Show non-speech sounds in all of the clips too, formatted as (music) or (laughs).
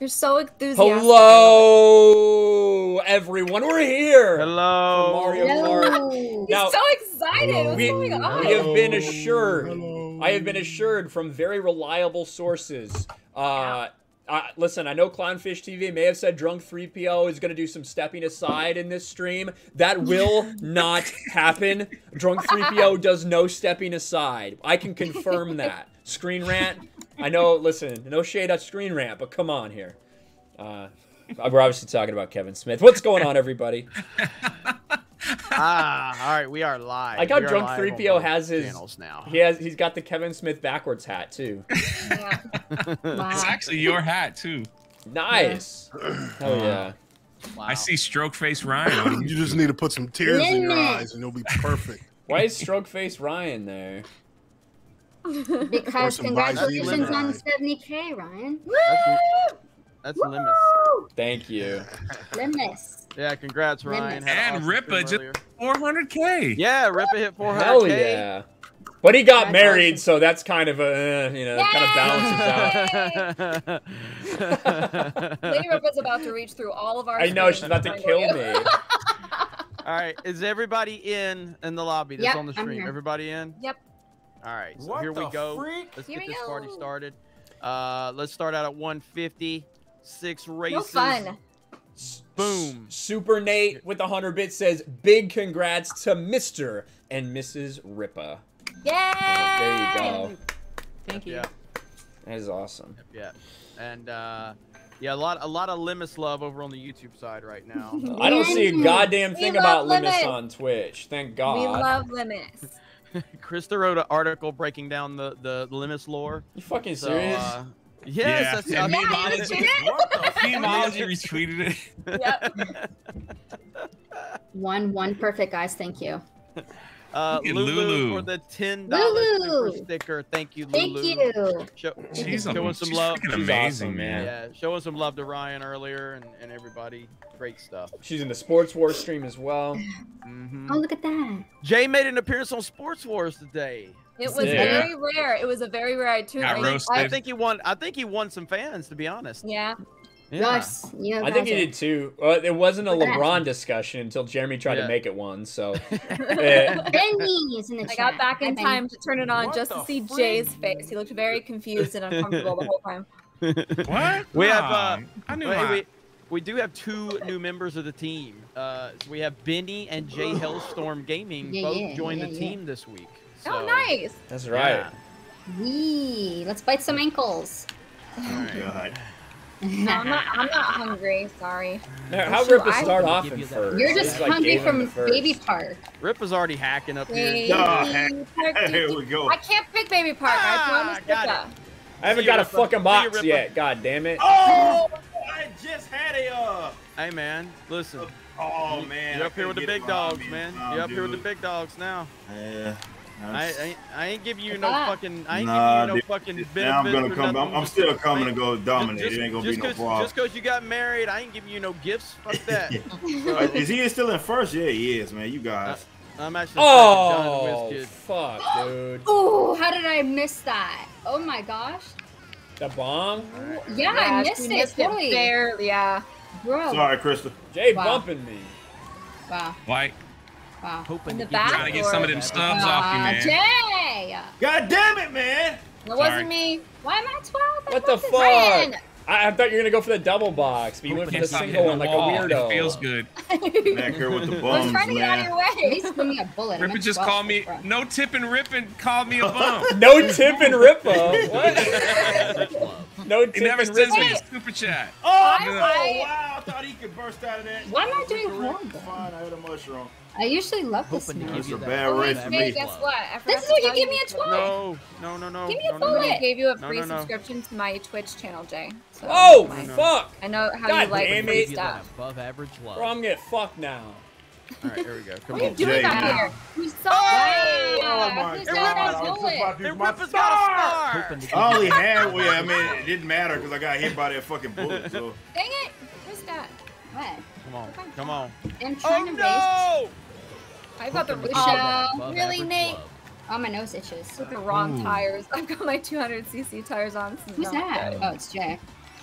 You're so enthusiastic. Hello, everyone. We're here. Hello. Mario Kart. He's Now- so excited. What's We, going on? we have been assured. I have been assured from very reliable sources. Uh, uh, listen, I know Clownfish TV may have said Drunk 3PO is going to do some stepping aside in this stream. That will (laughs) not happen. Drunk 3PO does no stepping aside. I can confirm that. Screen Rant, I know, listen, no shade at Screen Rant, but come on here. Uh, we're obviously talking about Kevin Smith. What's going on, everybody? (laughs) ah, all right, we are live. I got drunk. three PO has his. channels now. He has. He's got the Kevin Smith backwards hat too. (laughs) Yeah. It's actually your hat too. Nice. Hell yeah. Wow. I see stroke face Ryan You just need to put some tears in your eyes and you'll be perfect. Why is stroke face Ryan there? Because congratulations on 70k, Ryan. That's, that's Limus. Thank you. Goodness. Yeah, congrats, Ryan. Had And awesome Ripa just 400k. Yeah, Ripa hit 400k. Hell yeah. But he got married, so that's kind of a uh, you know kind of balances out. (laughs) (laughs) Lady Ripa's about to reach through all of our. I know she's about to kill you. me. (laughs) All right, is everybody in in the lobby that's Yep, on the stream? Everybody in? Yep. All right, so What here we go. freak? Let's Here get we this party started. Uh, let's start out at 150. Six races. No fun. Boom. Super Nate with the hundred bits says big congrats to Mister and Mrs. Ripa. Yay! There you go. Thank you. Yeah, That is awesome. yeah, and uh, yeah, a lot, a lot of Limus love over on the YouTube side right now. I don't see a (laughs) goddamn thing about Limus limits. on Twitch. Thank God. We love limits. (laughs) Krista wrote an article breaking down the the Limus lore. you fucking So, serious? uh, yes, Yeah, that's, and that's- Memeology, (laughs) What the (laughs) Memeology retweeted it. Yep. One, one perfect, guys. Thank you. Uh, Lulu, Lulu. for the ten dollars Lulu. super sticker. Thank you, Lulu. Thank you. Show, She's, a, showing some she's love. She's amazing, awesome, man. Yeah, showing some love to Ryan earlier and, and everybody. Great stuff. She's in the Sports Wars stream as well. hmm Oh, look at that. Jay made an appearance on Sports Wars today. It was Yeah. very rare. It was a very rare. I tuned Got in. roasted. I think he won. I think he won some fans, to be honest. Yeah. Yeah. Yes. You know, I think he did too. Well, it wasn't a Look. LeBron discussion until Jeremy tried Yeah. to make it one. So (laughs) Benny is in the I got back in time to turn it on What just to see freak? Jay's face. He looked very confused and uncomfortable the whole time. (laughs) What? We have, uh, I knew Wait, we, we do have two new members of the team. Uh, so we have Benny and Jay (gasps) Hellstorm Gaming Yeah, both yeah, joined yeah, the yeah. team this week. Oh, nice. that's right. yeah. Wee. Let's bite some ankles. Oh, God. No, I'm not. I'm not hungry. Sorry. Now, how Shoot, Ripper start off you in that. first? You're just is like hungry gave from. Baby Park. Rip is already hacking up here. Oh. Park. Here we go. I can't pick Baby Park. I Ah, promise. got Rippa. I haven't See got a Ripper. fucking box Ripper. yet. God damn it. Oh, (laughs) I just had a. Uh, Hey man, listen. oh man. You're up here with the big get it behind dogs, man. You're up here with the big dogs now. Yeah. I, that's- I, ain't- I ain't giving you no fucking. I ain't Nah, giving you dude, no fucking benefits. Now I'm gonna come. I'm. I'm still coming to go Just- dominate. Just, it ain't gonna be no problem. Just because you got married, I ain't giving you no gifts. Fuck (laughs) that. Uh, Is he still in first? Yeah, he is, man. You guys. I'm actually Oh, John the Wiz fuck, dude. Oh, how did I miss that? Oh my gosh. The bomb? Yeah, I missed she it. Totally. Barely. Yeah. Bro. Sorry, Krista. Jay Wow. bumping me. Wow. Like, Wow. In the back. trying to get some of them or- stubs off you, man. Jay. God damn it, man. It wasn't me. Why am I 12? What the fuck? Ryan. I, I thought you were gonna go for the double box, but you went for the single one the like a weirdo. It feels good. (laughs) Back here with the I was trying to get out of your At way. least give me a bullet. I'm Ripper just called me, bro. no tipping ripping, called me a (laughs) bum. No tip and Rippo. (laughs) What? no He tip never and sends me a super chat. Oh, I- no. I- wow. I thought he could burst out of that. Why am I doing Correct. horrible? Fine, I had a mushroom. I usually love this Hoping to man. give you a that bad bullet race that for me. Guess what? I This is what you give me a 12. No, no, no, no. Give me a no, no, bullet. no. I gave you a free no, no. subscription to my Twitch channel, Jay. So Oh, I fuck. I know how God you like damn free it. Give you that stuff. above average love. Bro, I'm getting fucked now. All right, here we go. Come What are you on. doing Jay, back man. here? You saw Wow. Oh, oh my Who's god. got I a was just bullet? about to use And my Ripper's got a star. star. Hoping I had one. I mean, it didn't matter because I got hit by that fucking bullet. (laughs) So Dang it! Where's that? What? Come on, come on. I'm Oh to raise. no! I got the Hoping Oh, you that above really, Nate? love. Oh, my nose itches. with the wrong tires. (laughs) I've got my 200cc tires on. This is Who's that? good. Oh, it's Jay.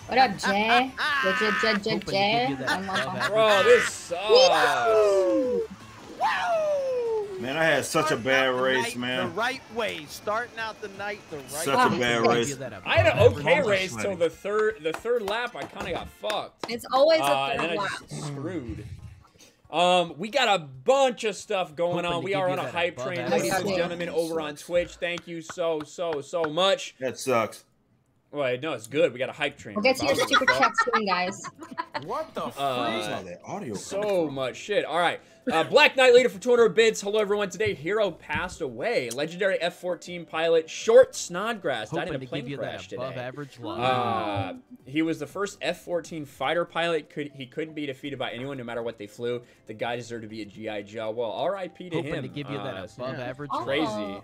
What up, Jay? J J J J Hoping to give J. you that I'm above on- average Bro, this sucks. Man, I had such a bad out the race, night The right way, starting out the night the right Such a bad race. I had an okay race till the third the third lap. I kind of got fucked. It's always a Uh, third and then I just screwed. Um, we got a bunch of stuff going Hoping on. We are on a hype train, ladies and gentlemen, over on Twitch. Thank you so so so much. That sucks. Wait, no, it's good. We got a hype train. We'll get to your About super fuck. chat soon, guys. (laughs) What the Uh, Where's all that audio? So much shit. All right. Uh, Black Knight leader for 200 bits. Hello, everyone. Today, Hero passed away. Legendary F-14 pilot Snort Snodgrass died in Hoping a give plane you crash that above today. average love. Uh, he was the first F-14 fighter pilot. Could he couldn't be defeated by anyone, no matter what they flew. The guy deserved to be a GI Joe. Well, R.I.P. to Hoping him. to give you that Uh, above average Oh. love. crazy.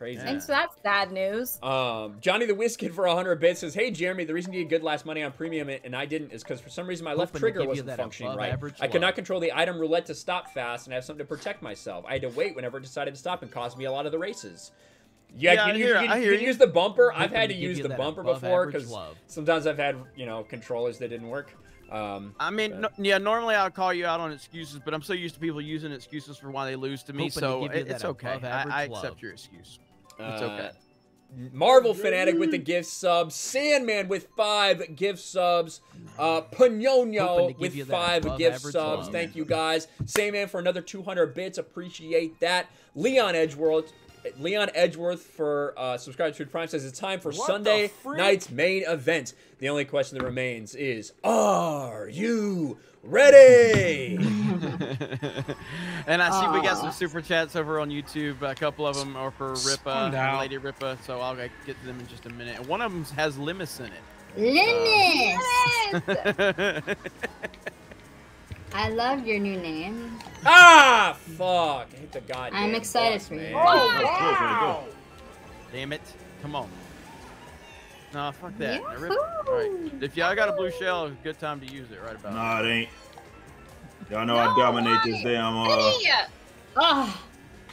It's crazy. Thanks for that sad news. Um, Johnny the Whiz Kid for 100 bits says, "Hey Jeremy, the reason you get good last money on premium and I didn't is because for some reason my left Hoping trigger wasn't functioning right. average I could not control the item roulette to stop fast and I have something to protect myself. I had to wait whenever it decided to stop and cost me a lot of the races." Yeah, Yeah, you I can, hear- use, I you can you. use the bumper. I've had to to use the bumper before because sometimes I've had you know controllers that didn't work. Um, I mean, no, yeah. Normally, I'll call you out on excuses, but I'm so used to people using excuses for why they lose to me, Hoping to so give it- it's okay. I, I accept love. your excuse. It's Uh, okay. Marvel fanatic with the gift subs, Sandman with five gift subs, uh, Hoping Panono to give with five gift subs. love. Thank you guys. Sandman for another 200 bits. Appreciate that. Leon Edgeworth. Leon Edgeworth for uh, subscribe to Prime says it's time for What Sunday night's main event. The only question that remains is, are you ready? (laughs) and I see we got some super chats over on YouTube. A couple of them are for Spun Ripa. Lady Ripa, so I'll get to them in just a minute. And one of them has Limus in Linus! it. I love your new name. ah, fuck! I hate the goddamn. I'm excited bus, for you. man. Oh, that was close, right there. Damn it! Come on. No, fuck that. Right. If y'all got a blue shell, it's a good time to use it right about now. Nah, it ain't. Y'all know I dominate this damn. Uh, Yeah. Oh,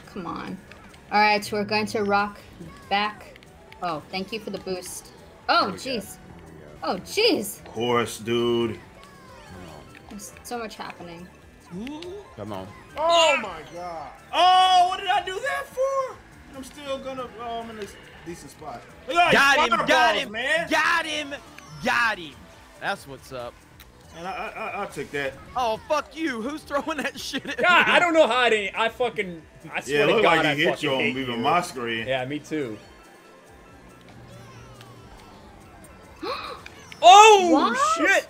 come on. All right, so we're going to rock back. Oh, thank you for the boost. Oh, There we go. jeez. Oh, jeez. course, dude. There's so much happening. Come on. Oh my god. Oh, what did I do that for? I'm still gonna. Oh, I'm in this decent spot. Look Got him! Got fireballs, him! man. Got him! Got him! That's what's up. And I, I, I, I'll take that. Oh, fuck you. Who's throwing that shit at God, me? I don't know how I didn't. I fucking. I swear Yeah, it to looked God, like I he hit you on hate leaving my screen. Yeah, me too. (gasps) oh What? shit!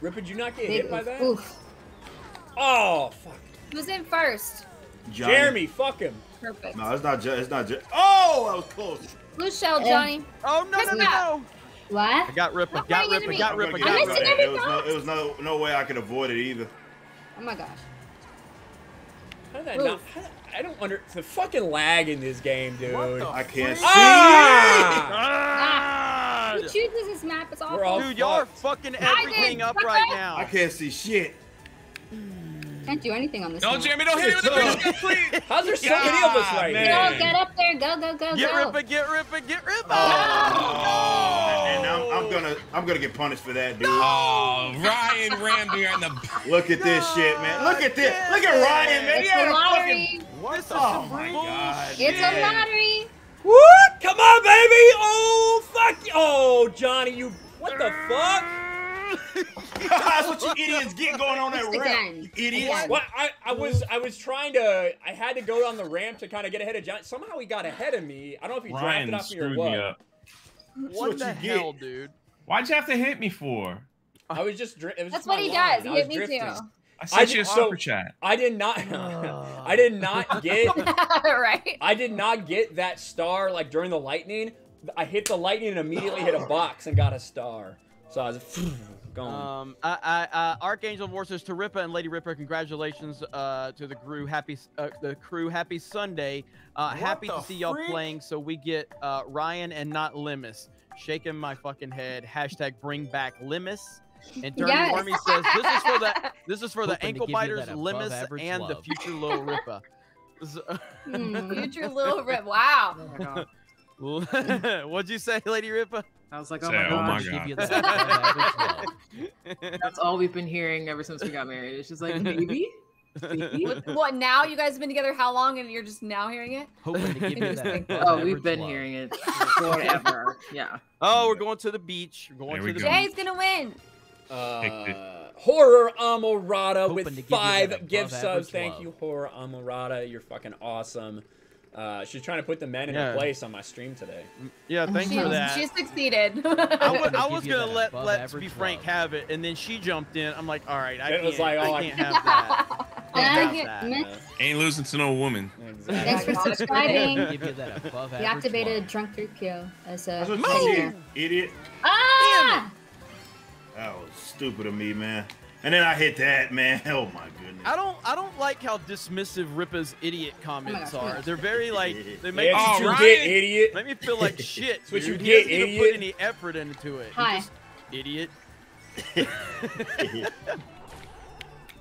Rip, did you not get Big hit by that? oof. Oh fuck! Who's in first? Johnny. Jeremy, fuck him. Perfect. No, it's not. Ju- It's not. Ju- oh, that was close. Blue shell, Johnny. Oh, no, no, no, no. What? I got Ripper, Not got playing Ripper, got I'm Ripper, got get I'm it Ripper. missing every It was no. It was no. No way I could avoid it either. Oh my gosh. How did that not? I don't under the fucking lag in this game, dude. I can't see. Ah! Ah! Who chooses this map? It's awful. All Dude, y'all are fucking everything up right now. I can't see shit. Can't do anything on this No, map. Jeremy, don't hit me with the It's please. How's there so many of us God, right man. here? Go, get up there. Go, go, go, Get go. Ripper, get Ripper, get Ripper. Oh, oh. And I'm, I'm gonna. I'm gonna get punished for that, dude. Oh, Ryan ran behind the. (laughs) Look at this shit, man. Look at this. Look at Ryan, man. He It's had a a lottery. fucking. This is Oh my god. It's a lottery. What? Come on, baby! Oh, fuck you! Oh, Johnny, you. What the fuck? That's what you idiots get going on that ramp. again. You idiots. Again. What? I, I was I was trying to. I had to go down the ramp to kind of get ahead of Johnny. Somehow he got ahead of me. I don't know if he Ryan drafted off me or what. me up. What what the you get. hell, dude? Why'd you have to hit me for? I was just. Dri- it was That's just what he line. does. He hit me drifting. too. I sent you a just- so- super chat. I did not. (laughs) I did not (laughs) get. (laughs) right. I did not get that star like during the lightning. I hit the lightning and immediately hit a box and got a star. So I was (laughs) going. Um, I, I, uh, Archangel War says to Ripper and Lady Ripper, congratulations uh, to the crew. Happy, uh, the crew. Happy Sunday. Uh, happy to see y'all playing. So we get uh, Ryan and not Limus. Shaking my fucking head. Hashtag bring back Limus. And Dirty Yes. Wormy says this is for the (laughs) this is for the Hoping to ankle biters, that Limus, average and the future little Ripper. (laughs) So- Hmm. Future little rip. Wow. (laughs) What'd you say, Lady Ripa? I was like, oh Say, my oh my gosh. God. Give you that above average love. That's all we've been hearing ever since we got married. It's just like, baby. baby. (laughs) What, what now? You guys have been together how long and you're just now hearing it? Hoping to give that Oh, we've been love. hearing it (laughs) forever. Yeah. Oh, we're going to the beach. We're going There to we the go. Jay's gonna win. Uh, Horror Amorata Hoping with to give you five that gift subs. average Thank love. you, Horror Amorata. You're fucking awesome. Uh, she's trying to put the men in Yeah. their place on my stream today. Yeah, thanks She, for that. she succeeded. (laughs) I was, Gonna I was gonna let Let's Be Frank love. have it, and then she jumped in. I'm like, all right, I It can't, was like, oh, I I can't have that. Yeah, (laughs) Can't have that. Ain't losing to no woman. Exactly. Thanks for subscribing. Give you that above He activated love. Drunk 3PO as a That's what Move! you here. did, idiot. Ah! That was stupid of me, man. And then I hit that, man. (laughs) Oh my goodness. I don't, I don't like how dismissive Ripa's idiot oh comments Oh are. They're very like, (laughs) they make, Yeah, me, Oh, feel, you get, idiot. make me feel like (laughs) shit. That's what you dude. He get, doesn't idiot. put any effort into it. He Hi. just- idiot. (laughs)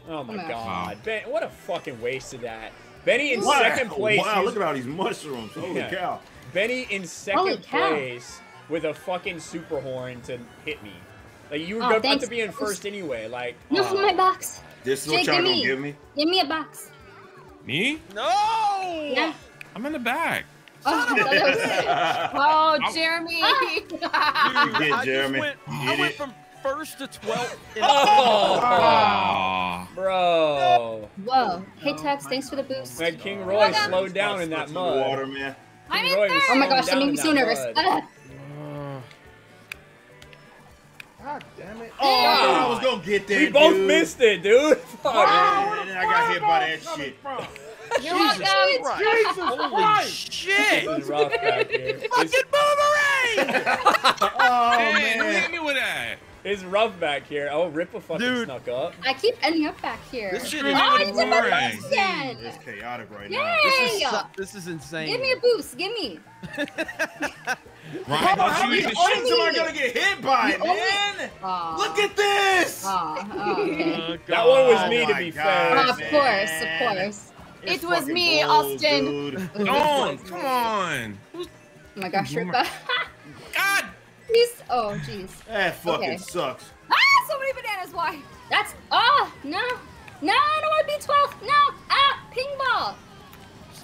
Oh my Oh god. Ben, what a fucking waste of that. Benny in Wow. second place. Wow, look at all these mushrooms. Holy Yeah. cow. Benny in second place with a fucking super horn to hit me. Like you were Oh, about thanks. to be in first anyway. Like No, oh. for my oh. box. This is what y'all gonna give me? Give me a box. Me? No. Yeah. I'm in the back. Oh, (laughs) oh, Jeremy. (laughs) You get I Jeremy. Just went, I went from first to twelfth. in- Oh, Aw. bro. Whoa. Hey, Oh Tux, thanks for the boost. Man, King Roy done. slowed down in that Stuck to mud. Water, man. I'm King in third. Oh my gosh, that down made me so nervous. mud. (laughs) Ah. God damn it. Oh, I was gonna get there. We both dude. missed it, dude. Fuck. And then I got hit by that shit. You're Jesus welcome. Christ. Holy shit! This is rough back here. It's, Fucking boomerang! (laughs) Oh Hey, who hit me with that? It's rough back here. Oh, Rippa fucking Dude. snuck up. I keep ending up back here. This shit is me Oh, with I a my again. It's chaotic right Yay! now. This is, Yeah. this is insane. Give me a boost. Give me. Ryan, How don't many use am I gonna get hit by, You man? Aw. Look at this! Aw, oh, okay. Oh, (laughs) That one was me, Oh to be oh, God, fair. of course, of course. It's It was me, balls, Austin. dude. Don't. Come on. Oh my gosh, Boomer- Ripa. God. Please. Oh, jeez. That fucking Okay. sucks. Ah, so many bananas. Why? That's. Oh, no. No, I don't want to be 12. No. Ah, ping ball.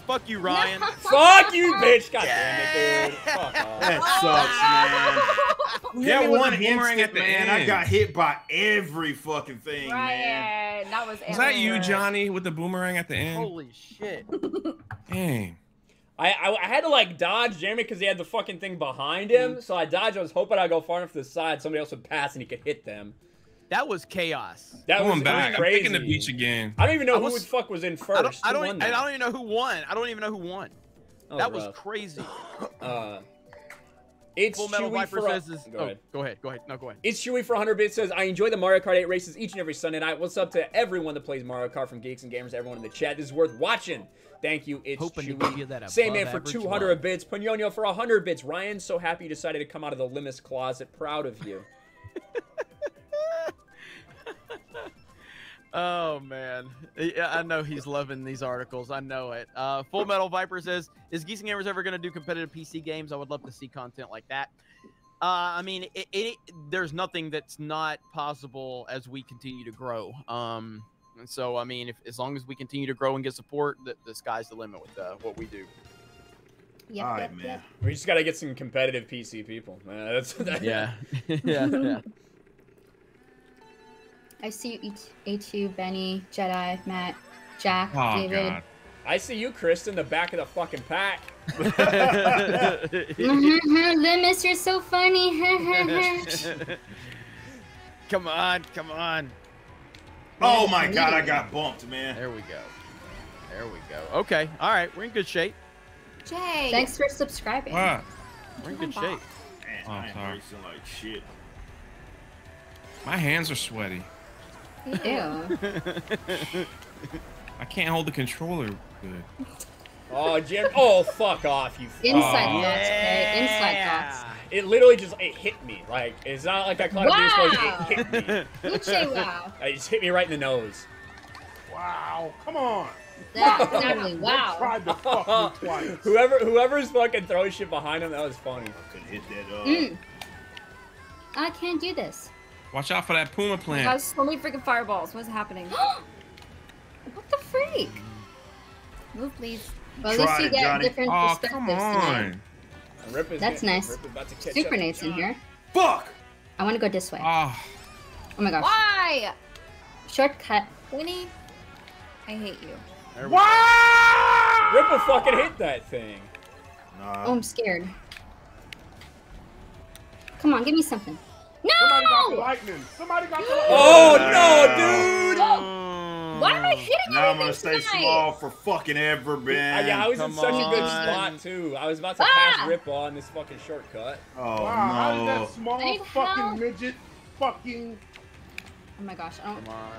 Fuck you, Ryan. No. Fuck you, bitch. God damn it, dude. Fuck off. That sucks, man. Hit (laughs) me That one boomerang instant, at the man, I got hit by every fucking thing, man. Ryan, that was. Was that you. Johnny, with the boomerang at the end? Holy shit. Dang. I, I, I had to like dodge Jeremy because he had the fucking thing behind him. So I dodged. I was hoping I'd go far enough to the side, somebody else would pass and he could hit them. That was chaos. That was, Going it back. was I'm crazy. picking the beach again. I don't even know I who was- the fuck was in I don't, first. I don't, I don't even know who won. I don't even know who won. Oh, that was crazy. (laughs) Uh, it's Full Metal Chewy Viper for a- says is. Go oh, ahead. go ahead. Go ahead. No, go ahead. It's Chewy for 100 bits says, I enjoy the Mario Kart 8 races each and every Sunday night. What's up to everyone that plays Mario Kart from Geeks and Gamers, everyone in the chat. This is worth watching. Thank you. It's Hoping to Chewy. give that Same man for 200 love. bits. Panyono for 100 bits. Ryan, so happy you decided to come out of the Limus closet. Proud of you. (laughs) Oh man, yeah, I know he's loving these articles. I know it. Uh, Full Metal Viper says, "Is Geeks and Gamers ever going to do competitive PC games? I would love to see content like that." Uh, I mean, it, it, there's nothing that's not possible as we continue to grow. Um, and so, I mean, if as long as we continue to grow and get support, the, the sky's the limit with uh, what we do. Yep, All yep, man. yep. We just got to get some competitive PC people. Man, (laughs) that's, that, Yeah, (laughs) (laughs) yeah, yeah. I see you, E- A2, Benny, Jedi, Matt, Jack, Oh, David. God. I see you, Chris, in the back of the fucking pack. Limus, you're so funny. come on, come on. Oh my god, I got bumped, man. There we go. There we go. Okay, all right, we're in good shape. Jay. Thanks for subscribing. What? We're in good shape. Man, Oh, I am sorry. racing like shit. My hands are sweaty. Ew. (laughs) I can't hold the controller good. Oh, Jim. Oh, fuck off, you. f- Inside Oh. thoughts, okay? Inside thoughts. It literally just it hit me. Like it's not like I caught a Wow. wow. It hit me. (laughs) Wow. (laughs) It just hit me right in the nose. Wow, come on. Yeah, exactly. Wow. Tried to fuck me (laughs) twice. Whoever whoever's fucking throwing shit behind him, that was funny. I couldn't hit that. Uh, Mm. I can't do this. Watch out for that puma I plant. got so many freaking fireballs. What's happening? (gasps) What the freak? Move, please. Well, at least you it, get Johnny. different Oh, perspectives come on. Rip is That's getting- nice. Rip is about to catch Super up. Nate's in here. Fuck! I want to go this way. Oh, Oh my gosh. Why? Shortcut. Winnie, I hate you. There we. Wow! Rip will fucking hit that thing. Nah. Oh, I'm scared. Come on, give me something. Somebody got the No! lightning. Somebody got the (gasps) lightning. Oh no, dude! Oh! Why am I hitting Now I'm gonna stay tonight? small for fucking ever, man. yeah, I was in come such a good spot too. I was about to Ah! pass Rip on this fucking shortcut. Oh Wow, how did that small fucking help. midget fucking Oh my gosh, I don't. Come on.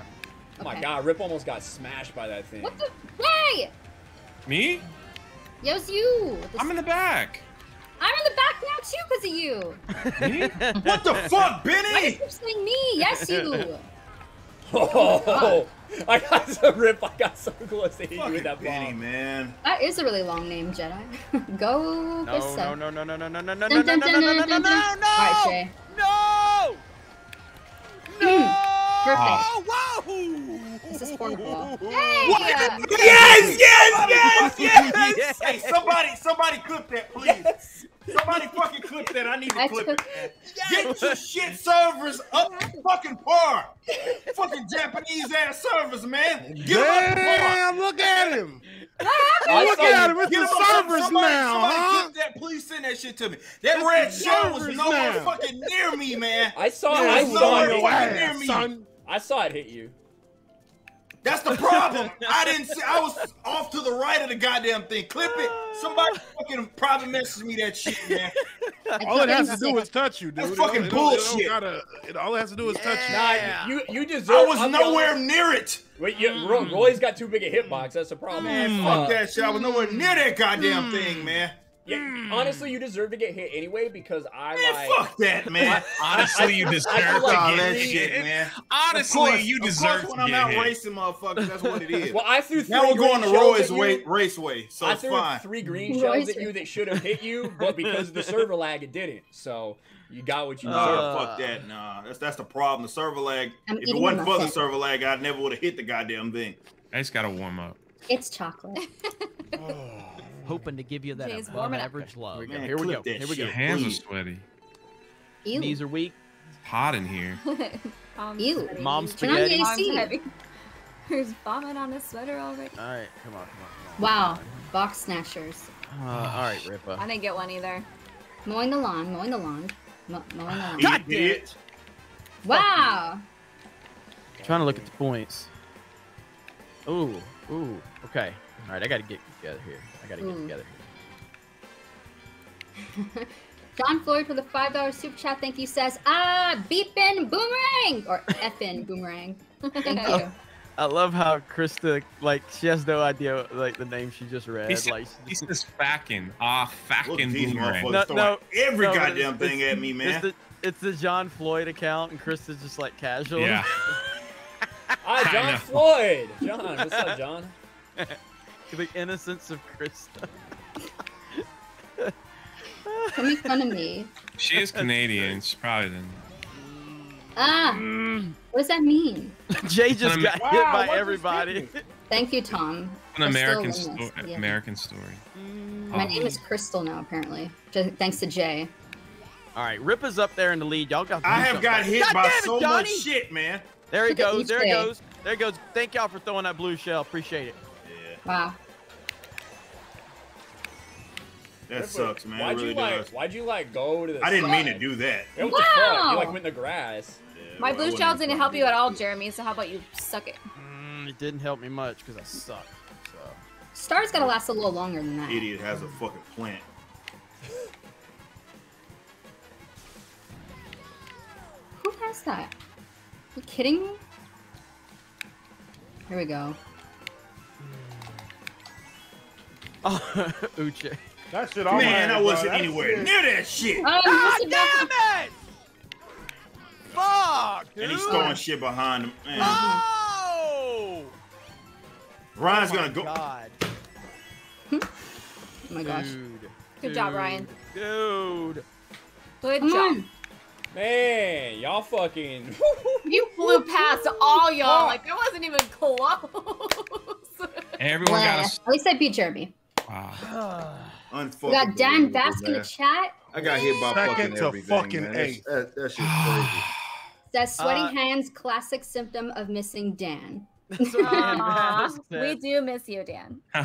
Oh my god, Rip almost got smashed by that thing. What the? Why? me? Yeah, it was you. The- I'm in the back. I'm in the back now too because of you. Me? (laughs) What the fuck, Why do you Benny? keep saying me? Yes, you. (laughs) Oh, I got so Rip. I got so close to hit you Fucking with that Benny, bomb. man. that is a really long name, Jedi. (laughs) go, No, Krista. no, no, no, no, no, no, no, no, Dun, no, dun, no, dun, no, dun, no, no, dun, no, dun. no! All right, Jay. No! Mm, Perfect. Oh, wow! This is horrible. Hey! Yes, Yes, yes, yes, yes. Hey, somebody, somebody clip that, please. Somebody fucking clip that. I need to I clip took- it. man. Get your shit servers up to fucking par. Fucking Japanese ass servers, man. Get them up to par. Damn, look at him. I Look saw at you- him. It's Get the 'em up, servers somebody, now, somebody huh? clip that. Please send that shit to me. That It's red the shell was servers nowhere now. fucking near me, man. I saw. Yeah, I saw on it. your near ass, me. son. I saw it hit you. That's the problem. I didn't see. I was off to the right of the goddamn thing. Clip it. Somebody fucking private message me that shit, man. All it has to do is touch you, dude. That's fucking it don't- it bullshit. gotta- it- all it has to do is touch you. Nah, you you deserve. I was I'll be nowhere honest. near it. Wait, you, Roy, Roy's got too big a hitbox. That's the problem. Man, Uh, fuck that shit. I was nowhere near that goddamn thing, man. Yeah, honestly, you deserve to get hit anyway because I Man, like. fuck that, man. Honestly, you I- I deserve to like get hit. shit, man. Honestly, Of course, you of course deserve when I'm out hit. racing motherfuckers, that's what it is. Well, I threw three now we're going green to shells Roy's at you. way, raceway, so I threw fine. three green shells Roy's at you that should have hit you, but (laughs) because of the server lag, it didn't. So you got what you deserve. Uh, fuck that. Nah, that's that's the problem. The server lag. I'm if it wasn't for the server lag, I never would have hit the goddamn thing. I just gotta warm up. It's chocolate. Hoping to give you that Jay's above average love. Here we go. Man, Here we go. Here we go. Your hands are sweaty. Ew. Knees are weak. It's hot in here. (laughs) Mom's Ew. Mom's Turn on the spaghetti. Mom's AC. heavy. (laughs) There's vomit on his sweater already. All right, come on, come on, come Wow. Box snatchers. Uh, all right, Ripa. I didn't get one either. Mowing the lawn. Mowing the lawn. Mo- mowing the lawn. God damn Idiot. Wow. Trying to look at the points. Ooh, ooh. Okay. All right, I got to get together here. I got to get Ooh. together (laughs) John Floyd for the five dollar super chat. Thank you. Says ah beepin boomerang or effin (laughs) boomerang. Thank (laughs) you. I love how Krista, like, she has no idea, like, the name she just read. He said, like, he says facking. Ah, Look at facking these boomerang. motherfuckers No, no, every no, goddamn it's- thing it's- at me, It's man. the, it's the John Floyd account, and Krista's just like casual. Yeah. Ah, John. Floyd. John, what's up, John? The innocence of Krista. Don't make fun of me. She is Canadian. She's probably the. Ah, what does that mean? (laughs) Jay just got Wow, hit by everybody. Thank you, Tom. An American winning story. Yeah. American story. My Oh. name is Crystal now, apparently. J- Thanks to Jay. All right, Rip is up there in the lead. Y'all got. I have something. got hit God by damn it, so Johnny! much shit, man. There he goes. There he goes. There he goes. Thank y'all for throwing that blue shell. Appreciate it. Yeah, Wow. That sucks, man. Why'd it really you like? does. Why'd you like go to the? I didn't mean to do that. Yeah, what the fuck? You like went in the grass. Yeah, My well, blue wouldn't shells have didn't help you at all. Jeremy. So how about you suck it? Mm, it didn't help me much because I suck. So. Stars gotta last a little longer than that. Idiot has a fucking plant. Who has that? Are you kidding me? Here we go. Oh, (laughs) Uche. That shit all Man, I wasn't That anywhere shit- near that shit. Oh, you God damn it! Fuck, And he's throwing shit behind him. Man. Oh! Ryan's Oh gonna go. God. (laughs) Oh my gosh. Dude. Good job, Ryan. Dude. Good Come job. on. Man, y'all fucking. (laughs) You blew past all y'all. Like that wasn't even close. Everyone Well, got at least I beat Jeremy. Wow. Ah. (sighs) Ah. Unfucking We got Dan believable, Bask in the chat. I got hit by Second fucking to everything, fucking man. That's, eight. that, that shit's (sighs) crazy. Says sweaty Uh, hands, classic symptom of missing Dan. (laughs) That's what Dan Aw, Bass we do miss you, Dan. (laughs)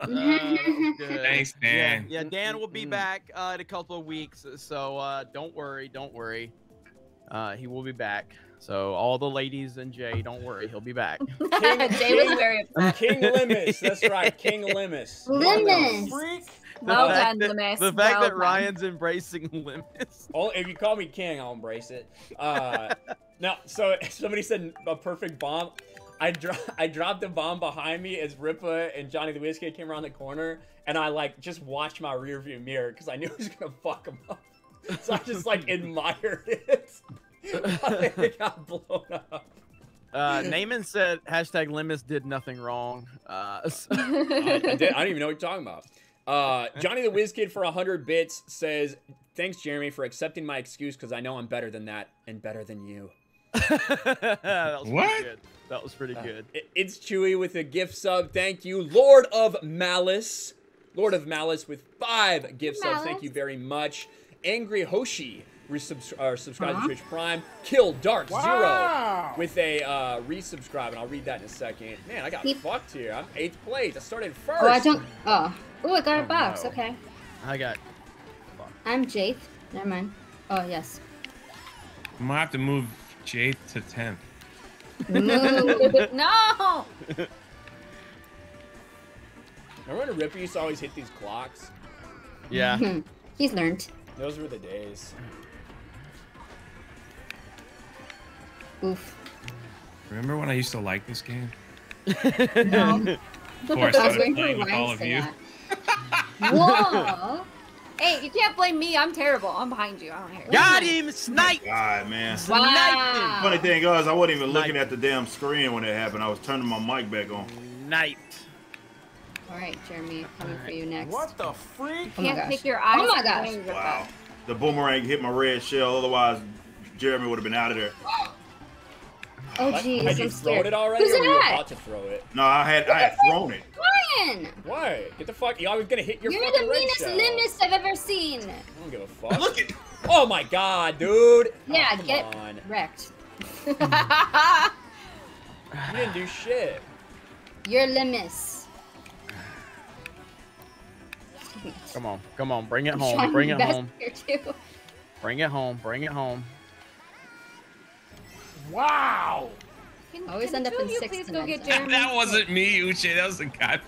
(laughs) Good. Thanks, Dan. Yeah, yeah, Dan will be back uh, in a couple of weeks, so uh, don't worry, don't worry. Uh, he will be back. So all the ladies and Jay, don't worry, he'll be back. (laughs) (laughs) Jay was very upset. King Limus. That's right, (laughs) King Limus. Limus. Well the done, fact that, Limus. The fact well that done. Ryan's embracing Limus. Oh, if you call me king, I'll embrace it. Uh, now, so somebody said a perfect bomb. I dro- I dropped a bomb behind me as Ripa and Johnny the Whiz Kid came around the corner, and I like just watched my rear view mirror because I knew it was gonna fuck him up. So I just like admired it. It got blown up. Uh, Naaman said hashtag Limus did nothing wrong. Uh, so- (laughs) I, I, did, I don't even know what you're talking about. Uh, Johnny the Whiz Kid for 100 bits says, Thanks, Jeremy, for accepting my excuse because I know I'm better than that and better than you. (laughs) that was What? pretty good. That was pretty Uh, good. it- it's Chewy with a gift sub. Thank you. Lord of Malice. Lord of Malice with five gift subs. Thank you very much. Angry Hoshi resubs- uh, subscribe Huh? to Twitch Prime. Kill Dark Wow. Zero with a uh, resubscribe, and I'll read that in a second. Man, I got Keep- fucked here. I'm eighth place. I started first. Oh, I don't. Oh. Oh, I got a Oh, box. no. Okay. I got. I'm Jaith. Never mind. Oh, yes. I might have to move Jade to 10th. Move. (laughs) no. Remember when Rippy used to always hit these clocks? Yeah. (laughs) He's learned. Those were the days. Oof. Remember when I used to like this game? (laughs) No. Before I I was started waiting for playing with all of you. (laughs) Whoa. Hey, you can't blame me. I'm terrible. I'm behind you. I don't care. Got him! Snipe! Oh God, man. Wow. Funny thing is, I wasn't even looking at the damn screen when it happened. I was turning my mic back on. Sniped. All right, Jeremy, coming for you next. What the freak? You can't oh gosh. take your eyes. Oh my gosh. Wow. The boomerang hit my red shell. Otherwise, Jeremy would have been out of there. (gasps) (laughs) Oh, Like, jeez, had I'm you thrown scared. it already, Who's or were you that? about to throw it? No, I had I had thrown it. Ryan! Why? Get the fuck! Y'all was gonna hit your You're fucking the red meanest shell. I've ever seen. I don't give a fuck. Look at Oh my god, dude! (laughs) Yeah, oh, get on. wrecked. You didn't do shit. (laughs) You're Limus. Come on, come on, bring it home, trying bring it home, here, too. bring it home, bring it home. Wow. Can, Always can end up in of you sixth please and go get. Jeremy? that wasn't me, Uche. That was the guy.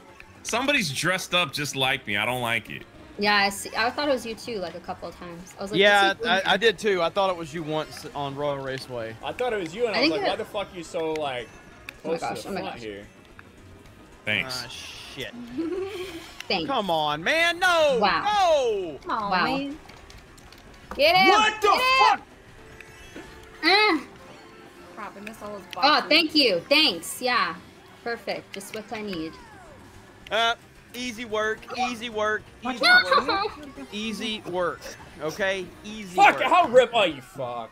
Somebody's dressed up just like me. I don't like it. Yeah, I see. I thought it was you too, like a couple of times. I was like, yeah, I, I did too. I thought it was you once on Royal Raceway. I thought it was you, and I, I was like, it- why the fuck are you so like Oh my close gosh, to oh the my front gosh. here? Thanks. Ah, shit. (laughs) Thanks. Come on, man. No. Wow. No. Come on, Wow. man. Get him. What the Get fuck? Ah. Crap, I missed all those Oh, thank you. Thanks. Yeah. Perfect. Just what I need. Uh, easy work. Easy work. Easy work. (laughs) Easy work. Okay. Easy Fuck! work. How rip? Oh, you fuck!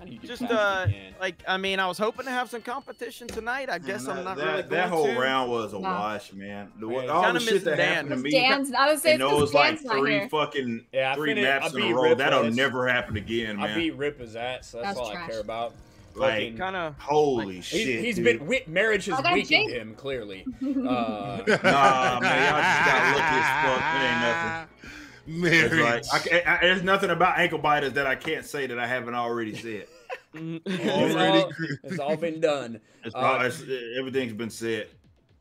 How do you do Just uh, like I mean, I was hoping to have some competition tonight. I guess Man, I'm not that, really that going whole to. round was a Wow. wash, man. The, Man, all the shit missing that happened to me Dan's. I was saying in those because like Dan's not three here. fucking Yeah, three finished- maps in a row. Rip That'll List. never happen again, man. I man. beat Rip as that, so that's, That's all I care about. Like, Kind of. Holy He, shit, he's dude. been wi- marriage has I got weakened Jake. him clearly. (laughs) Uh, Nah, man, y'all just got lucky as fuck. It ain't nothing. It's Marriage. like I, can't- I, there's nothing about ankle biters that I can't say that I haven't already said. (laughs) it's, Already all, it's all been done. It's, Uh, it's, everything's been said.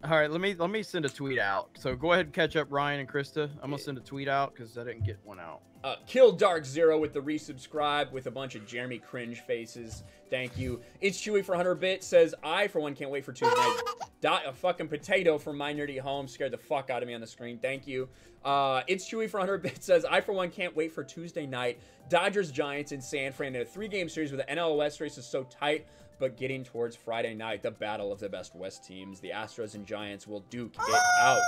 All right, let me let me send a tweet out. So go ahead and catch up, Ryan and Krista. I'm gonna send a tweet out because I didn't get one out. Uh, Kill Dark Zero with the resubscribe with a bunch of Jeremy cringe faces. Thank you. It's Chewy for 100 bit says I for one can't wait for Tuesday night. Dot a fucking potato from my nerdy home scared the fuck out of me on the screen. Thank you. Uh, it's Chewy for 100 bit (laughs) says I for one can't wait for Tuesday night. Dodgers Giants in San Fran in a three game series where the NL West race is so tight. But getting towards Friday night, the battle of the best West teams, the Astros and Giants will duke it out.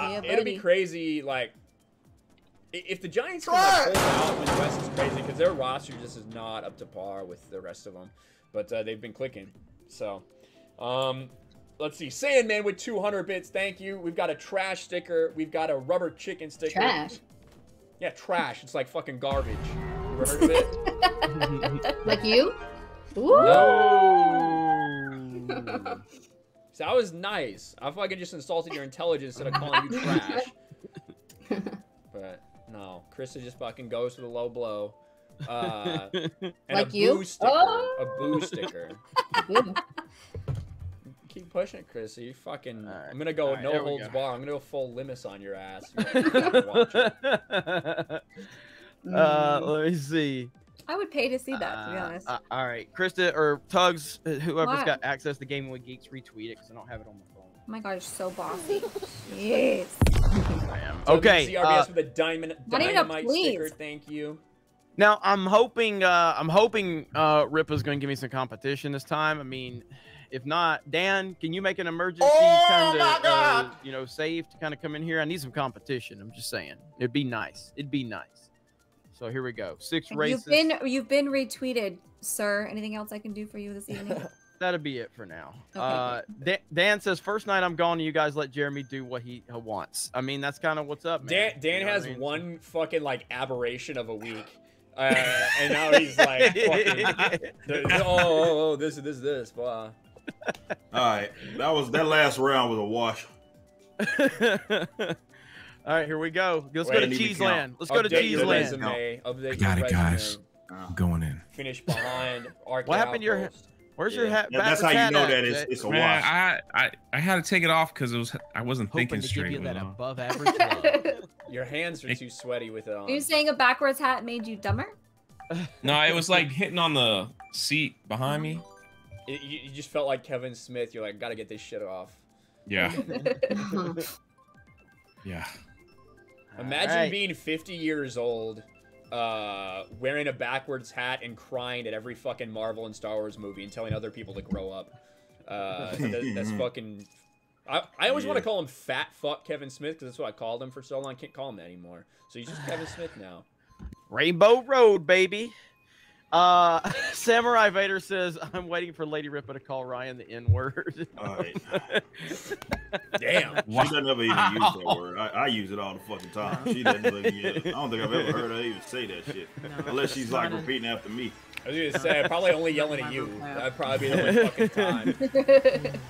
Uh, it'll be crazy, like if the Giants can like, hold out when the West is crazy because their roster just is not up to par with the rest of them, but uh, they've been clicking. So, um, let's see, Sandman with 200 bits, thank you. We've got a trash sticker. We've got a rubber chicken sticker. Trash. Yeah, trash. It's like fucking garbage. You ever heard of it? (laughs) Like you? Ooh. No. So that was nice. I fucking just insulted your intelligence instead of calling you trash. (laughs) but no, Krista just fucking goes for the low blow. Uh, Like a you? boo sticker. Oh. A boo sticker. (laughs) Keep pushing it, Krista. You fucking. Alright. I'm gonna go Alright, no holds go. bar. I'm gonna go full limus on your ass. (laughs) You gotta watch it. uh, let me see. I would pay to see that, to be Uh, honest. uh, all right, Krista or Tugs, uh, whoever's What? got access to Gaming with Geeks, retweet it because I don't have it on my phone. oh my god, you're so bossy. (laughs) Yes. I am. So Okay. CRBS uh, with a diamond, Not even dynamite please. sticker. Thank you. Now I'm hoping uh I'm hoping uh Ripa's gonna give me some competition this time. I mean, if not, Dan, can you make an emergency Oh, kind of uh, you know save to kind of come in here? I need some competition. I'm just saying. It'd be nice. It'd be nice. So here we go. Six races. You've been you've been retweeted, sir. Anything else I can do for you this evening? (laughs) That'll be it for now. Okay, uh Dan, Dan says first night I'm gone, you guys let Jeremy do what he wants. I mean, that's kind of what's up, man. Dan, Dan You know has I mean? one fucking like aberration of a week, (laughs) uh, and now he's like, fucking, oh, oh, oh, this, this, this, blah. All right, that was that last round was a wash. (laughs) All right, here we go. Let's Wait, go to I need to Cheese. Land. Let's go to Update Cheese Land. I got it, guys. resume. I'm going in. Finish behind. Arc What happened to your- Outpost. Where's your hat? That- that's how you know that it's it's a Man, wash. I, I I had to take it off because it was I wasn't Hoping thinking to give straight. you that you above (laughs) average love. Your hands are too sweaty with it on. Are you saying a backwards hat made you dumber? No, it was like hitting on the seat behind me. It- you, you just felt like Kevin Smith. You're like, gotta get this shit off. Yeah, (laughs) yeah. Imagine Alright. being 50 years old, uh, wearing a backwards hat and crying at every fucking Marvel and Star Wars movie and telling other people to grow up. Uh, that- that's (laughs) fucking. I, I always want to call him Fat Fuck Kevin Smith because that's what I called him for so long. I can't call him that anymore. So he's just Kevin Smith now. Rainbow Road, baby. Uh, (laughs) Samurai Vader says, "I'm waiting for Lady Ripa to call Ryan the N word." All right. (laughs) Damn. She doesn't ever even use that word. I, I use it all the fucking time. She doesn't even. I don't think I've ever heard her even say that shit. Unless she's like repeating after me. I was gonna say, probably only yelling at you. That'd probably be the only (laughs) fucking time.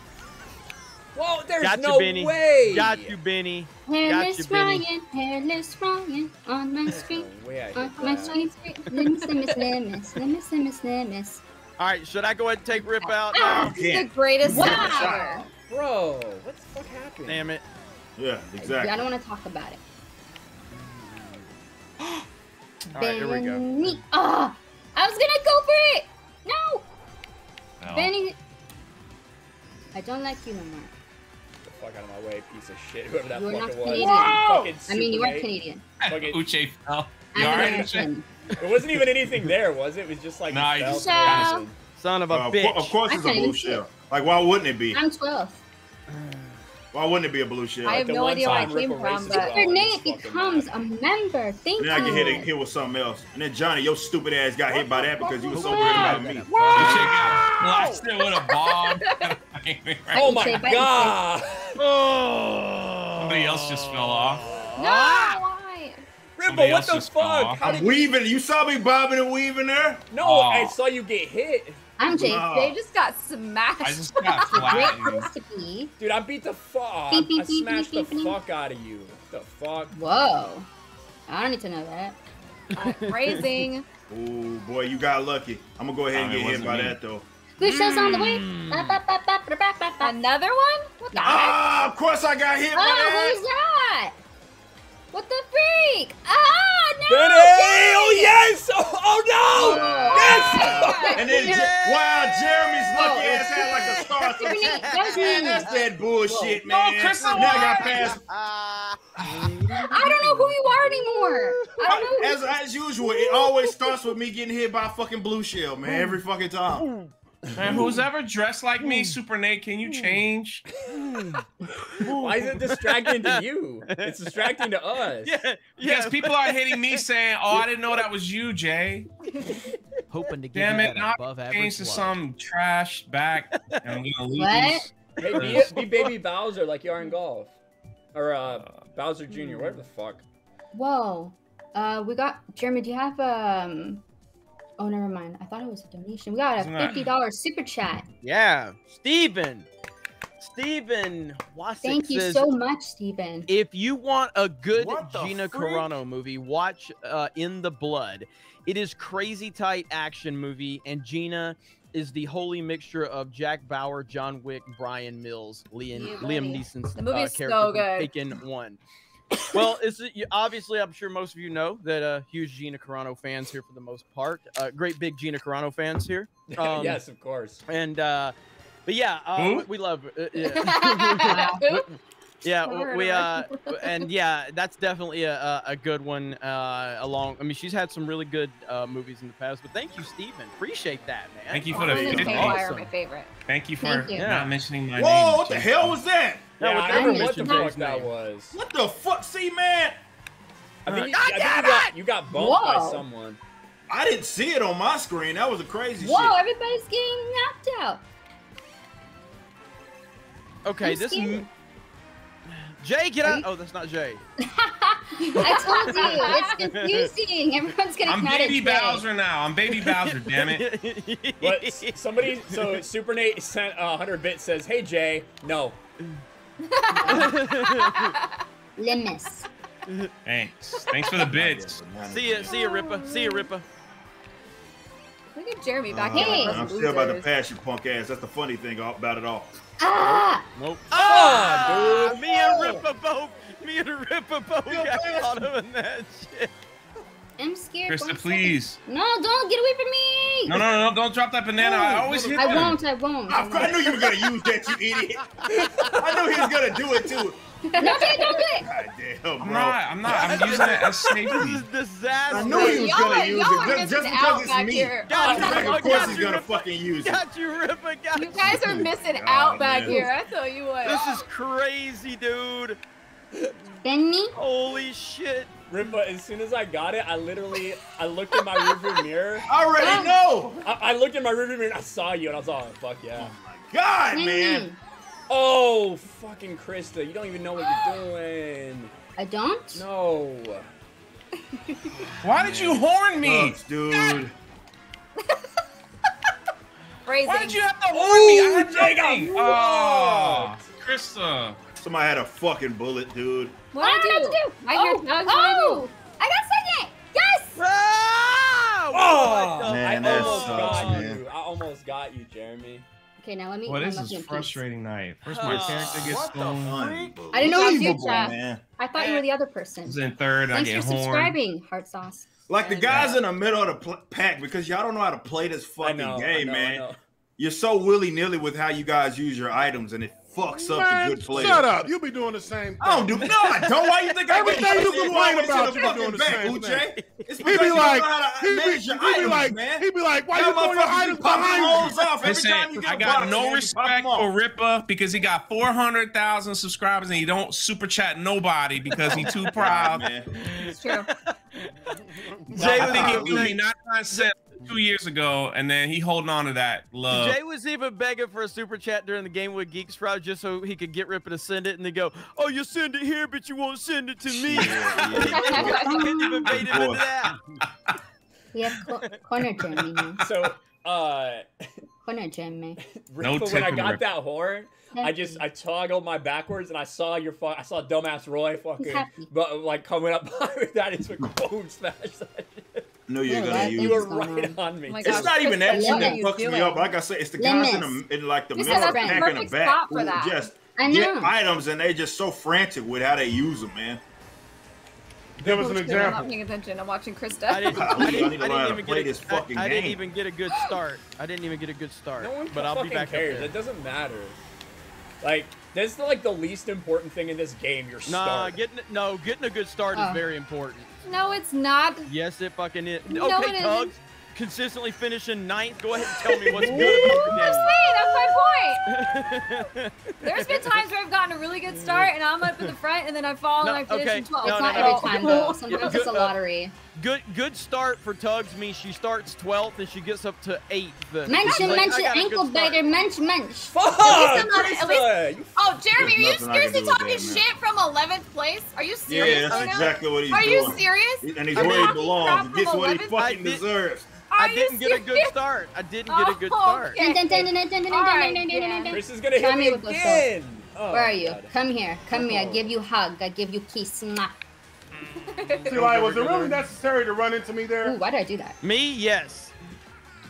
Well, there's Got you, Benny. way. Got you, Benny. Hairless you, Benny. Ryan, hairless Ryan, on my street, No on my that. street, street, slimmy, slimmy, slimmy, slimmy, slimmy, slimmy. All right, should I go ahead and take Rip out? Ah, This is the greatest Wow. ever. Bro, what the fuck happened? Damn it. Yeah, exactly. I don't want to talk about it. (gasps) All right, here we go. Benny- Ah, I was gonna go for it. No, No. Benny. I don't like you no more. Get the fuck out of my way, piece of shit. Whoever that You are not fucking was. Canadian. Fucking I mean, you are Supermate. Canadian. Fucking- Uche fell. You all right, American. Uche? There wasn't even anything there, was it? It was just like. Nah, you you fell just- to the Yeah. acid. Son of a Uh, bitch. of course I it's a can't blue shell. Like, why wouldn't it be? I'm 12. (sighs) Why wouldn't it be a blue shell? I have the no idea where I time came from, races but well. Your Oh, name becomes a member. Thank Then I get hit, you. hit with something else. And then Johnny, your stupid ass got hit by that because you was so worried about me. Uche got blasted with a bomb. (laughs) Oh my god! Oh. Somebody else just fell off. no, ah! why? Ripple, what the fuck? How I'm did weaving. You saw me bobbing and weaving there? No, Oh. I saw you get hit. I'm Jake. Wow. They just got smashed. I just got (laughs) flattened. place to be. Dude, I beat the fuck. Beep, beep, I beep, smashed the beep, beep, beep. fuck out of you. The fuck? Whoa. I don't need to know that. Raising. (laughs) Oh boy, you got lucky. I'm gonna go ahead and it get hit by me. that though. Blue shell's on the way. Mm. Ba, ba, ba, ba, ba, ba, ba, ba. Another one? What the heck? Ah, of course I got hit by Oh, that. who's that? What the freak? Ah, no! Benny! Oh yes! Oh, oh no! Yes! And then, Je- wow, Jeremy's lucky Oh. ass had like a star. So Tiffany, that was man, me. that's that bullshit, No, man. Chris now I got past. I don't know who you are anymore. I don't know. As, as usual, it always starts with me getting hit by a fucking blue shell, man. Every fucking time. Man, who's ever dressed like me, Super Nate, can you change? Why is it distracting to you? It's distracting to us. (laughs) Yeah, Yes, people are hitting me saying, "Oh, I didn't know that was you, Jay." (laughs) Hoping to give Damn it! that Now above average changed to love. some trash back, and I'm gonna lose. What? Hey, be, (laughs) be baby Bowser like you are in golf, or uh, Bowser Jr. Whatever the fuck. Whoa. Uh, we got Jeremy. Do you have um? Oh, never mind. I thought it was a donation. We got a fifty dollars super chat. Yeah, Steven. Steven Wasik Thank you says, so much, Steven. If you want a good Gina freak? Carano movie, watch uh, In the Blood. It is crazy tight action movie, and Gina is the holy mixture of Jack Bauer, John Wick, Bryan Mills, Liam, Yeah, Liam. Neeson's The movie uh, character so good. Taken One. Well, it's obviously I'm sure most of you know that uh, huge Gina Carano fans here for the most part. Uh, great big Gina Carano fans here. (laughs) Um, yes, of course. And uh, but yeah, uh, Who? we, we love. Uh, yeah. (laughs) Oop. Yeah, Never w- heard we uh, and yeah, that's definitely a, a, a good one. Uh, along, I mean, she's had some really good uh, movies in the past. But thank you, Steven. Appreciate that, man. Thank you for Oh, the Fun and 50. Haywire are Awesome. my favorite. Thank you for Thank you. Yeah. not mentioning my name. Whoa, what the Jay. hell was that? No, yeah, with I the what the fuck that was. What the fuck? See, man, I think, you, God I think you got you got bumped by someone. I didn't see it on my screen. That was a crazy Whoa! shit. Everybody's getting knocked out. Okay, I'm this. Scared. M- Jay, get out! Oh, that's not Jay. (laughs) I told you, it's confusing. Everyone's gonna I'm come out baby Jay. Bowser now. I'm baby Bowser. Damn it. (laughs) But somebody, so Super Nate sent uh, 100 bit says, "Hey Jay, no." (laughs) Limus. Thanks. Thanks for the bits. see ya, see ya, Ripper. See ya, Ripper. Look at Jeremy back Uh, here. Hey. I'm those still about to losers. pass you, punk ass. That's the funny thing about it all. Ah! Nope. Ah, dude. Me and Ripper both. Me and Ripper both got caught up in that shit. I'm scared. Krista, One second. please. No, don't get away from me. No, no, no, no, don't drop that banana. I always hit I them. won't. I won't. I I, I knew you were gonna use that, you idiot. I knew he was gonna do it too. (laughs) No, Jay, don't do it. God damn, bro. I'm not. I'm not. I'm using it as (laughs) This safety. is disaster. I knew he was Y'all gonna are- use y'all it are just, just missing because out it's back me. here. Got Like, of got course he's gonna Ripper. fucking use it. Got you, Ripper. Got You guys are missing God, out back man. here. I tell you what. This is crazy, dude. Benny. Holy shit. Rimba, as soon as I got it, I literally, I looked in my rearview mirror. (laughs) I already um, know. I, I looked in my rearview mirror and I saw you, and I was all, oh, fuck yeah. Oh God, Benny. man. Oh, fucking Krista, you don't even know what you're (gasps) doing. I don't. No. (laughs) Why did you horn me? Sucks, dude. (laughs) Phrasing. Why did you have to horn me? I had Jay nothing. Oh. Krista. Somebody had a fucking bullet, dude. What What did did I I do? do? I hear oh, Doug's what I oh! I got second. Yes. Ah! Oh, Man, I that almost sucks, got man. you. I almost got you, Jeremy. Okay, now let me. Well, I'm this looking is frustrating night. First, my Uh, character gets What stolen. I didn't know you did Unbelievable, that. man. I thought you were the other person. Is in third. I Thanks get for horned. subscribing, Heart Sauce. Like the guys in the middle of the pack because y'all don't know how to play this fucking know, game, know, man. You're so willy nilly with how you guys use your items, and it fucks up Man, the good players. shut up. You'll be doing the same thing. I don't do no. I don't. Why you think I Everything get you fucking complain about, you be doing the back, same Uche? It's He because be you like, don't know how to he be, your he be items, like, man. he be like, why Y'all you throwing your motherfuckers be items popping behind holes you? off every Listen, time you get I a got box, no man, you pop respect 'em off. for Ripper because he got 400,000 subscribers and he don't super chat nobody because he too (laughs) proud. man. It's true. Jay I was, think he even, me 99 cents two years ago, and then he holding on to that love. Jay was even begging for a super chat during the game with Geek Sprout just so he could get Ripper to send it, and they go, "Oh, you send it here, but you won't send it to me." Yeah, (laughs) he couldn't even bait him into Boy. that. (laughs) We have co- corner Jeremy now. So, uh, Corner Jeremy. (laughs) No Rippa, when I got Rippa. that horn, I just I toggled my backwards and I saw your fu- I saw dumbass Roy fucking but like coming up with that into a cone smash that shit. Know you're Yeah, gonna right, use. You What's (laughs) were right on me. Oh It's not even that Krista, shit what that fucks me up. Like I said, it's the guys in, the, in like the You middle of the that's the pack in the back who just I get know. items and they just so frantic with how they use them, man. Give us an I'm not paying attention. I'm watching Krista. I didn't, I I didn't, I didn't even get a, this fucking I, I didn't even get a good start. I didn't even get a good start. No one but I'll be back cares. up It doesn't matter. Like that's the, like the least important thing in this game. Your Nah, start. getting no, getting a good start is Oh. very important. no, it's not. Yes, it fucking is. No, okay, Tugs. consistently finishing ninth. Go ahead and tell me what's good about That's the me. That's my point. (laughs) There's been times where I've gotten a really good start and I'm up in the front and then I fall No, and I finish okay. in 12th. No, It's no, not no. every time though. (laughs) Sometimes it's a Good, uh, lottery. Good good start for Tugs means she starts 12th and she gets up to 8th. But Mensch, like, mensch, I got a good ankle biter, mensch, mensch. Fuck! At least I'm not- at least- Oh, Jeremy, are you There's nothing I can seriously talking that, man. shit from 11th place? Are you Yeah, serious? that's right now? exactly what he's Are doing. you serious? And he's Are you where he belongs. crap He gets from what he fucking did- deserves. I didn't get a good start. I didn't get a oh, good Oh, start. okay. Right, yeah. Chris is gonna Try hit me me with those again. Oh, Where are you? God. Come here. Come here. I give you hug. I give you kiss. Mwah. (laughs) See, like, was it really necessary to run into me Ooh, there? why did I do that? Me, yes.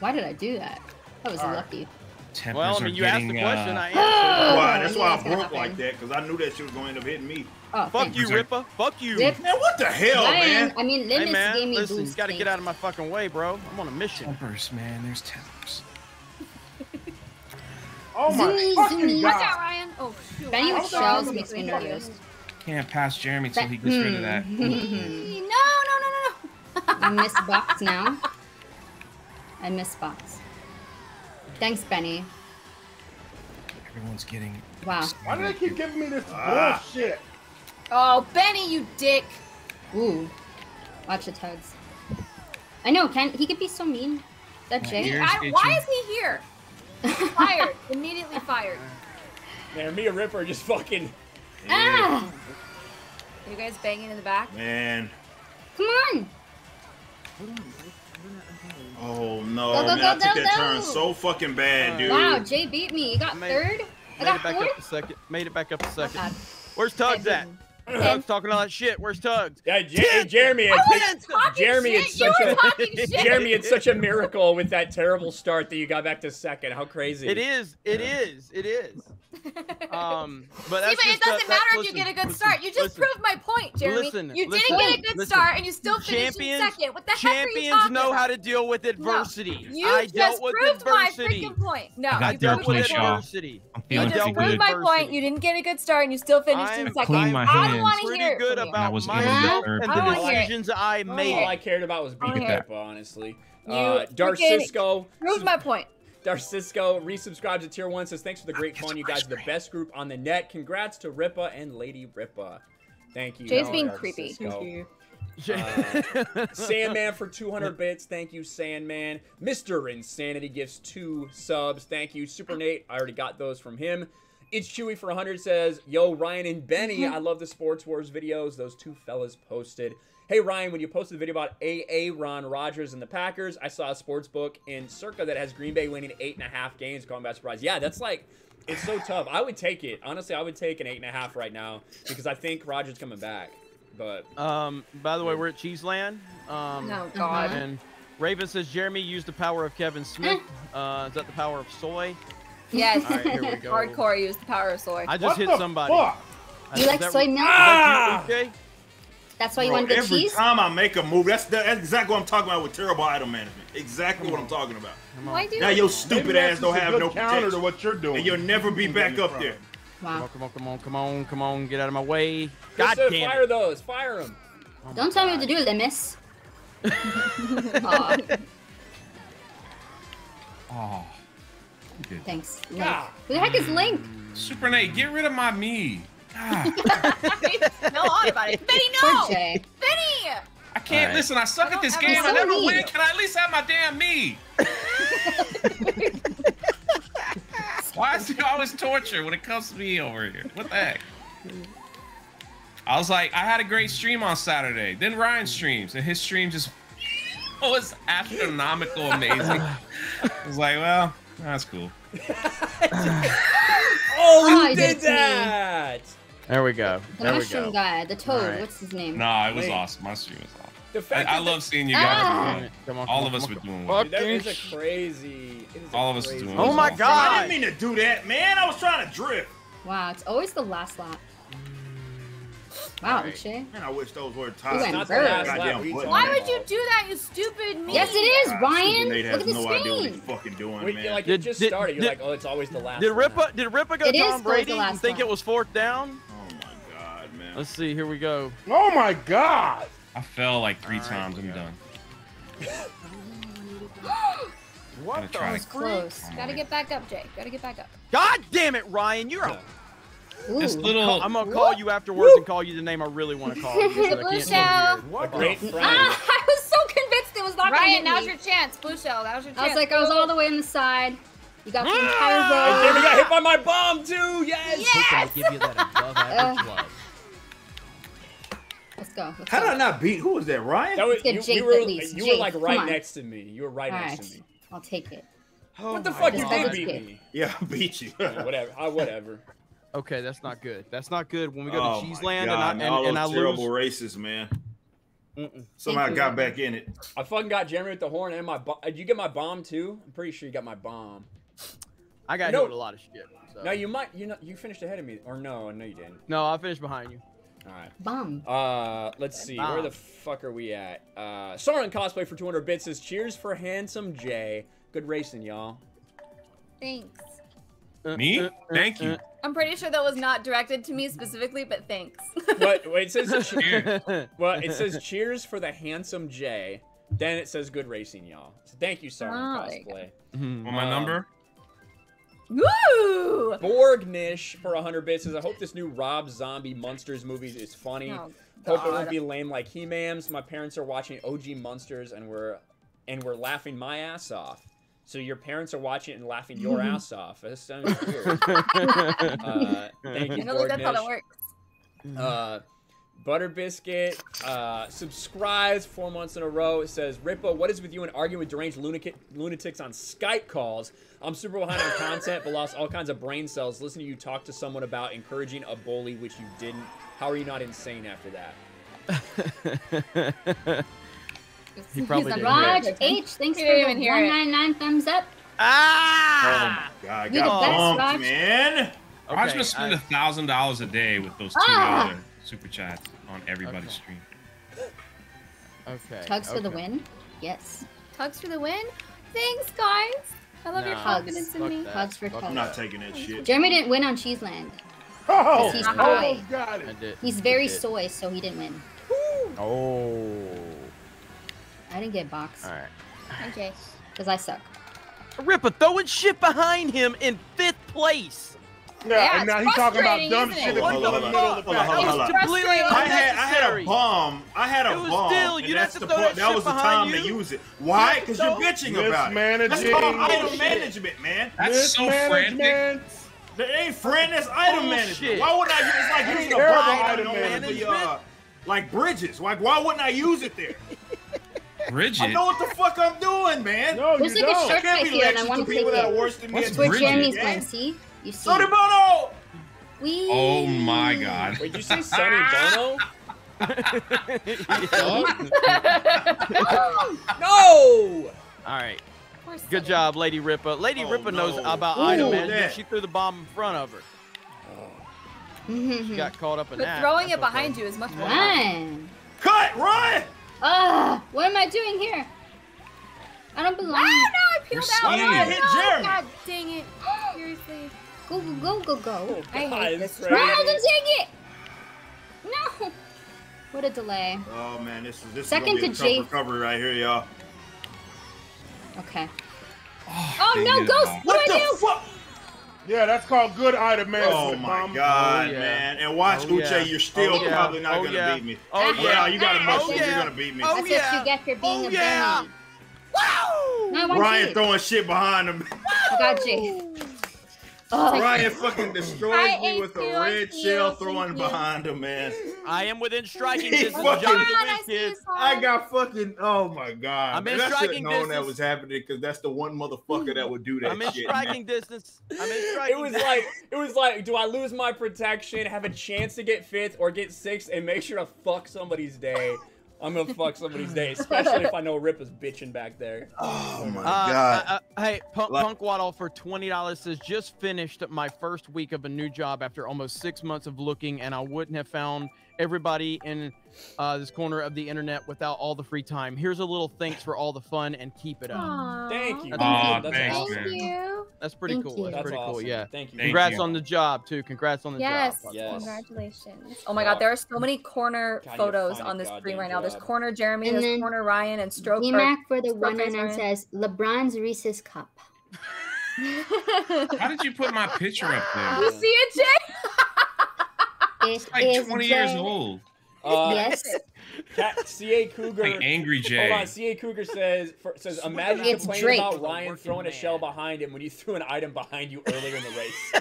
Why did I do that? That was All right. lucky. Tempers Well, I mean, you asked the question. uh, I (gasps) answered. Why? That's why that I broke happen. like that, because I knew that shit was going to end up hitting me. Oh, Fuck thanks. you, Ripper. Fuck you. Zip. Man, what the hell, Ryan, man? I mean, Hey Limus man, gave me listen, you boost. gotta get out of my fucking way, bro. I'm on a mission. Tempers, man. There's tempers. Oh my Zoomy, fucking zoomy. Watch god! out, Ryan. Oh, shoot. Benny with shells hold makes me on. nervous. Can't pass Jeremy till he gets rid of that. (laughs) (laughs) No, no, no, no, no. I miss box now. I miss box. Thanks, Benny. Everyone's getting. Wow. Why do they keep giving me this Ah. bullshit? Oh, Benny, you dick. Ooh. Watch the tugs. I know, can he could be so mean. That My Jay? I, why is he here? Fired. (laughs) Immediately fired. Man, me and Ripper are just fucking. Ah! You guys banging in the back? Man. Come on! Oh, no. Go, go, man, go, I took go, that go. turn so fucking bad, dude. Wow, Jay beat me. You got made- third? I Made got it back fourth? up a second. Made it back up a second. bad. Where's Tugs at? didn't. Tugs talking all that shit. Where's Tugs? Yeah, J- hey, Jeremy. I I wasn't talking Jeremy, shit. it's you such were a talking (laughs) shit. Jeremy, it's such a miracle with that terrible start that you got back to second. How crazy! It is. It is. It is. Um, but that's See, but it just, doesn't that- matter if listen, you get a good listen, start. You just listen. proved my point, Jeremy. Listen, you didn't get a good listen. start, and you still finished Champions, in second. What the heck are you champions talking know about? how to deal with adversity. You I just dealt with proved my adversity. freaking point. No, I got you dealt proved with place, my adversity. I'm You just pretty proved good. my point. You didn't get a good start, and you still finished I'm in second. clean my I don't want to hear it good from you. about was my able to health and I the don't wanna hear it. decisions I made. All I cared about was beating Okay. Pippa, honestly. You Uh, freaking Darcisco, Proved my point. Darcisco resubscribes to tier one. Says thanks for the great fun. You guys are the best group on the net. Congrats to Ripa and Lady Ripa. Thank you. Jay's being Darcisco. creepy. Thank you. Uh, Sandman for 200 (laughs) bits. Thank you, Sandman. Mr. Insanity gives two subs. Thank you. Super Nate, I already got those from him. It's Chewy for 100 says, Yo, Ryan and Benny, I love the Sports Wars videos those two fellas posted. Hey, Ryan, when you posted the video about AA Ron Rodgers and the Packers, I saw a sports book in Circa that has Green Bay winning eight and a half games, going by surprise. Yeah, that's like, it's so tough. I would take it. Honestly, I would take an eight and a half right now because I think Rodgers coming back. But Um, by the way, we're at Cheeseland. Um, No, God. And Raven says Jeremy used the power of Kevin Smith. Uh, is that the power of soy? Yes. All right, here we (laughs) go. Hardcore used the power of soy. I just What hit the somebody. fuck? You like soy is milk? Ah! okay? That's why you Bro, want good every cheese? time I make a move, that's that's exactly what I'm talking about with terrible item management. Exactly what I'm talking about. Why do Now you? your stupid ass don't just a have no counter to what you're doing. and you'll never be back up there. Come Wow. on, come on, come on, come on, come on, get out of my way. God Krista, damn fire it. those. Fire them. Oh Don't tell me what to do, Limus. (laughs) Aw, Oh. thanks. Link. Yeah. Who the heck is Link? Hmm. Super Nate, get rid of my me. God, no on about it. Benny, no. Jay. Benny. I can't Alright. listen. I suck I at this game. have I a- never win. Can I at least have my damn me? (laughs) Why is it always torture when it comes to me over here? What the heck? I was like, I had a great stream on Saturday. Then Ryan streams, and his stream just (laughs) was astronomical amazing. I was like, well, that's cool. (laughs) Oh, you you did that! me. That. There we go. The There we mushroom go. guy, the toad. Alright. What's his name? Nah, it was Wait. awesome. My stream was awesome. The I, fact I that love seeing you guys. Ah. doing it. Come on, All come of us come were on. doing Dude, well. that is a crazy. it is a All of us are crazy- doing Oh my god! I didn't mean to do that, man. I was trying to drift. Wow, it's always the last lap. Wow, Alright. Uche. Man, I wish those were Ooh, tied. and Not the bird. last lap. Goddamn What are you button. talking Why would you do that, you stupid me? Yes, it is, Ryan. Super Nate Look at the no idea what he's screen. fucking doing, Wait, man. you're like Did- it just did- started. You're did- like, oh, it's always the last. Did. Ripa did Ripa go It is Tom Brady and think it was fourth down? Let's see. Here we go. Oh my god! I fell like three All right, times. I'm yeah. done. Gonna (gasps) What try the to- Close. I'm Gotta get back up, Jay. Gotta get back up. God damn it, Ryan! You're. A, Ooh. This little. I'm gonna call you afterwards and call you the name I really want to call you. The I (laughs) blue can't shell. do it What A great the. Ah, (laughs) I was so convinced it was not gonna Ryan, hit now's me. your chance. Blue shell, That was your chance. I was like, I was all the way on the side. You got the entire Hey, row. Jamie got hit by my bomb too. Yes. Hoping to give you that above average love. Let's go. Let's How go. did I not beat? Who was that? Ryan? That was you, Jake you were at least. you Jake, were like right on. next to me. You were right All next to me. I'll take it. Oh what the fuck? God. You did guy's beat good. me. Yeah, I beat you. Yeah, whatever. I, whatever. Okay, that's not good. That's not good. When we go oh to Cheese Land and I man, all and, and I those terrible lose. races, man. Mm-mm. Somehow you, got back in it. I fucking got Jeremy with the horn and my bomb. Uh, did you get my bomb too? I'm pretty sure you got my bomb. I got No. hit with a lot of shit. So. No, you might. You know, you finished ahead of me, or no? No, you didn't. No, I finished behind you. All right. Bomb. Uh, let's see. Where the fuck are we at? Uh, Soren cosplay for 200 bits says, "Cheers for handsome Jay. Good racing, y'all." Thanks. Uh, Me? uh, Thank you. uh, I'm pretty sure that was not directed to me specifically, but thanks. (laughs) What? Wait, it says. (laughs) uh. (laughs) well, it says, "Cheers for the handsome Jay." Then it says, "Good racing, y'all." So thank you, Soren Oh, there you go. cosplay. Mhm. Want my Um, number? Woo! Borgnish for 100 bits says, "I hope this new Rob Zombie Munsters movie is funny. Oh, Hope it won't be lame like He-Mams. My parents are watching OG Munsters and we're and we're laughing my ass off. So your parents are watching it and laughing your (laughs) ass off. That sounds weird. (laughs) uh, thank I you, don't think that's how that works. Uh, Butter Biscuit uh, subscribes four months in a row. It says, Rippo, what is with you and arguing with deranged lunatic, lunatics on Skype calls? I'm super behind on content, but lost all kinds of brain cells. Listen to you talk to someone about encouraging a bully, which you didn't. How are you not insane after that? He probably He's did. not Raj H, thanks for didn't the even hear it. 199 thumbs up. ah! Oh my God, You got the best, bumped, Raj. man. Raj Okay, must spend I- a thousand dollars a day with those two Ah! Dollar super chats on everybody's Okay. stream. Okay. Tugs for the win? Yes. Tugs for the win. Thanks, guys. I love your Nah, confidence in me. that. Hugs for Tugs. I'm not taking that shit. Jeremy didn't win on Cheeseland. Oh, He's I high. got it. He's very I soy, so he didn't win. Oh. I didn't get boxed All right. Okay. because I suck. Ripper throwing shit behind him in fifth place. Yeah, Yeah, and now he's talking about dumb isn't shit in the the middle of the fuck? Hold on, hold on, pack. hold on. I had I had a unnecessary. bomb. I had a It was bomb. still- and you that's have to the throw point. that That shit was the behind time to use it. Why? Because have you're bitching about it. That's Mismanaging called item shit. management, man. That's so frantic. Mismanagement. That ain't friend. That's item Bullshit. management. Why wouldn't I use? It's like using a Terrible bomb item on one of the management. uh, like bridges. Like why wouldn't I use it there? Bridges? I Bridget. know what the fuck I'm doing, man. No, There's you like a don't. shirt Can't right be here, and I lectured want to to take people that are it. worse than me. What's at Where Bridget? Jeremy's game. going, see? You see? Sonny Bono. Wee. Oh my god. Wait, did you say Sonny Bono? (laughs) (laughs) no! All right. Of Good job, Lady Ripper. Lady Oh, Ripper knows about Ooh, item management. that. She threw the bomb in front of her. She got (laughs) caught up in But that. throwing That's it behind okay. you is much more. Run. Cut, run. Ugh, what am I doing here? I don't Ah, belong. no, I peeled You're out. skinny. Oh, Hit no, Jeremy. God dang it. (gasps) Seriously. Go, go, go, go, go. I hate this. it's Run, don't take it. No. What a delay. Oh man, this is this Second is gonna be to a tough Jay. recovery right here, y'all. Okay. Oh, Oh no. Ghost! Oh. What, What do I the do? fuck? Yeah, that's called good item man. Oh my Mom. god, Oh, yeah. man! And watch Oh, Uche, yeah. you're still Oh, yeah. probably not Oh, gonna yeah. beat me. Oh, Ah, yeah. you got a muscle. oh, You're gonna beat me. Oh, That's yeah. what you get for being Oh, a yeah. bunny. Wow! No, Ryan throwing shit behind him. I got Jade. Oh, Ryan fucking destroys I me with a red shell you, throwing behind him, man. I am within (laughs) striking distance. fucking- Johnny Come on, I Whiz see Kid. you, son. I got fucking oh my god! I'm in man. I should have known that was happening because that's the one motherfucker that would do that I'm in shit. striking distance. I'm in (laughs) striking. It was distance. like it was like, do I lose my protection, have a chance to get fifth, or get sixth and make sure to fuck somebody's day? I'm gonna fuck somebody's day, especially if I know Rip is bitching back there. Oh my Uh, god! uh, uh, hey, Punk, Like- Punk Waddle for twenty dollars says just finished my first week of a new job after almost six months of looking, and I wouldn't have found everybody in uh, this corner of the internet without all the free time. Here's a little thanks for all the fun and keep it up. Aw. Thank you. That's Aw, That's thanks, awesome. Thank you. That's pretty Thank cool. you. That's, That's pretty cool. Yeah. Thank you. Thank Congrats you. on the job too. Congrats on the Yes. job. Yes. Congratulations. Oh my god, there are so many corner God, photos on this screen right now. there's corner Jeremy, And there's corner Ryan, and stroke. or- DMAC for the one face and Ryan. says LeBron's Reese's cup. (laughs) How did you put my picture up there? You see it, Jay? (laughs) It Like is 20 years old. Uh, (laughs) Yes. CA Cougar. Like Angry Hold on, CA Cougar says for, says imagine It's complaining Drake. about Ryan throwing a shell behind him when you threw an item behind you earlier in the race.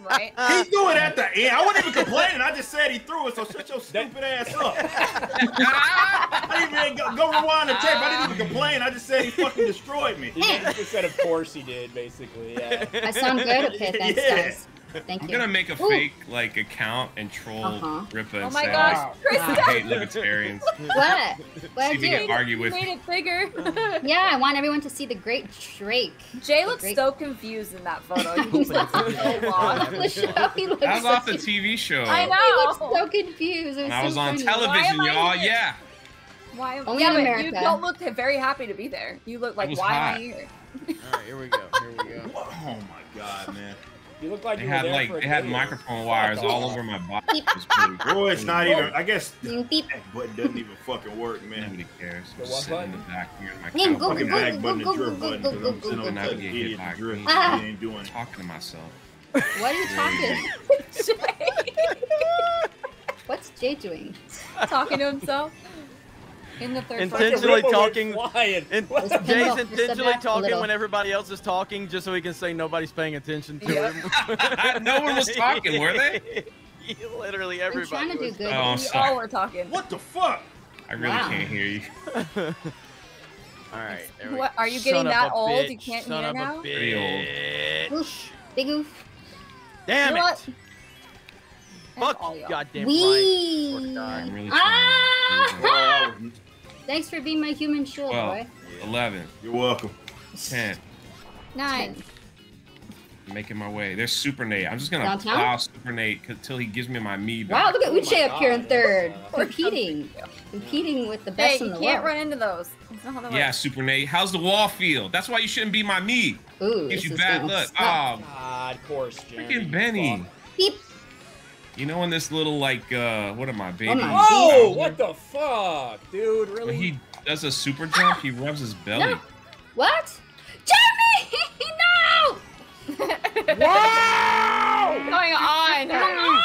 (laughs) right? He threw it at the end. I wasn't even complaining. I just said he threw it, so shut your stupid ass up. (laughs) I didn't even go, go rewind the tape. I didn't even complain. I just said he fucking destroyed me. He just said, "Of course he did." Basically, yeah. I sound good. Okay, thanks, Yeah. guys. Thank I'm you. gonna make a Ooh. fake like account and troll Uh-huh. Ripa Oh and my say gosh, like, I hate libertarians. (laughs) What? What See I if you can argue You with made me. it bigger. (laughs) (laughs) Yeah, I want everyone to see the great Drake. Jay looks Great. so confused in that photo. He looks so lost. Michelle, he looks That was so off the. TV show. I know. He looks so confused. It was And I so was on funny. television, Why am I y'all. here? Yeah. Why? Only yeah, in America. you don't look very happy to be there. You look like, was why am. I here? All right, here we go. Here we go. Oh my god, man. You look like They you were had there like for a they had video. microphone wires all over my body. It was pretty Boy, it's not even. I guess Beep, beep. that button doesn't even fucking work, man. Nobody cares. I'm just sitting in the back here in my Yeah, go, Fucking go, hat, back button go, and drift go, button because I'm go, sitting go, on go. the idiot Back drift. me. Ah. He ain't doing. talking to myself. What are you talking? (laughs) What's Jay doing? talking to himself in the third Intentionally talking- flying. And What the- Just Jay's a little, just a intentionally talking when everybody else is talking, just so he can say nobody's paying attention to Yep. him. (laughs) (laughs) no one was talking, were they? (laughs) Literally I'm everybody. trying to do good. Oh, we sorry. all were talking. What the fuck? I really Wow. can't hear you. All right. there What, are you getting Son that a old you can't son hear of a now? Pretty old. Oof. Big oof. Damn You it! know what? Fuck all y'all. goddamn right. I'm really Ah! Trying. Well, I was- Thanks for being my human shield, Well. boy. 11, You're welcome. 10, Nine. I'm making my way. There's Super Nate. I'm just gonna Downtown? plow Super Nate until he gives me my me Wow, look at Oh my Uche up here in third. Uh, Competing. Competing with the Hey, best in you can't run into those. That's not how that Yeah, works. Super Nate. How's the wall feel? That's why you shouldn't be my me. Ooh, Gives you bad gonna luck. Oh, God, of course, Jeremy. freaking Benny. Beep. You know in this little like uh what am I, baby? my Whoa! What the fuck, dude? When Really? he does a super jump, he rubs his belly. No. What? Jeremy! (laughs) no! What's (laughs) going on? no!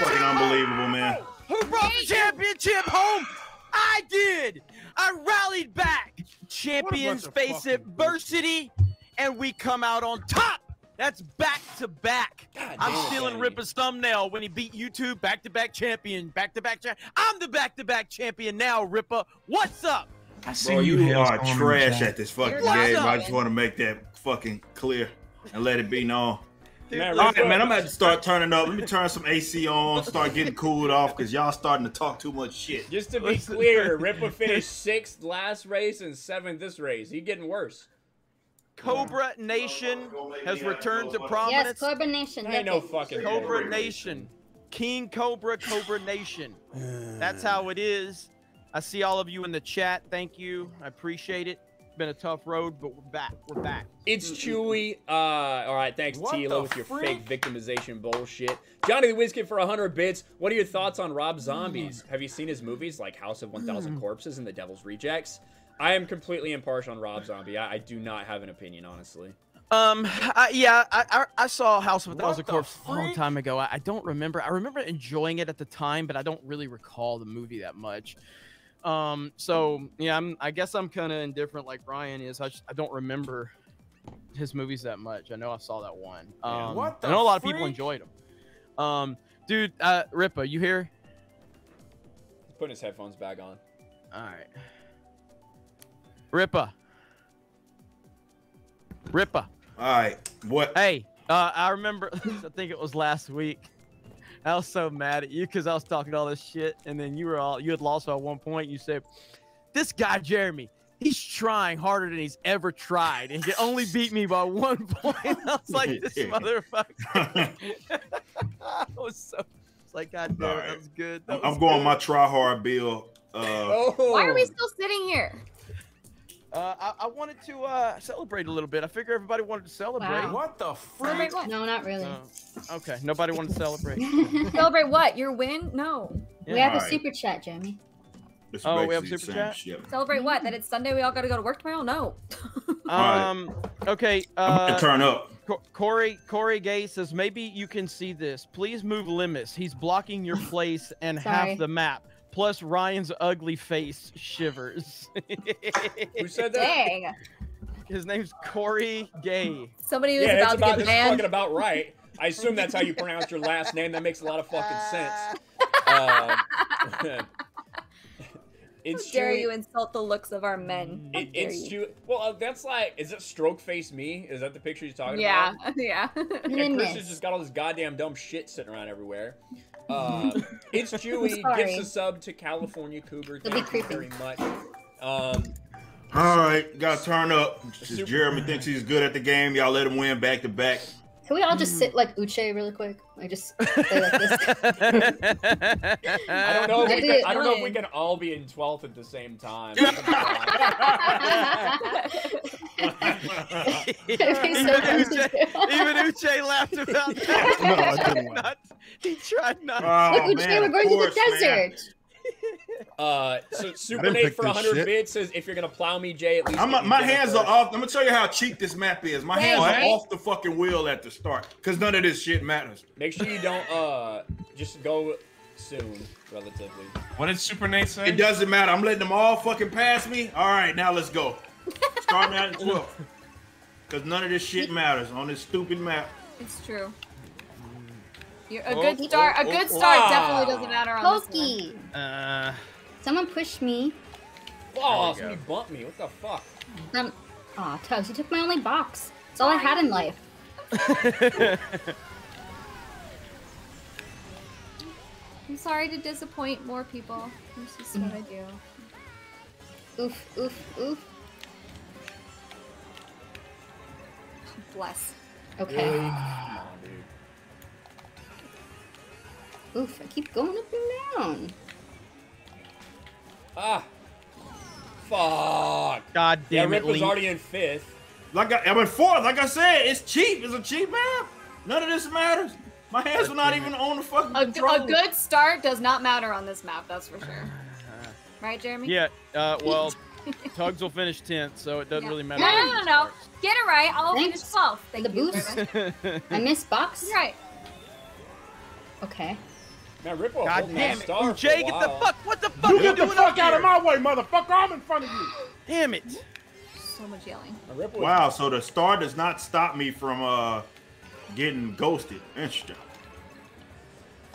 Fucking unbelievable, man. Who brought the championship home? I did. I rallied back. Champions face adversity, and we come out on top. That's back to back. God I'm damn stealing Benny. Ripper's thumbnail when he beat YouTube back to back champion, back to back champ. I'm the back to back champion now, Ripper. What's up? I see Bro, you Hales are on trash at this fucking You're game. not. I just want to make that fucking clear and let it be known. Man, All right, man, I'm about to to start turning up. Let me turn some AC on, start getting cooled off, because y'all starting to talk too much shit. Just to be clear, Ripper (laughs) finished sixth last race and seventh this race. He getting worse. Cobra Nation has returned to prominence. Yes. Cobra Nation. Ain't no fucking Cobra Nation. King Cobra, Cobra Nation. That's how it is. I see all of you in the chat. Thank you. I appreciate it. It's been a tough road, but we're back. We're back. It's Chewy. Uh, all right, thanks, What Tila, with your freak? fake victimization bullshit. Johnny the Whiz Kid for 100 bits. What are your thoughts on Rob Zombies? Have you seen his movies like House of 1,000 Corpses and The Devil's Rejects? I am completely impartial on Rob Zombie. I, I do not have an opinion, honestly. Um, I, yeah, I, I I saw House of a What Thousand the Corpses a long time ago. I, I don't remember. I remember enjoying it at the time, but I don't really recall the movie that much. Um, so yeah, I'm. I guess I'm kind of indifferent, like Brian is. I just, I don't remember his movies that much. I know I saw that one. Um, What I know a lot of people enjoyed them. Um, dude, uh, Ripa, you here? He's putting his headphones back on. All right. Ripa. Ripa. All right, what? Hey, uh, I remember. (laughs) I think it was last week. I was so mad at you because I was talking all this shit, and then you were all you had lost at one point. You said, "This guy Jeremy, he's trying harder than he's ever tried, and he can only beat me by one (laughs) point." I was like, "This motherfucker." (laughs) I was so. It's like, God damn, it, Alright. that was good. That I'm was going good." my try hard bill. Uh, Oh, Why are we still sitting here? Uh, I, I wanted to uh, celebrate a little bit. I figure everybody wanted to celebrate. Wow. What the Celebrate freak? No, not really. Uh, okay, nobody wanted to celebrate. (laughs) Celebrate what? Your win? No. We have a Alright. super chat, Jeremy. It's Oh, we have super same chat? shit. Celebrate what? That it's Sunday. We all got to go to work tomorrow. No. (laughs) Alright. Um. Okay. I'm Uh, gonna turn up. Co- Corey Corey Gay says maybe you can see this. Please move Limus. He's blocking your (laughs) place and half the map. Plus Ryan's ugly face shivers. Who said that? Dang. His name's Corey Gay. Somebody who's Yeah, that's about to about get that's banned. fucking about right. I assume that's how you pronounce your last name. That makes a lot of fucking sense. (laughs) Um, (laughs) it's How dare Chewy- you insult the looks of our men? How It, it's you. Chewy- Well, uh, that's like, is it stroke face me? Is that the picture he's talking Yeah, about? (laughs) yeah. And Chris has just got all this goddamn dumb shit sitting around everywhere. Uh, (laughs) it's Chewy Sorry. gets a sub to California Cougar. Don't be Thank you creepy. very much. Um, All right, gotta turn up. Super- Jeremy thinks he's good at the game, y'all let him win back to back. Can we all just sit hmm. like Uche really quick? Like just (laughs) play like this. I don't know. If we can, I don't know if we can all be in 12th at the same time. (laughs) It'd so fun Uche, even Uche laughed about (laughs) that. No, I didn't He laugh. not- He tried not. Oh, Look, Uche, man, we're going course, to the man. Desert. Uh, so (laughs) Super Nate for this 100 shit. bits says if you're gonna plow me, Jay, at least. I'm, get me my dinner hands are off. I'm gonna tell you how cheap this map is. My hands What? are off the fucking wheel at the start, cause none of this shit matters. Make sure you don't uh just go soon, relatively. What did Super Nate say? It doesn't matter. I'm letting them all fucking pass me. All right, now let's go. Starting out in (laughs) 12. Cause none of this shit matters on this stupid map. It's true. You're, a Oh, good start. oh, A good oh, start wow. definitely doesn't matter on this one. Pokey. Uh, Someone pushed me. Oh, There we somebody bumped me. What the fuck? Um, aw, Tugs, you took my only box. It's all I had in life. (laughs) I'm sorry to disappoint more people. This is what I do. Oof, oof, oof. Bless. Okay. Come Oof, I keep going up and down. Ah. Fuck. God Yeah, damn it, Rip was Link. already in fifth. Like I, I'm in fourth. Like I said, it's cheap. It's a cheap map. None of this matters. My hands were not even on the fucking A, controller. a good start does not matter on this map, that's for sure. (sighs) Right, Jeremy? Yeah. Uh, (laughs) well, Tugs will finish 10th, so it doesn't Yeah. really matter. No, no, no, no. Get it right. I'll Thanks finish 12. Thank the you. boost. very much. (laughs) I missed box. You're right. Okay. Man, Rip was God damn it. star for Jay, get the fuck. What the fuck You you get the doing fuck up out of my way, motherfucker! I'm in front of you. Damn it. So much yelling. Man, Wow, so the star does not stop me from uh getting ghosted. Interesting.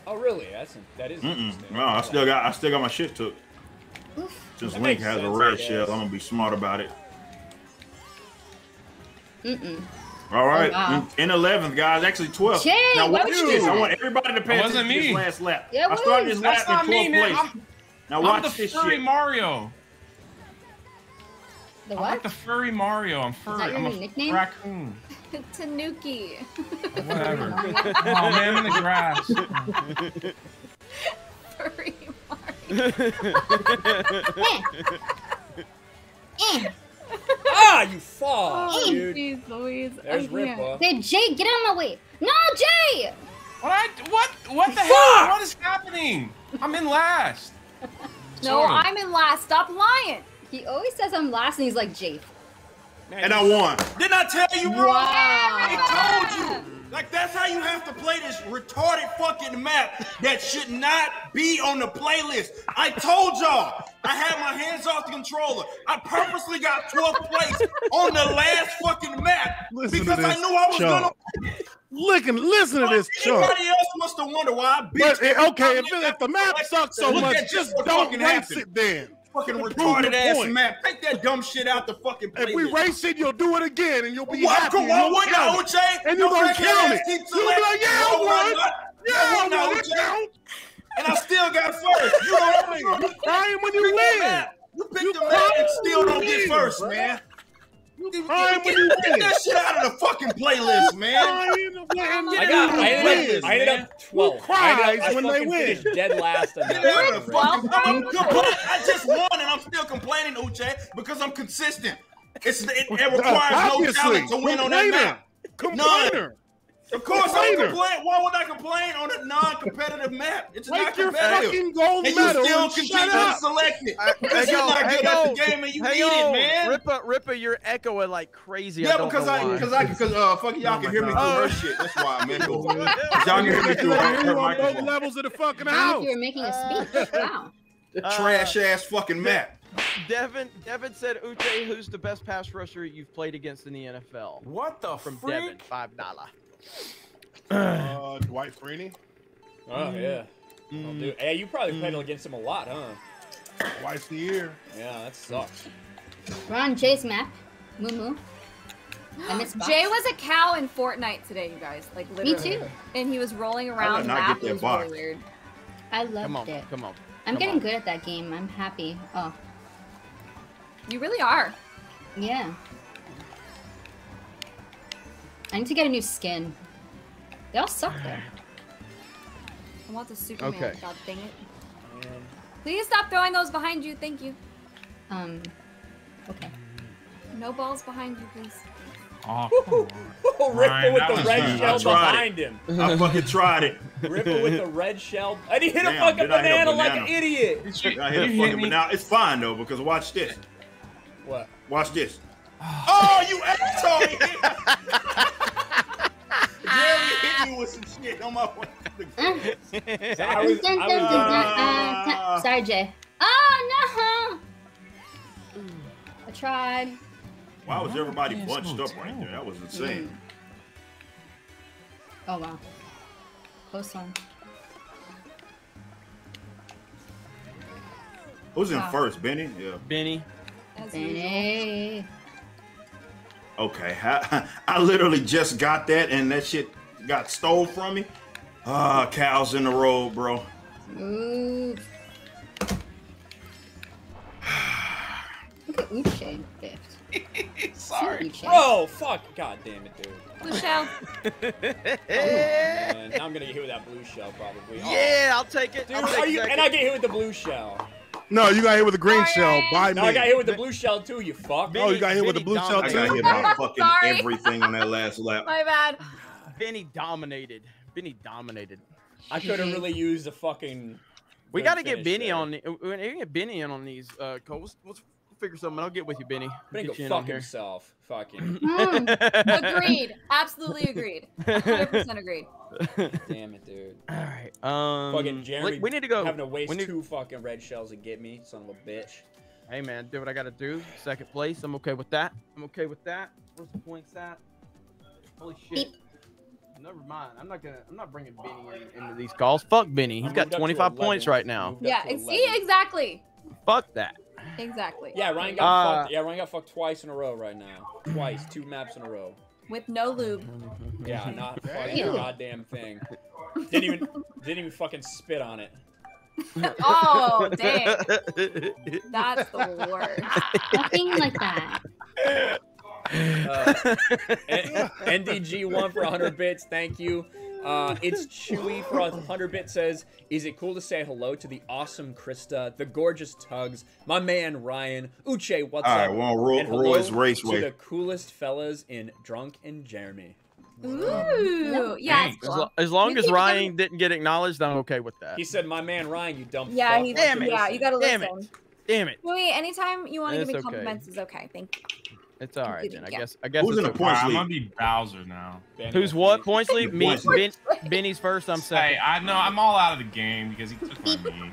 Oh, really? That's that is Mm-mm. interesting. No, I still got I still got my shit took. Oof. Since That Link has a sense, I red shell, I'm gonna be smart about it. Mm-mm. All right, wow. in, in 11th, guys, actually 12th. Jay, now watch this. I want everybody to pay That attention to this me. last lap. Yeah, I started this That's lap not in 12th me, man. place. I'm, now I'm watch the this furry shit. Mario. The what? I'm like the furry Mario. I'm furry. that your I'm a nickname? raccoon. (laughs) Tanuki. Whatever. (laughs) oh man, I'm in the grass. Furry Mario. (laughs) Eh. Eh. (laughs) Ah, you fuck, Oh, dude. jeez Louise. There's I. Ripper. Hey, Jay, get out of my way. No, Jay! What? What? What the Fuck! hell? What is happening? I'm in last. (laughs) No, Sorry. I'm in last. Stop lying. He always says I'm last and he's like, Jay. Man, And I won. Didn't I tell you, bro? Wow. I told you. Like that's how you have to play this retarded fucking map that should not be on the playlist. I told y'all. I had my hands off the controller. I purposely got 12th place on the last fucking map Listen to because I knew I was gonna. Look and listen to this. Anybody else must have wonder why I beat But eh, okay, if, if the map sucks so Look much, just don't race happened. it then. Fucking retarded ass point. map. Take that dumb shit out the fucking playlist. If we race it, you'll do it again, and you'll be Why, happy. on, you'll what now. OJ? And you Your gonna count it. You'll be like, yeah, I won. Yeah, I won. It count. And I still got first. You (laughs) know, you, You crying when you win. You pick You the map and still don't get first, man. You crying when you Get that shit out of the fucking playlist, man. Crying I you got. I win. ended up. I ended up 12. cries I, ended up, I when they fucking win? finished dead last on that. (laughs) Yeah, fucking race. fucking- I'm compl- I just won and I'm still complaining, Uche, because I'm consistent. It's it, it requires no Obviously. talent to win on that Complainer. map. Complainer. Of course, I Complainer. complain. Why would I complain on a non-competitive map? It's not your competitive. fucking gold and medal you still and continue shut to up. select it. Hey, Because you're yo, not hey, good at the game and you hey, need yo, it, man. Ripper, Ripper, you're echoing like crazy. Yeah, don't because I because I because uh fucking y'all Oh can hear me through her shit. That's why, man. (laughs) 'Cause Y'all can hear me through her, her You on both microphone. levels of the fucking I don't know house. if You're making a speech. (laughs) Wow. Trash ass fucking map. Devin, Devin said, Uche, who's the best pass rusher you've played against in the NFL? What the fuck? From freak? Devin, five dollar. Uh, Dwight Freeney. Oh yeah. Mm-hmm. I'll do. Mm. Hey, you probably mm. played against him a lot, huh? Twice a year. Yeah, that sucks. We're on Jay's map. Moo moo. I miss. (gasps) Jay was a cow in Fortnite today, you guys. Like literally. Me literally. too. And he was rolling did around the not map. get It that was box. really weird. I loved Come on, it. come on. I'm come getting on. good at that game. I'm happy. Oh, You really are. yeah. I need to get a new skin. They all suck though. I want the Superman. Okay. God dang it. Please stop throwing those behind you. Thank you. Um, okay. No balls behind you, please. (laughs) Oh, Oh, Ryan, with the red good. shell I tried behind him. I fucking tried it. Ripper with the (laughs) red shell. And he hit a fucking did I hit a banana like an idiot. I hit a fucking me? banana. It's fine though because watch this. What? Watch this. Oh, you asshole! He hit me. Jerry hit me with some shit on my way. to the- I was, I was, dun, dun, uh, uh, sorry, Jay. Oh no! I tried. Why was everybody bunched up right there? That was insane. Oh wow. Close one. Who's in Wow. first, Benny? Yeah. Benny. As usual. Benny. Okay. I, (laughs) I literally just got that and that shit got stole from me. Ah, cows in the road, bro. Ooh. Look at Uche gift. (laughs) Sorry. Uche. Bro, fuck. God damn it, dude. Blue shell. (laughs) Man, now I'm gonna get hit with that blue shell probably. Oh. Yeah, I'll take it. Dude, I'll take are you, and I get hit with the blue shell. No, you got hit with a green Sorry. shell by No, me. I got hit with the blue shell too, you fuck. Oh, you got hit with the Benny blue shell too. I too? got hit by fucking Sorry. everything on that last lap. (laughs) My bad. Benny dominated. Benny dominated. I could have really used a fucking. We got to get Benny there. on. We got to get Benny in on these. Uh, Cole. Let's, let's figure something. I'll get with you, Benny. Benny go you in fuck here. himself. Fucking. (laughs) Mm. Agreed. Absolutely agreed. 100% agreed. Damn it, dude. All right. Um. Fucking Jeremy. we- We need to go. Having to waste need- two fucking red shells to get me, son of a bitch. Hey man, do what I gotta do. Second place. I'm okay with that. I'm okay with that. Where's the points at? Holy shit. Never mind. I'm not gonna. I'm not bringing Benny in, into these calls. Fuck Benny. He's got moved up 25 points right now. Yeah. to ex- 11. See, exactly. Fuck that. Exactly. Yeah, Ryan got Uh, fucked. Yeah, Ryan got fucked twice in a row right now. Twice, two maps in a row. With no lube. Yeah, not (laughs) fucking Damn. goddamn thing. Didn't even didn't even fucking spit on it. (laughs) Oh, dang. (laughs) That's the worst. Nothing like that. Uh, N- NDG1 for 100 bits, thank you. Uh, it's Chewy for 100 bits says, Is it cool to say hello to the awesome Krista, the gorgeous Tugs, my man Ryan, Uche, what's All up? right, we're on Ro- and hello Roy's To the coolest fellas in Drunk and Jeremy. Ooh. Yeah. Thanks. As, lo- as long You as keep Ryan didn't get acknowledged, I'm okay with that. He said, My man Ryan, you dumb Yeah, fuck. he's, Damn it. yeah, you gotta Damn listen. it. Damn it. Louis, anytime you want to give It's me okay. compliments is okay. Thank you. It's all right Completely, then. I yeah. guess. I guess. Who's it's in the okay. points I'm gonna be Bowser now. Benny Who's what? Points lead. Me, Points ben, Benny's first. I'm Hey. I know I'm all out of the game because he took my (laughs) knee.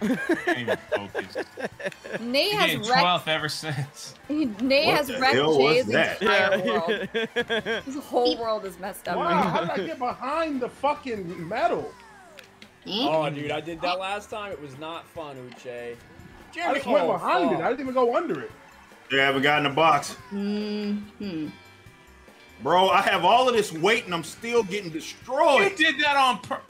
Can't, can't even focus. (laughs) Nate has getting wrecked. 12th ever since. (laughs) Nate What has wrecked Jay's entire world. Yeah. His whole world is messed up. Wow, how did I get behind the fucking metal? Oh, dude, I did that last time. It was not fun, Uche. I just went oh, behind fuck. it. I didn't even go under it. They haven't gotten the box. Mm-hmm. Bro, I have all of this weight and I'm still getting You destroyed. did that on pur-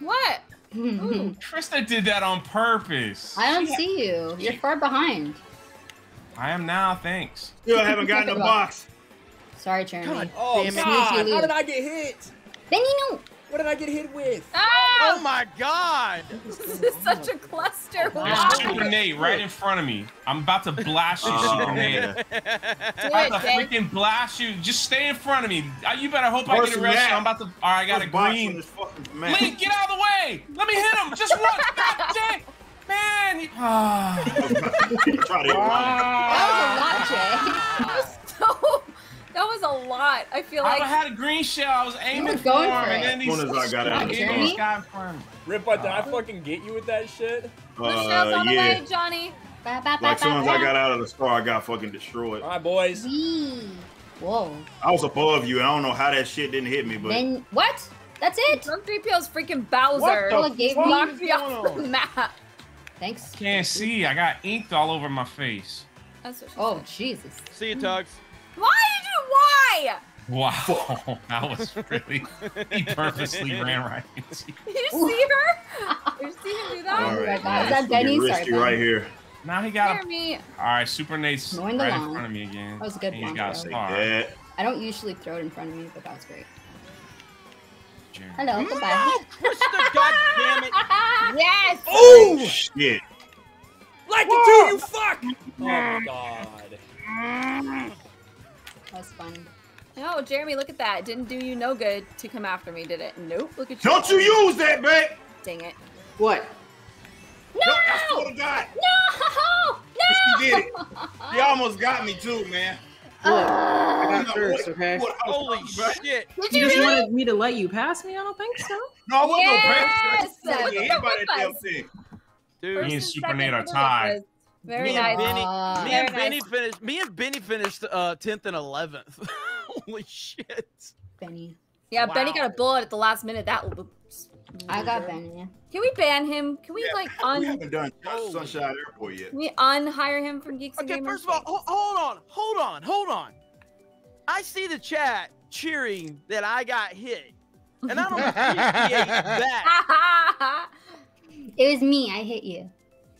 What? Ooh. (laughs) Krista did that on purpose. I don't see you. You're far behind. I am now, thanks. Still haven't (laughs) gotten the box. Sorry, Jeremy. God Oh, Damn it. God, how did I get hit? Then you no. What did I get hit with? Oh my god! (laughs) This is such a cluster. There's Why? Super Nate right in front of me. I'm about to blast you, Oh, Super (laughs) Nate. Do I'm about to freaking blast you. Just stay in front of me. Uh, You better hope I get Versus arrested. I'm about to. All right, I got a This box on green. this fucking map. Link, get out of the way. Let me hit him. Just one. (laughs) God dang. Man. you- Ah. Try to That was a lot, Jay. So, that was a lot. I feel like I had a green shell. I was aiming were for going him, for and it. then these As soon as I got out of the Jeremy? this guy in front of me. Rippa, did I fucking get you with that shit? Michelle's Uh, on the yeah. way, Johnny. Ba, ba, ba, Like, as soon as I got out of the store, I got fucking destroyed. All right, boys. Wee. Whoa. I was above you, and I don't know how that shit didn't hit me, but Then what? That's it. Drunk 3PO's freaking Bowser. What the gave fuck me- knocked me off the map. Thanks. Can't see. I got inked all over my face. That's what she Oh said. Jesus. See you, Tugs. Why did you? Why? Wow, (laughs) that was really. He purposely ran right into you. You see her? You see him do that? all Oh my right, God, man, that it's gonna get Benny? Sorry, risky Benny. right here. Now he got a. Jeremy. All right, Super Nate's Mowing the right lawn. in front of me again. That was a good And he's got a star. that. I don't usually throw it in front of me, but that was great. Jeremy. Hello. Mm, goodbye. No, Krista, god damn it! Yes. Oh shit! Like it too, you fuck! Oh my god. Mm. That was fun. No, Jeremy, look at that. It didn't do you no good to come after me, did it? Nope. Look at you. Don't you use that, babe! Dang it. What? No! No, I swear to God, No! (laughs) she did it. She almost got me too, man. Look, Uh, I got first, okay? what I Holy talking shit! Did You you just really? wanted me to let you pass me? I don't think so. No, I wasn't Yes! no Look yeah, at the anybody that damn whippers. thing. Dude, First Me and and Super second Nate are for the tied. Whippers. Very me and nice. Benny, Uh, me Very and Benny nice. finished. Me and Benny finished uh, 10th and 11th. (laughs) Holy shit! Benny. Yeah, Benny got a bullet at the last minute. That looks. I got Benny. Can we ban him? Can we Yeah, like We un? haven't done Sunshine Airport yet. Can we unhire him from Geeks and Okay, first of all, ho- hold on, hold on, hold on. I see the chat cheering that I got hit, and I don't (laughs) appreciate that. (laughs) It was me. I hit you.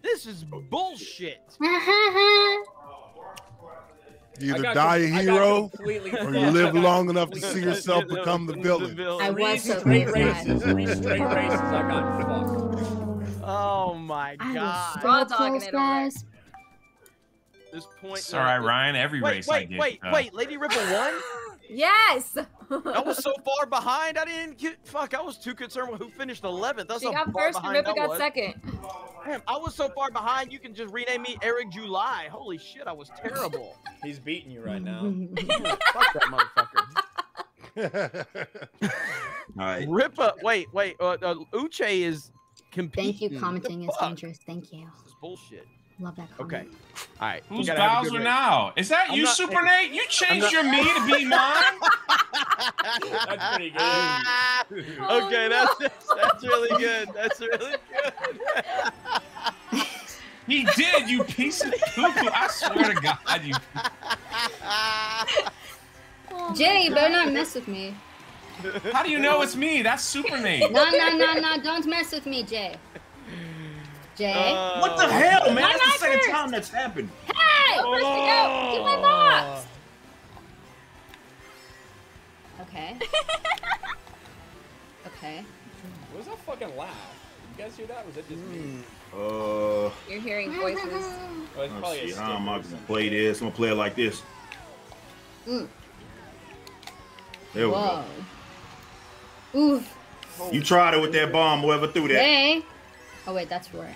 This is bullshit. You either die a com- I hero or you live long enough to see (laughs) yourself become the villain. I Three was so straight races. Three straight races. I got fucked. Oh my I god. was Raw dogging it guys. This point. Sorry, Ryan. Every Wait, race I wait, get. wait, uh, wait. Lady Ripple won. (gasps) Yes. I was so (laughs) far behind. I didn't get. Fuck. I was too concerned with who finished 11th. That's she how got far first and behind I got was. second. Damn, I was so far behind. You can just rename me Eric July. Holy shit, I was terrible. (laughs) He's beating you right now. (laughs) Fuck that motherfucker. All right. Rippa, wait, wait. Uh, uh, Uche is competing. Thank you. Commenting is dangerous. Thank you. This is bullshit. Love that comment. Okay. All right. we Who's gotta have a good Bowser now? Is that I'm you, not- Super Nate? You changed your me to be mine? (laughs) That's pretty good. (laughs) Ah, Oh, okay, that's, that's (laughs) that's really good. That's really good. he did, you piece of poo I swear to God, you. Oh Jay, you better not mess with me. How do you know it's me? That's Super Nate. No, no, no, no. Don't mess with me, Jay. Jay. Uh, What the hell, man? Why That's the second first? time that's happened. hey! Where's the go? Get my box. Okay. (laughs) okay. What was that fucking laugh? You guys hear that? Was it just me? Uh, You're hearing voices. Oh, Let's see how I sticker or gonna play this? I'm gonna play it like this. Mm. There we Whoa. Oof. You tried it with that bomb. Whoever threw that. Jay. Oh wait, that's right.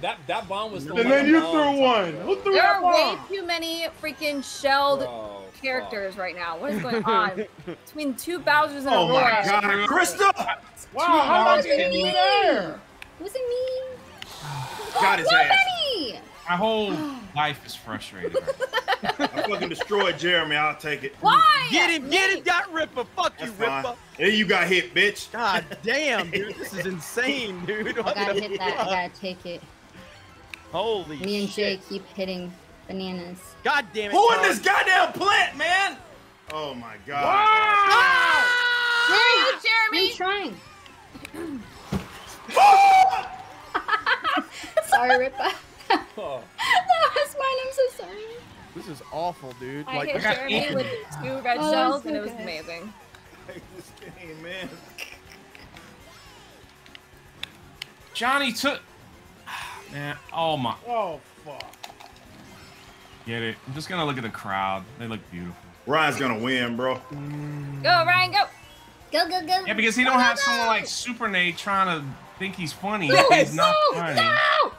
That that bomb was. thrown And then you threw one. Who threw There that are way too many freaking shelled Bro, fuck. characters right now. What is going on? (laughs) Between two Bowser's in Oh a my row. God, Krista! Wow, how much Wasn't did me. you there? Was (sighs) it me? Got his no, ass. Benny. My whole (gasps) life is frustrated. I fucking destroyed Jeremy. I'll take it. Why? Get him, get him, got Ripper. Fuck you, fine. Ripper. There you got hit, bitch. God damn, dude, this is insane, dude. I gotta hit that. I gotta take it. Holy Me and Jay shit. keep hitting bananas. God damn it. Who in this goddamn plant, man? Oh my God. Ah! Ah! Hey, Jeremy. I'm trying. (laughs) Sorry, Ripa. Oh. that was mine. I'm so sorry. This is awful, dude. I Like, hit got Jeremy ink. with two (laughs) red Oh, shells, it's and it was okay. amazing. Hate this game, man. Johnny took. (sighs) Man, oh my. Oh fuck. Get it. I'm just gonna look at the crowd. They look beautiful. Ryan's gonna win, bro. Go, Ryan, go. Go, go, go. Yeah, because he don't have someone like Super Nate trying to think he's funny. No, he's not funny. no!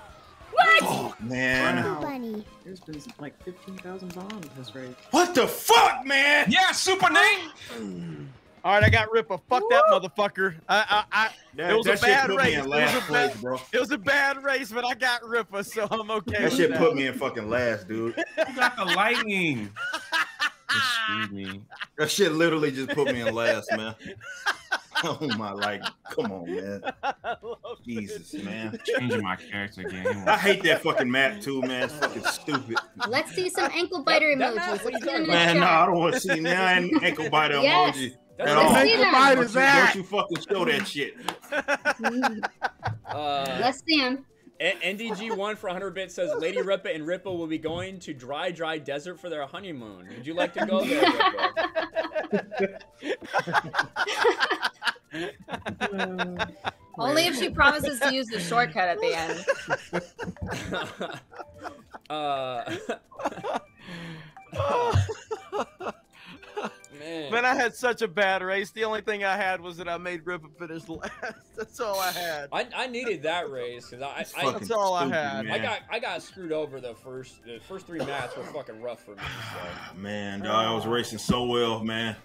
What? Oh man. Wow. There's been like 15,000 bombs this race. What the fuck, man? Yeah, Super Nate. All right, I got Ripper. Fuck that motherfucker. I, I, I, That, it was a bad race. It was a place, bad, bro. it was a bad race, but I got Ripper, so I'm okay. That shit that. put me in fucking last, dude. (laughs) You got the lightning. (laughs) Excuse me. That shit literally just put me in last, man. (laughs) Oh my, like, come on, man. (laughs) Jesus, man. (laughs) Changing my character again. I hate that fucking map too, man. It's fucking stupid. Let's see some ankle biter that map, emojis. what Let's are you see them in the Man, no, I don't want to see nine ankle biter Yes. emoji That's at all. Ankle them. bite Don't is you, that? don't you fucking show that shit. Uh, Let's see them. NDG1 for 100 bits says Lady Ripa and Ripa will be going to dry, dry desert for their honeymoon. Would you like to go there, Ripa? (laughs) Only if she promises to use the shortcut at the end. (laughs) uh, (laughs) man. Man, I had such a bad race. The only thing I had was that I made Ripper finish last. That's all I had. I, I needed that race because I, I, That's all I stupid, had. I got I got screwed over the first the first three maps were fucking rough for me. So. Man, dog, I was racing so well, man.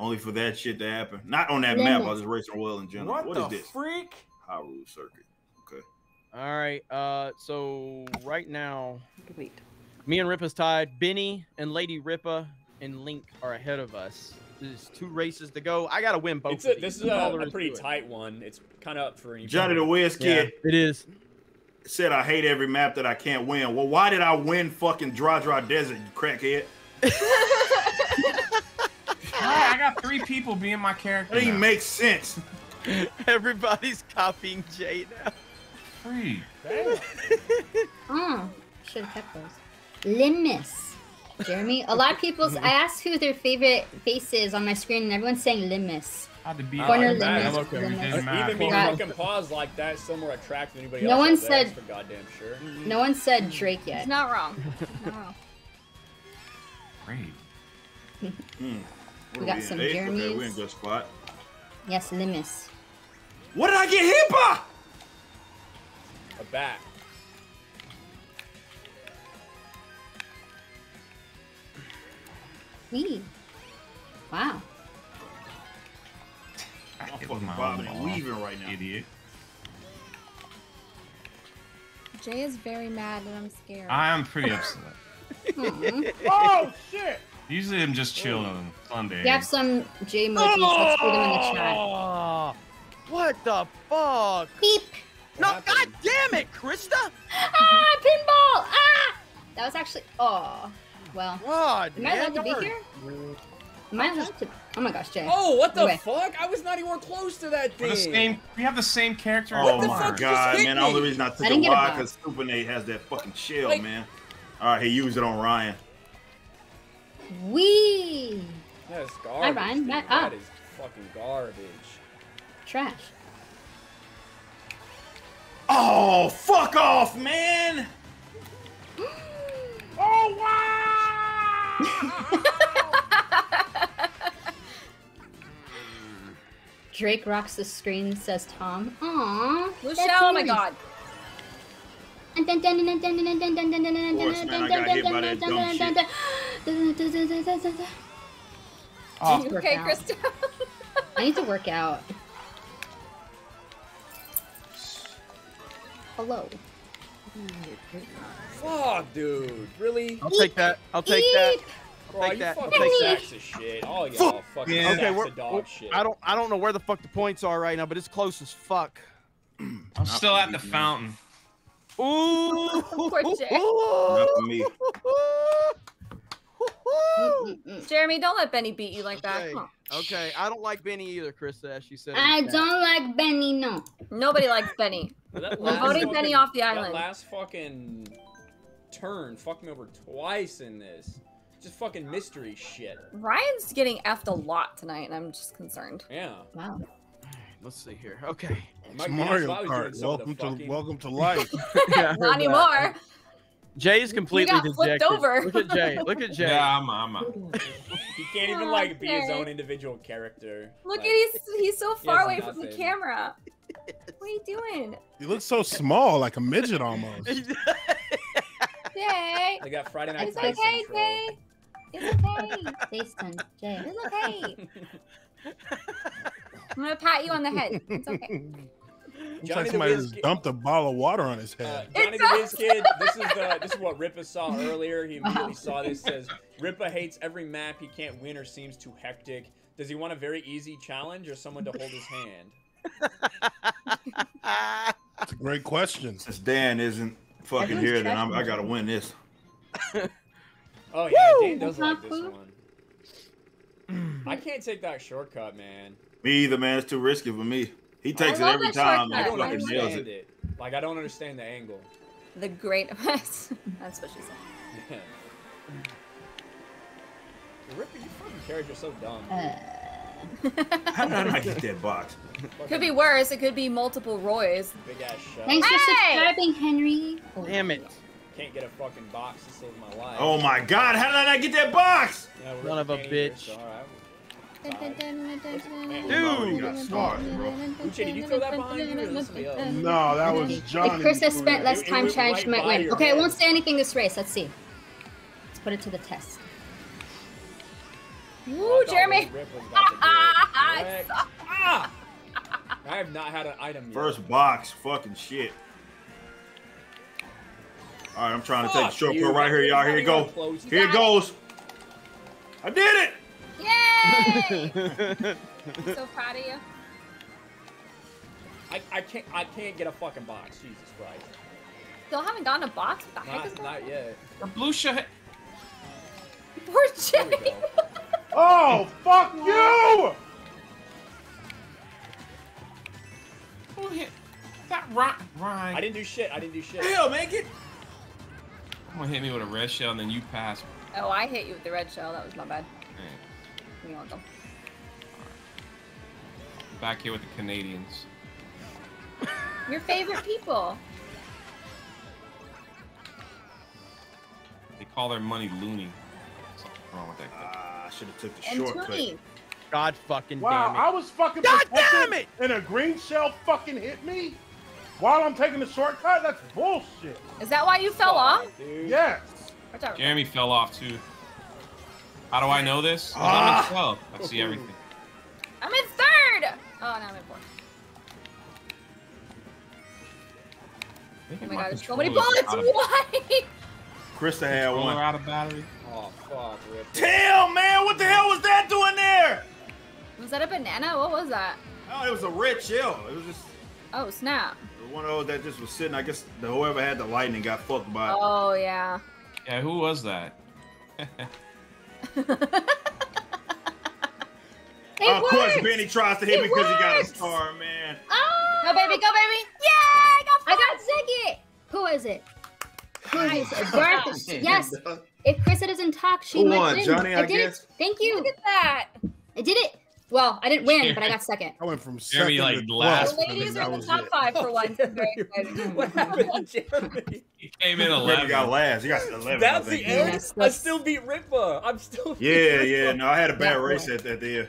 Only for that shit to happen. Not on that map, I was just racing well in general. What, what the is this? freak? Hyrule Circuit. Okay. All right. Uh, so right now, Wait. me and Rippa's tied. Benny and Lady Rippa and Link are ahead of us. There's two races to go. I gotta win both. It's of a, these. this is a, a pretty to it. tight one. It's kind of up for any. Johnny the Whiz Yeah, Kid it is. said I hate every map that I can't win. Well, why did I win fucking Dry Dry Desert, you crackhead? (laughs) Why? I got three people being my character. That even makes sense. (laughs) Everybody's copying Jay now. Three. Oh, should have kept those. Limus. Jeremy. A lot of people's. I asked who their favorite face is on my screen, and everyone's saying Limus. Had to be Corner like. Limus. I'm okay. We Limus. Even me God. fucking pause like that still more attractive than anybody No else. one out said- for goddamn sure. No one said Drake yet. He's not wrong. (laughs) Not wrong. Great. (laughs) Hmm. What We got in, some eighth? Okay, we're in good spot. Yes, Limus. What did I get hit by? A bat. Wee. Wow. I I'm hit with fucking my bobbing and weaving right now. Idiot. Jay is very mad and I'm scared. I am pretty upset. (laughs) Oh shit! Usually I'm just chilling on Sunday. We have some J emojis. Let's put them in the chat. Oh, what the fuck? Beep. No, happened? god damn it, Krista! (laughs) Ah, pinball! Ah! That was actually. Oh. Well. God, Am I allowed to be here? Am I allowed to? Oh my gosh, Jay. Oh, what the Anyway. fuck? I was not even close to that thing. the same. We have the same character. Oh the my fuck? You just god, hit man. The only me. reason I took I didn't a get a Y bomb. because Super Nate has that fucking shell, Like- man. Alright, he used it on Ryan. Wee. That's garbage. Ryan. dude. Matt- That ah. is fucking garbage. Trash. Oh, fuck off, man! (gasps) Oh wow! (laughs) Drake rocks the screen, says Tom. Aww. Lucia, oh my god. Oh, Okay. Krista. (laughs) I need to work out. Hello. Fuck, dude. Really? I'll take that. I'll take that. Eep. Bro, take you that. I'll take that. sacks of shit. All y'all fucking Yeah. sacks Okay, of we're, dog shit. I don't I don't know where the fuck the points are right now, but it's close as fuck. I'm still at the fountain. Ooh, Poor Jay. Not for me. (laughs) Jeremy, don't let Benny beat you like that. Okay. Come on. Okay, I don't like Benny either, Krista, as she said. I don't like Benny, no. Nobody likes Benny. We're voting fucking- Benny off the That island. last fucking turn fucked me over twice in this. Just fucking mystery shit. Ryan's getting effed a lot tonight, and I'm just concerned. Yeah. Wow. Let's see here. Okay. My It's Mario I was doing Kart. some of the Welcome to fucking- welcome to (laughs) life. Yeah, (laughs) Not anymore. Jay's completely got flipped over. Look at Jay. Look at (laughs) Jay. Yeah, I'm, I'm out. He can't even Oh, like be his own individual character. Look Like, at he's he's so far has away from the camera. What are you doing? You look so small, like a midget almost. Jay. Like that Friday Night It's Lights okay, intro. Jay. It's okay. Jason, Jay. It's okay. I'm gonna pat you on the head. It's okay. Looks Johnny like somebody just Kid- dumped a ball of water on his Uh, head. Johnny the Whiz Kid, this is the this is what Rippa saw earlier. He immediately saw this. Says Rippa hates every map he can't win or seems too hectic. Does he want a very easy challenge or someone to hold his hand? That's a great question. Since Dan isn't fucking Everyone's here, then I'm, I gotta win this. Oh yeah, Woo! Dane does like this one. I can't take that shortcut, man. Me either, man. It's too risky for me. He takes it every that time. I don't fucking nails understand it. it. Like I don't understand the angle. The great (laughs) That's what she said. (laughs) Ripper, you fucking character so dumb. Uh, (laughs) How did I not get that box? Could be worse. It could be multiple Roys. Big ass shell. thanks for Hey! subscribing, Henry. Oh, Damn it. Can't get a fucking box to save my life. Oh my god, how did I not get that box? Yeah, Son of a Ripper can't bitch. so, alright. Dude, you got stars, bro. Uche, did you throw that behind you or is else? No, that was Johnny. If Chris has spent less It- it time went challenge, right she might win. Okay, I won't say anything this race. Let's see. Let's put it to the test. Ooh, Jeremy. Rip was about to do it. Correct. I have not had an item yet. First box, fucking shit. All right, I'm trying to take a Fuck shortcut right here, y'all. Here you go. Here it goes. I did it. Yay! I'm so proud of you. I, I can't I can't get a fucking box. Jesus Christ. Still haven't gotten a box. What the heck is Not, not yet. The blue shit. Poor There we Jay. (laughs) Oh, fuck you! Who hit that? Ryan. Ryan. I didn't do shit. I didn't do shit. Hell, make it. Someone hit me with a red shell and then you pass. Oh, I hit you with the red shell. That was my bad. Hey, You're welcome. back here with the Canadians. Your favorite people. They call their money loony. Something wrong with that. Ah, I should have took the And shortcut. Toonie. God fucking Wow, damn I was fucking God protected, damn it! and a green shell fucking hit me while I'm taking the shortcut. That's bullshit. Is that why you fell off? Fuck, dude. Yes. Jeremy fell off too. How do I know this? Ah. I'm in 12. I see everything. I'm in third. Oh, now I'm in fourth. Oh my god, there's so many bullets. (laughs) Why? Krista had Controller one. out of battery. Oh fuck, Rip. Damn, man, what the hell was that doing there? Was that a banana? What was that? Oh, it was a red shell. It was just Oh, snap. The one of those that just was sitting. I guess the whoever had the lightning got fucked by it. Oh, yeah. Yeah, who was that? (laughs) It of course! Benny tries to hit me because he got a star, man. Oh! Go, baby. Go, baby. Yeah, I got I got second. Who is it? Who is it? Garth. (laughs) Yes. If Krista doesn't talk, she Who might won? win. Johnny, I did guess? it. Thank you. Look at that. I did it. Well, I didn't win, but I got second. I went from Jeremy, second like, to last The ladies are that in the top it. five for once. I'm very excited. what happened to (laughs) Jeremy? He came in Jeremy 11. got last. He got 11. That's the end. Yes, I still beat Ripper. I'm still. Yeah, yeah. No, I had a bad Yeah, race well. at that there.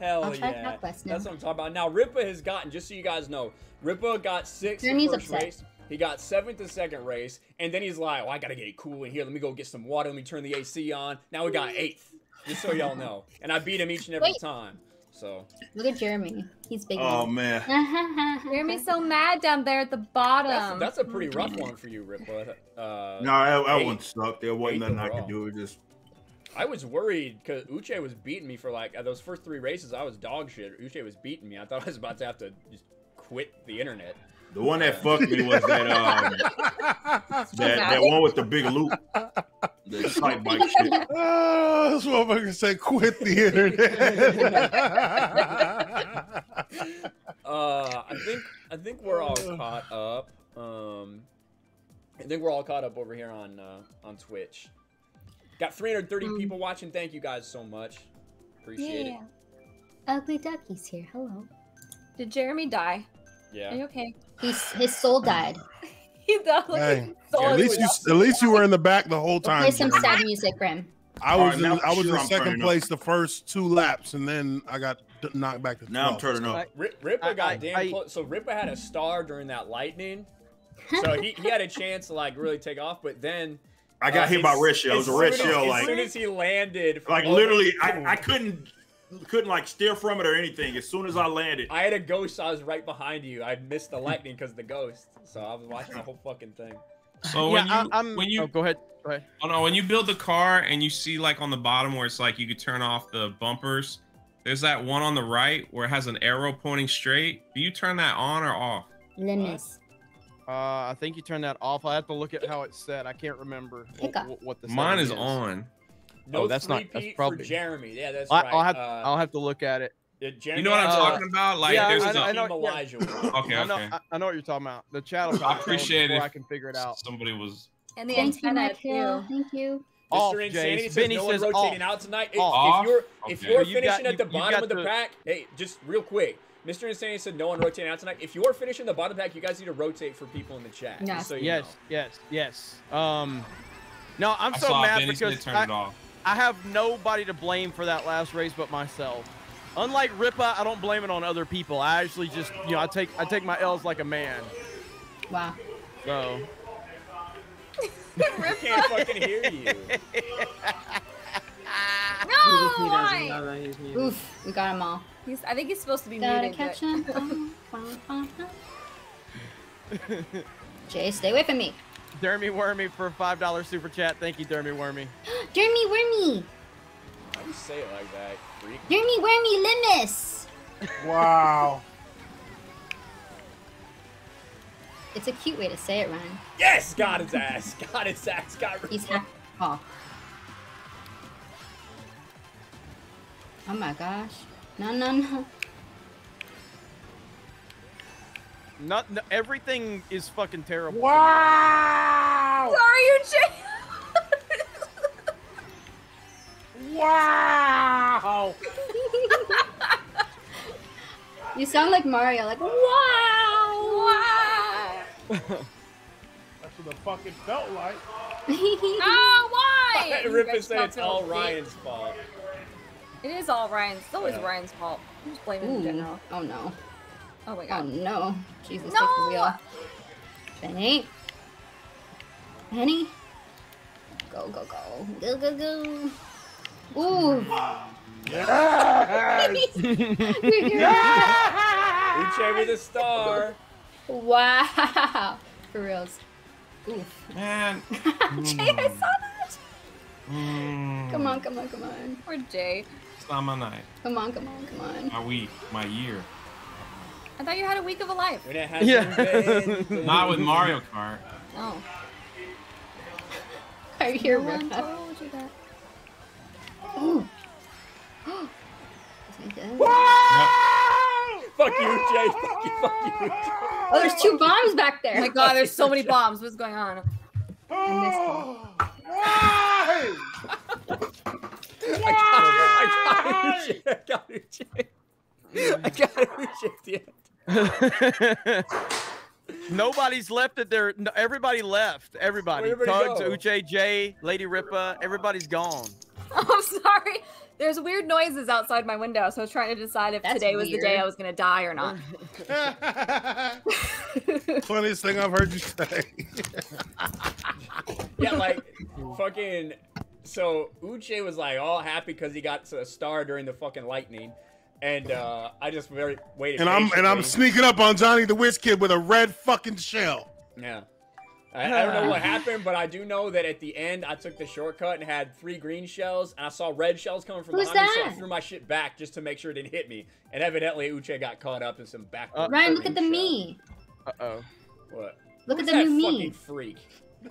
Hell I'll yeah. That's what I'm talking about. Now Ripper has gotten, just so you guys know, Ripper got sixth in first upset. race. He got seventh in second race, and then he's like, "Oh, I gotta get it cool in here. Let me go get some water. Let me turn the AC on." Now we got eighth, just so y'all know. And I beat him each and every Wait. time. So Look at Jeremy. He's big. Oh man. (laughs) Jeremy's so mad down there at the bottom. that's, that's a pretty rough one for you, Rippa. Uh, No, that, that eight- one sucked. There wasn't eighth nothing I could do. It just I was worried because Uche was beating me for like those first three races. I was dog shit. Uche was beating me. I thought I was about to have to just quit the internet. The one that fucked me was that um (laughs) that, that one with the big loop. The sight bike shit. Oh, this motherfucker said quit the internet. (laughs) Uh, I think I think we're all caught up. Um, I think we're all caught up over here on uh, on Twitch. Got 330 Um, people watching. Thank you guys so much. Appreciate Yeah. Ugly Ducky's here. Hello. Did Jeremy die? Yeah. Are you Yeah. okay? He's his soul died. (laughs) He died. Like, Hey, his soul at least you at least you were in the back the whole time. play some Jeremy. sad music for him. I was right, in, I was sure in I'm second turning up. place the first two laps, and then I got knocked back to Now I'm turning up. Rip, Ripper I- got I- damn I- close. So Ripper had a star during that lightning, (laughs) so he, he had a chance to like really take off. But then I got uh, hit by as- red shell. It was a as red soon as- As Like, soon as he landed, like literally, I, I couldn't couldn't like steer from it or anything. As soon as I landed, I had a ghost. I was right behind you. I missed the lightning because the ghost. So I was watching the whole fucking thing. So when yeah, you I, am when you oh, go ahead. Go ahead. Oh no, when you build the car and you see like on the bottom where it's like you could turn off the bumpers, there's that one on the right where it has an arrow pointing straight. Do you turn that on or off? Limus. Uh, I think you turned that off. I have to look at how it's set. I can't remember wh- Hiccup. wh- what the Mine setting is on. No Oh, that's not- that's three-peat probably- for Jeremy. Yeah, that's I, right. I'll have uh, I'll have to look at it. yeah, You know what I'm Uh, talking about? Like yeah, there's I a know- I know- Team yeah. Elijah. (laughs) one. Okay, I know okay. I, I know what you're talking about. The chat will I probably tell me appreciate it I can figure it out. somebody was And the Thank you, antenna too. Thank you. Off, Mr. Insanity Jace. says Benny no one says rotating off. out tonight. If, if you're if Okay. you're So you got- finishing at the you bottom got of the the- pack, hey, just real quick. Mr. Insanity said no one rotating out tonight. If you're finishing the bottom pack, you guys need to rotate for people in the chat. No. just so you Yes, know. yes, yes. Um, no, I'm I so saw mad Benny because turn I, it off. I have nobody to blame for that last race but myself. Unlike Ripa, I don't blame it on other people. I actually just, you know, I take I take my L's like a man. Wow. So (laughs) I can't fucking hear you. (laughs) No, He why? know that he's muted. Oof. We got him all. He's, I think he's supposed to be Gotta muted. catch but- him. (laughs) Jay, stay away from me. Jeremy Wormy for a five dollar super chat. Thank you, Jeremy Wormy. (gasps) Jeremy Wormy. Why do you say it like that, freak? Jeremy Wormy Limus. Wow. (laughs) It's a cute way to say it, Ryan. Yes, got his ass. (laughs) Got his ass. Got rid He's of happy. Oh. Oh my gosh. No, no, no. Not no, everything is fucking terrible. Wow. Sorry, you Jay. Wow. You sound like Mario, like wow. Wow. That's what the fucking felt like. oh, (laughs) why? (laughs) You Rip guys is saying it's all big. Ryan's fault. It is all Ryan's. It's always Yeah. Ryan's fault. I'm just blaming him in general. Oh no. Oh my Oh god. no. Jesus, No! take the wheel. Benny. Benny. Go, go, go. Go, go, go. Ooh. Yeah! Yes. Uche with a star. wow. For reals. Oof. Man. (laughs) Jay, I saw that. mm, Come on, come on, come on. Poor Jay. It's not my night. Come on, come on, come on. My week. My year. I thought you had a week of a life. When it hasn't Yeah. been. (laughs) Not with Mario Kart. Oh. (laughs) Are you here, no one Ripper? told you that. (gasps) Ooh. Is? Fuck you, Uche. Fuck you, fuck you, Uche. Oh, there's two bombs back there. Oh my god, there's so many (laughs) bombs. What's going on? Oh, why? I got Uche. I got Uche. I got Uche at the end. (laughs) Nobody's left at their. No, everybody left. Everybody. Where'd everybody Tugs, go? Uche, Jay, Lady Ripa. Everybody's gone. (laughs) I'm sorry. There's weird noises outside my window, so I was trying to decide if That's today was the day. I was gonna die or not. (laughs) Funniest thing I've heard you say. Yeah, like fucking. So Uche was like all happy because he got a star during the fucking lightning, and uh I just very waited. and I'm and I'm sneaking up on Johnny the Whiz Kid with a red fucking shell. Yeah. I, I don't know what happened, but I do know that at the end I took the shortcut and had three green shells, and I saw red shells coming from Who's behind me, so I threw my shit back just to make sure it didn't hit me. And evidently Uche got caught up in some back. Uh, Ryan, look at the shell. me. Uh oh. What? Look Who's at the that new fucking me. freak? (laughs) (laughs)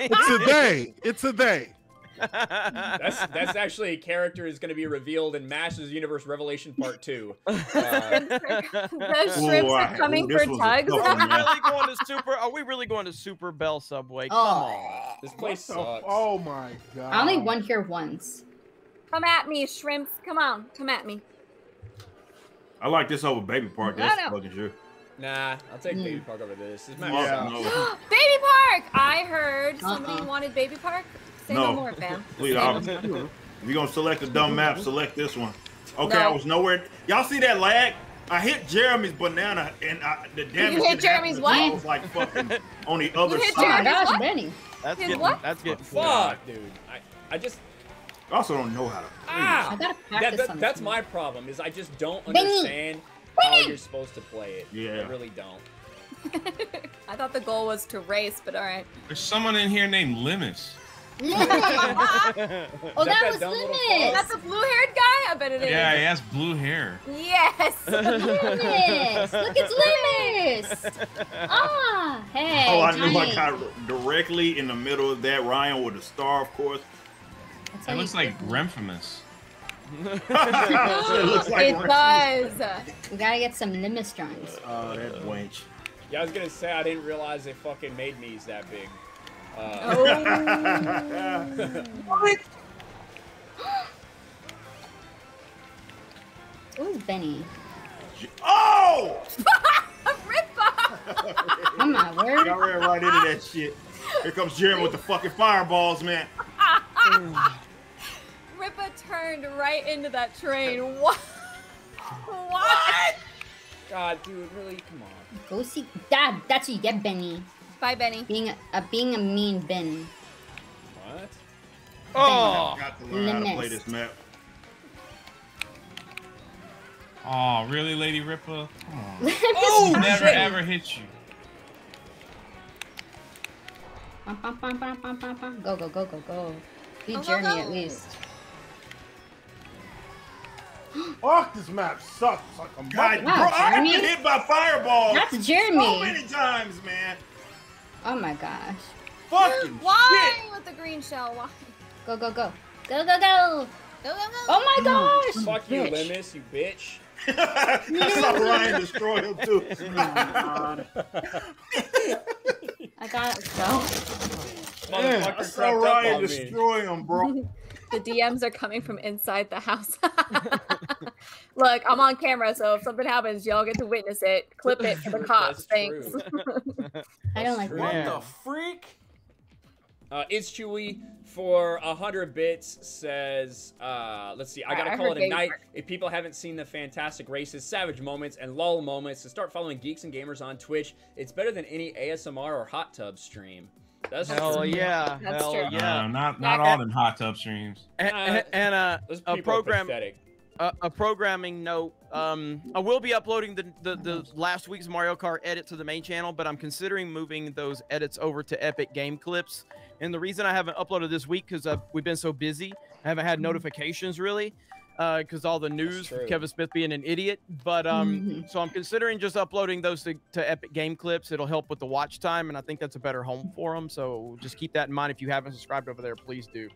It's a day. It's a day. That's that's actually a character is going to be revealed in Masters Universe Revelation Part Two. (laughs) Uh, the shrimps I- are coming ooh, for tugs. Are we really going to Super? Are we really going to Super Bell Subway? Come Oh. on. this place What the- sucks. Oh my god. I only won here once. Come at me, shrimps. Come on, come at me. I like this over Baby Park. That's fucking sure. Nah, I'll take Mm. Baby Park over this. This map Yeah. sucks. (gasps) Baby Park! I heard somebody Uh-uh. wanted Baby Park. Say No. no, more, fam. (laughs) Please, Say I'll- no more. If you're gonna select a dumb map, select this one. Okay, I was nowhere. Y'all see that lag? I hit Jeremy's banana and I, the damage. You hit Jeremy's happen. I what? was like fucking (laughs) on the other hit Oh my. Jeremy's gosh, what? Benny. That's His getting. what? That's getting. Fuck, dude. I, I just I also don't know how to. ah. I gotta That, practice that- on that's this my problem. Is I just don't Benny! understand how you're supposed to play it. Yeah. I really don't. (laughs) I thought the goal was to race, but all right. There's someone in here named Limus. Limit. Oh, that that that was dumb little Limit. that the blue-haired guy? I bet it is. Yeah, he has blue hair. Yes. (laughs) Limus. Look, it's Limus. Ah, hey. Oh, I knew I Johnny. got directly in the middle of that. Ryan with a star, of course. That's (laughs) It looks like it. It looks like it does. We gotta get some Limus drawings. Oh, that wench. Yeah, I was gonna say I didn't realize they fucking made knees that big. Uh, Oh. (laughs) (gasps) Ooh, Benny. Oh! Rippa! Oh my word. Y'all ran right into that shit. Here comes Jeremy with the fucking fireballs, man. (sighs) Rippa turned right into that train. (laughs) What? What? God, dude, really? Come on. Go see Dad. That's what you get, Benny. Bye, Benny. Being a, a being a mean Ben. What? Oh. Got to learn how to play this map. Oh, really, Lady Rippa? Come on. (laughs) oh, Never ever hit you. Go, go, go, go, go. Beat Go, go, Jeremy go. at least. (gasps) Fuck, this map sucks. Like a God, Wow, bro, I've been hit by fireballs That's Jeremy. so many times, man. Oh my gosh. Fucking (gasps) Why shit. with the green shell? Why? Go, go, go. Go, go, go. Go, go, go. Oh my gosh. Fuck you, Bitch. Limus, you bitch. (laughs) I saw Ryan destroy him too. (laughs) Oh I got it. Go. Man, I saw crept up Ryan on me. destroy him, bro. (laughs) The DMs are coming from inside the house. (laughs) (laughs) Look, I'm on camera, so if something happens, y'all get to witness it. Clip it for the (laughs) cops. That's Thanks. true. I don't like true. that. Yeah. freak? Uh, it's Chewy for a hundred bits says, uh, let's see, I gotta I call heard it a night. Gamer. If people haven't seen the fantastic races, savage moments, and lull moments, to start following geeks and gamers on Twitch, it's better than any ASMR or hot tub stream. That's Hell true. yeah. That's Hell true. yeah. Uh, not not Yeah, all them hot tub streams. And, and, and uh, a program pathetic. a, a programming note. Um, I will be uploading the, the the last week's Mario Kart edit to the main channel, but I'm considering moving those edits over to Epic Game Clips. And the reason I haven't uploaded this week because we've been so busy, I haven't had notifications really, because all the news true. Kevin Smith being an idiot. But um, Mhm. so I'm considering just uploading those to, to Epic Game Clips. It'll help with the watch time, and I think that's a better home for them. So just keep that in mind. If you haven't subscribed over there, please do.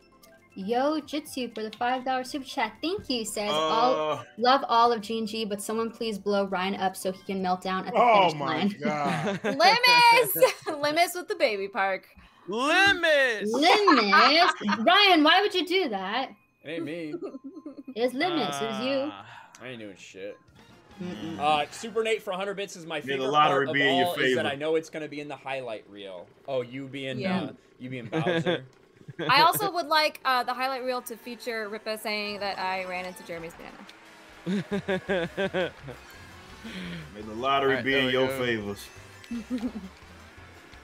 Yo, Jitsu for the five dollar super chat. Thank you. Says all Uh, love all of G&G, but someone please blow Ryan up so he can melt down at the Oh finish my line. god. (laughs) (laughs) Limus! Limus (laughs) with the baby park. Limits. Limus, Ryan, why would you do that? It ain't me. (laughs) It's Limus. It was you. Ah. I ain't doing shit. Mm-mm. Uh, Super Nate for 100 bits is my the favorite lottery part of be in your all is that. I know it's gonna be in the highlight reel. Oh, you being Yeah. uh, you being Bowser. (laughs) I also would like uh, the highlight reel to feature Ripa saying that I ran into Jeremy's banana. (laughs) may the lottery Alright, be in your go. favors.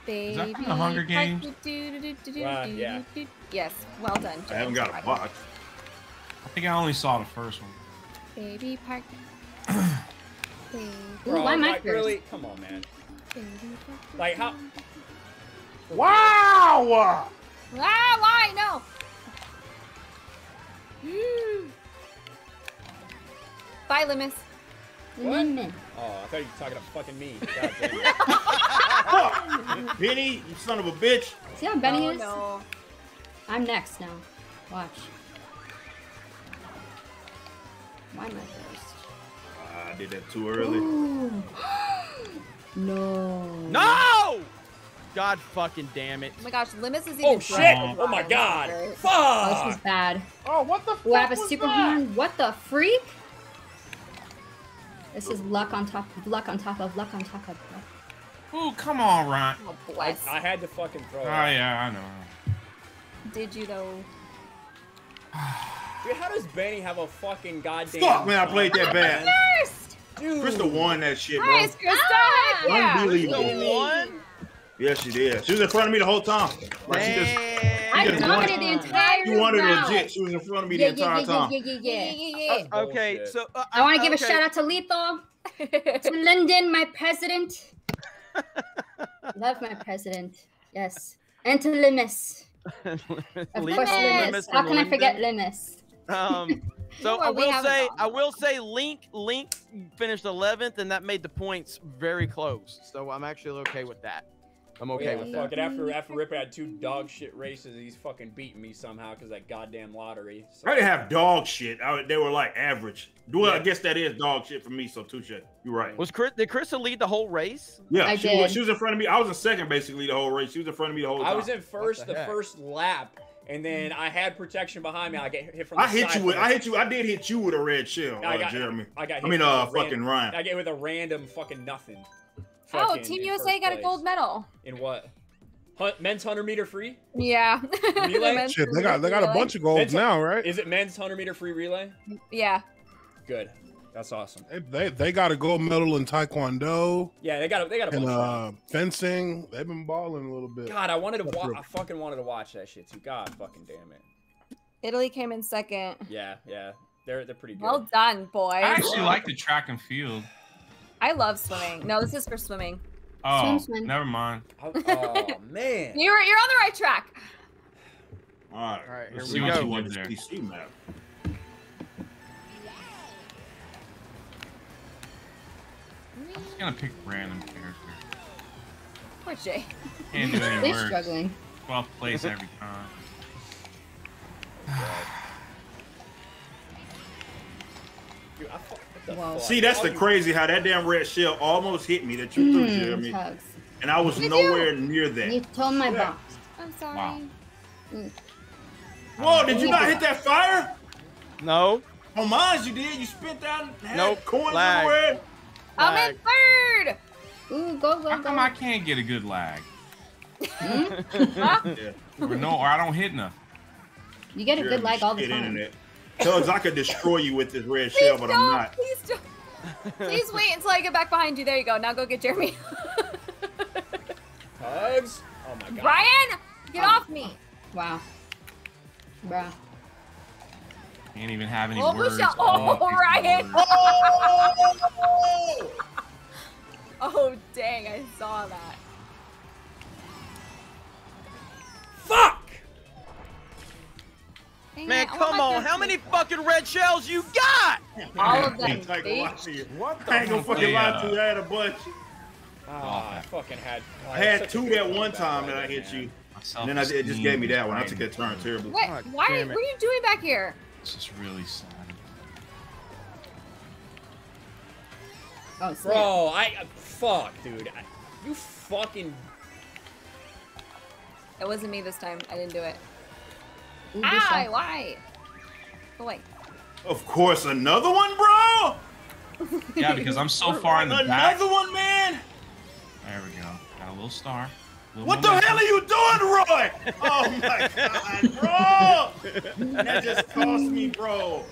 Baby that from the Hunger Games? Uh, yeah. Yes, well done. I haven't got a box. I think I only saw the first one. Baby park. (clears throat) Baby, Bro, why am I like, first? really? Come on, man. baby park. Like how? Wow! Ah, why? No. Mm. Bye, Limus. Limus. Oh, I thought you were talking to fucking me. (laughs) God damn it. Fuck! Benny, you son of a bitch. See how Benny oh, is? no. I'm next now. Watch. Why am I first? Ah, I did that too early. (gasps) No. No! God fucking damn it. Oh my gosh, Limus is even. Oh shit! driving Oh my by. god! Oh, this Fuck! was bad. Oh, what the fuck Ooh, I have a was super horn. What the freak? This is luck on top of luck on top of luck on top of luck. Ooh, come on, Ron. Oh, I, bless. I had to fucking throw it. Oh yeah, I know. Did you though? (sighs) (sighs) (sighs) Dude, how does Benny have a fucking goddamn? Fuck, man, I played that bad. First. Dude. Krista won that shit, bro. Nice, Krista. Heck yeah. Unbelievable. One. Yeah, she did. She was in front of me the whole time. Like she just, I just dominated won. the entire you won it round. legit. She was in front of me Yeah, the entire yeah, time. yeah, yeah, yeah, yeah. Yeah, yeah, Okay, so uh, I want to give okay. a shout out to Lethal, yeah. (laughs) to Lyndon, my president. Love my president. Yes. And to Limus. (laughs) Of Leave course, Limus Limus. How can I forget Limus? Um, (laughs) so Well, I will say. I will say, Link, Link finished 11th, and that made the points very close. So I'm actually okay with that. I'm okay yeah, with that. fucking after after Rip had two dog shit races, he's fucking beating me somehow because that goddamn lottery. So. I didn't have dog shit. I, they were like average. Well, I guess that is dog shit for me. So touche. You're right. Was Chris, did Krista lead the whole race? Yeah, I she did. was. She was in front of me. I was in second basically the whole race. She was in front of me the whole time. I was in first the the, first lap, and then I had protection behind me. I get hit from. The I hit side you with. from I a- hit you. I did hit you with a red shell, I uh, got- Jeremy. I got. I mean, uh, fucking random- Ryan. I get with a random fucking nothing. Oh, Team USA first got a gold medal. In what? Hunt, men's hundred meter free. Yeah. (laughs) Relay? Men's Shit, they got they got a bunch of golds Men's- now, right? Is it men's hundred meter free relay? Yeah. Good. That's awesome. They, they they got a gold medal in taekwondo Yeah, they got a, they got a and bunch. uh, fencing. They've been balling a little bit. God, I wanted to That's watch. I fucking wanted to watch that shit too. God, fucking damn it. Italy came in second. Yeah, yeah. They're they're pretty good. Well done, boys. I actually like the track and field. I love swimming. No, this is for swimming. Oh, Swim, swim. never mind. oh (laughs) man. You're you're on the right track. All right. All right, Let's here see we what go. you want There. this PC map. I'm just gonna pick random character. Poor Jay. Can't do (laughs) any They're worse. struggling. 12th place every time. Dude, I fu- what the See, that's the crazy how that damn red shell almost hit me that you threw, Mm, Jeremy, tugs. and I was Did you? nowhere near that. You told my Yeah. box. I'm sorry. Wow. Whoa! Did you not hit that fire? No. On mine, you did. You spent down had Nope. coins Lag. everywhere. I'm in third. Ooh, go, go, How go. come I can't get a good lag? Hmm? (laughs) Huh? Yeah. Or no, or I don't hit enough. You get a good lag all the shit time. Internet. Tugs, I could destroy you with this red Please shell, but don't. I'm not. Please don't. (laughs) Please wait until I get back behind you. There you go. Now go get Jeremy. (laughs) Tugs. Oh my god. Ryan, get oh. off me. Wow. Bruh. Can't even have any Oh, words. Michelle. all Oh, (laughs) Ryan. words. (laughs) Oh, dang. I saw that. Fuck. Dang Man, it, come my on. Jeremy. How many fucking red shells you got? All of (laughs) them, I ain't gonna see? lie to you. What I ain't gonna fucking lie to you. I had a bunch. Ah, I fucking had. oh, I had two good that one time by that I hit man. you. And then I, it just gave me that one. I took that turn terribly. What? God Why? damn What are you doing back here? It's just really sad. Oh, snap. Bro, I uh, fuck, dude. I, you fucking. It wasn't me this time. I didn't do it. Ooh, good Ah, why? Go away. Of course, another one, bro. Yeah, because I'm so (laughs) far in the back. Another one, man. There we go. Got a little star. Little What the hell are you doing, Roy? Oh my god, bro! That just cost me, bro.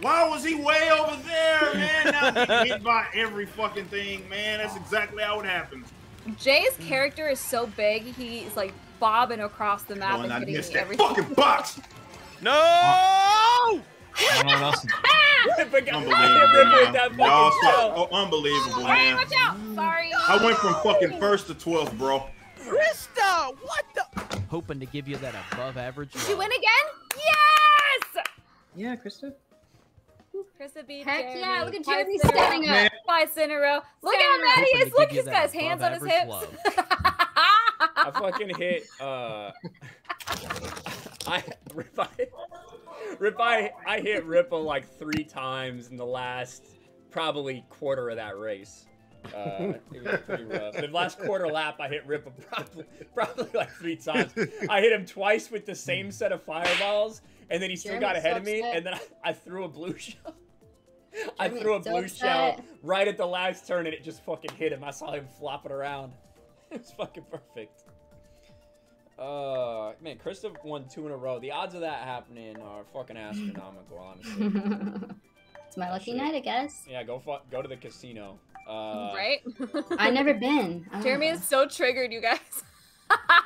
Why was he way over there, man? Now I'm getting hit by every fucking thing, man. That's exactly how it happens. Jay's character is so big, he's like bobbing across the map Oh, and and I hitting missed me that every fucking box. No! I don't what else. is- (laughs) Ripper got- Unbelievable, I hit Ripper with man. that Y'all fucking Oh, unbelievable, Ryan, man. watch out! Sorry. I went from fucking first to twelfth, bro. Krista! What the? Hoping to give you that above average. Did you win again? Yes! Yeah, Krista. Krista beat Heck Jeremy. yeah, look at twice Jeremy in standing up. Twice in a row. Look how mad he is. Look, give you he's got his hands on his hips. (laughs) I fucking hit. Uh, (laughs) I Rip. I, Rip. I, I hit Ripple like three times in the last probably quarter of that race. Uh, it was pretty rough. The last quarter lap, I hit Ripple probably (laughs) probably like three times. I hit him twice with the same set of fireballs, and then he still got ahead of me, and then I, I threw a blue (laughs) shell. I threw a blue shell right at the last turn and it just fucking hit him. I saw him flopping around. (laughs) It was fucking perfect. Uh, man, Krista won two in a row. The odds of that happening are fucking astronomical, honestly. it's my lucky Shit. night, I guess. yeah, go go to the casino. Uh, right? I've never been. I don't Jeremy is so triggered, you guys.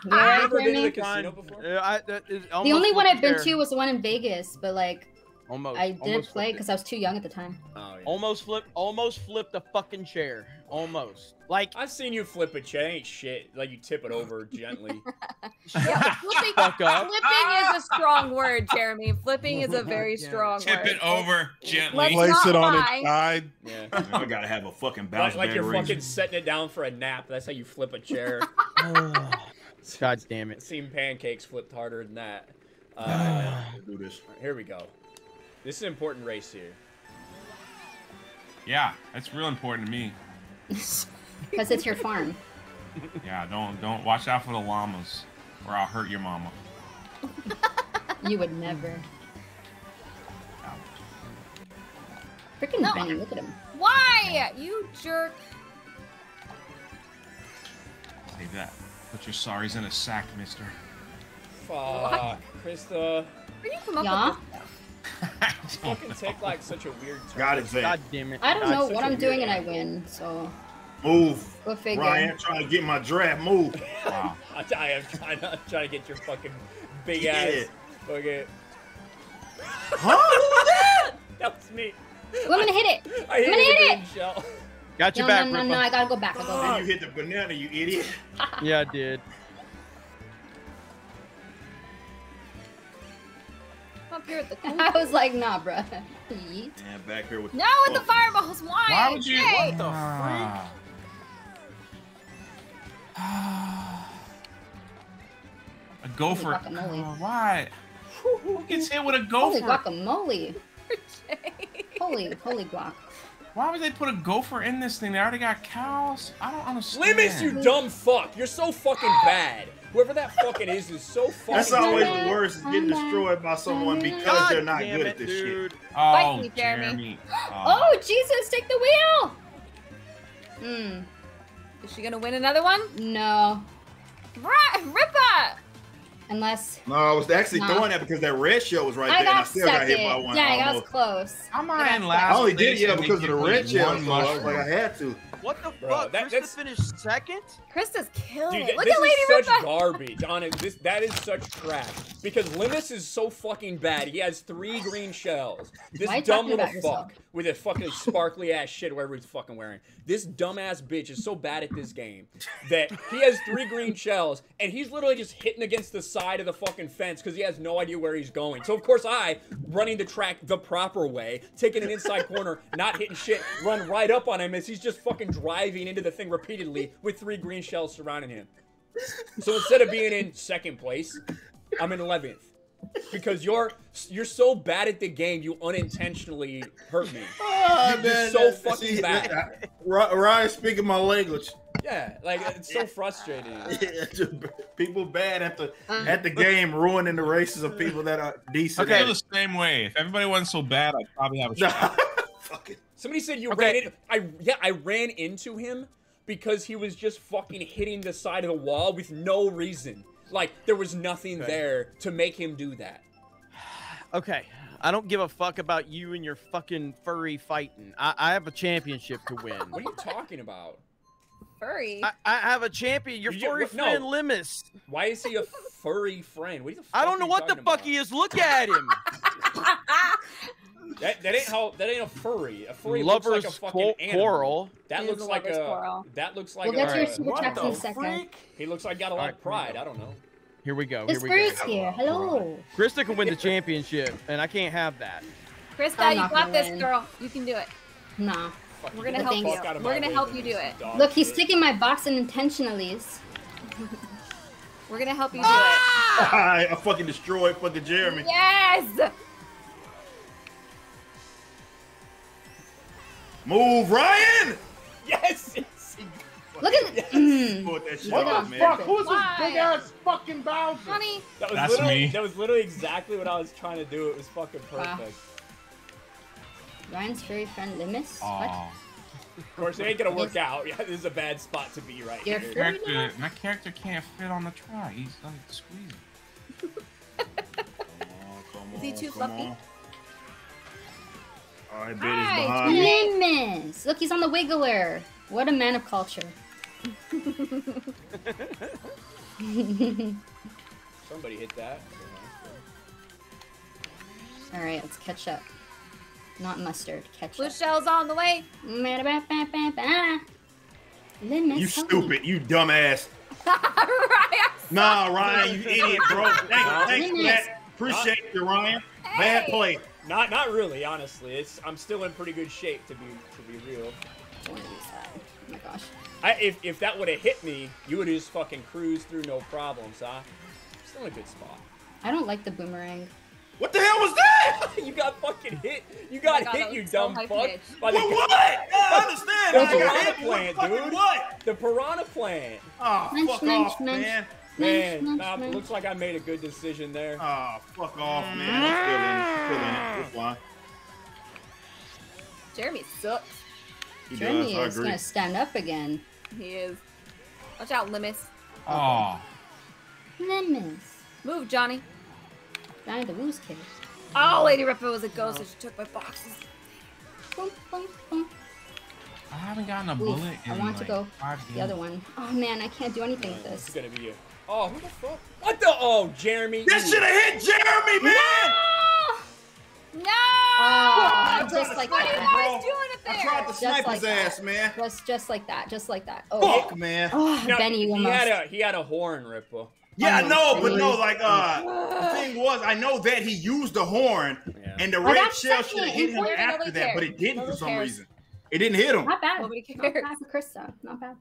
You're right, Never been to Jeremy? the casino before? Yeah, I, that is The only one I've been to was the one in Vegas, but like Almost. I didn't almost play because I was too young at the time. Oh, yeah. Almost flipped. Almost flipped a fucking chair. Almost. Like I've seen you flip a chair. Ain't shit. Like you tip it over gently. (laughs) Yeah, flipping, flipping is a strong word, Jeremy. Flipping is a very Yeah. strong Tip word. it over gently. Let's Place it on its side. Yeah. (laughs) I gotta have a fucking bounce Like, like you're bearing. fucking setting it down for a nap. That's how you flip a chair. (laughs) God damn I've it. seen pancakes flipped harder than that. (sighs) Uh, do this. here we go. This is an important race here. Yeah, that's real important to me. (laughs) Because it's your farm. (laughs) Yeah, don't don't watch out for the llamas, or I'll hurt your mama. (laughs) You would never. Freaking No. Benny, look at him. Why? You jerk. Save that. Put your sorries in a sack, mister. Fuck, Krista. Where you come up Yeah? with I don't Fucking take like such a weird turn. Got it, God damn it. I don't God, know what a I'm weird doing and I win, so Move. go figure. Ryan trying to get my draft. Move. (laughs) Wow. I, I am trying to, trying to get your fucking big Yeah. ass. Fucking. Huh? (laughs) Who was that? That was me. Well, I'm gonna hit it. (laughs) I hit I'm gonna it hit with a shell. Got your No, back, no, no, Ripper. no, I gotta go back. I go Then back. you hit the banana, you idiot. Yeah, I did. Up here at the (laughs) I was like, nah, bruh. Yeet. And back here with No, with the fireballs. Why? Why would you? Jay? What the freak? A gopher. Holy. Oh, why? Who gets hit with a gopher? Holy gopher? guacamole. (laughs) holy, holy guac. Why would they put a gopher in this thing? They already got cows. I don't understand. Limus, you dumb fuck. You're so fucking bad. Whoever that fucking is is so fucking That's always the worst, is getting destroyed by someone because God they're not good it, at this dude. shit. Oh, me, Jeremy. Jeremy. (gasps) Oh, Jesus, take the wheel! Hmm, Is she gonna win another one? no. Right, Rippa. Unless No, I was actually Nah. throwing that because that red shell was right I there, and I got still got hit by second. one. Yeah, I was close. I'm I not got in second. I only did place yeah because of the red shell, so I was like I had to. What the Bro, fuck? that- Krista that's- finished second? Krista's killing Dude, it. Look this at Lady is such Rippa. garbage. On it, this that is such trash. Because Limus is so fucking bad. He has three green shells. This dumb little about yourself? fuck with a fucking sparkly ass shit, whatever he's fucking wearing. This dumbass bitch is so bad at this game that he has three green shells and he's literally just hitting against the side of the fucking fence because he has no idea where he's going. So of course I, running the track the proper way, taking an inside corner, not hitting shit, run right up on him as he's just fucking driving into the thing repeatedly with three green shells surrounding him. So instead of being in second place, I'm in 11th. Because you're you're so bad at the game, you unintentionally hurt me. Ah, You're man, so that- fucking see, bad. Ry- Ryan speaking my language. Yeah, like it's so frustrating. (laughs) Yeah, people bad at the Uh. at the game, ruining the races of people that are decent. I feel at the same way. If everybody wasn't so bad, I'd probably have a (laughs) it. shot. (laughs) Fuck it. Somebody said you Okay. ran in. I yeah, I ran into him because he was just fucking hitting the side of the wall with no reason. Like there was nothing Okay. there to make him do that. (sighs) Okay. I don't give a fuck about you and your fucking furry fighting. I, I have a championship to win. What are you talking about? Furry. I, I have a champion. Your You- furry no. friend Limus. Why is he a furry friend? What the fuck I don't know what the talking fuck about? he is. Look at him. (laughs) That, that ain't how that ain't a furry. A furry Lovers looks like a fucking co- animal. quarrel. That looks a like a quarrel. that looks like We'll get a, your super What the second. freak? he looks like got a lot Alright, of pride. I don't know. Here we go. The Here we go. Spurs here. Hello. Krista can win the championship, and I can't have that. Krista, you got this, win. girl. You can do it. Nah. Fuck, We're gonna help you. fuck out of (laughs) We're gonna help you do it. Look, he's shit. sticking my box unintentionally. We're gonna help you do I, I fucking destroyed fucking Jeremy. Yes. Move, Ryan! (laughs) Yes. yes. Look at the. Mm. Put that shit What off, the man. fuck? Who's Why? this big ass fucking Bowser? Honey, That was That's literally me. that was literally exactly what I was trying to do. It was fucking Wow. perfect. Ryan's furry friend Limus. What? Of course, it ain't gonna work out. Yeah, this is a bad spot to be right You're here. character, my character can't fit on the try. He's like squeezing. (laughs) Is he too fluffy? All right, Hi, Betty's behind me. Look, he's on the Wiggler. What a man of culture. (laughs) Somebody hit that. All right, let's catch up. Not mustard, ketchup. Blue shell's on the way. Limus, You stupid, you dumbass. Ryan, (laughs) Nah, Ryan, you idiot, bro. Thank you, thanks for that. Appreciate you, Ryan. Bad play. Not, not really. Honestly, it's I'm still in pretty good shape to be to be real. Don't use that. Oh my gosh. I, if if that would have hit me, you would have just fucking cruised through no problems, huh? Still in a good spot. I don't like the boomerang. What the hell was that? (laughs) you got fucking hit. You got Oh God, hit, you so dumb fuck. By the, What? what? I understand. The I got piranha hit. Plant, fucking dude. What? the piranha plant. Oh, Munch, fuck munch, off, munch. man. Man, Munch, nah, munch, looks like I made a good decision there. Oh, fuck off, man. I'm still in it. Still in it. It's fine. Jeremy sucks. He Jeremy does. I is agree. gonna stand up again. He is. Watch out, Limus. Oh, ah. Limus. Move, Johnny. Johnny the Whiz kid. Oh, Lady Ripper was a ghost, so she took my boxes. Boom, boom, boom. I haven't gotten a Oof, bullet. I in, want to go the other games. one. Oh man, I can't do anything with uh, It's this. gonna be a. Oh, who the fuck? What the? Oh, Jeremy. That you- should have hit Jeremy, man. No! Oh, just like Why are you that. guys doing it there? I tried to snipe like his that. ass, man. Just, just like that. Just like that. Oh, Fuck, man. oh No, Benny he almost. had a he had a horn ripper. Yeah, I Oh, know, but no, please. like, uh, the (sighs) thing was, I know that he used the horn, Yeah. and the Well, red that's shell second should have hit him important. after Nobody that, but cares. it didn't for Nobody some cares. reason. It didn't hit him. Not bad. Nobody Not cares. bad for Krista. Not bad.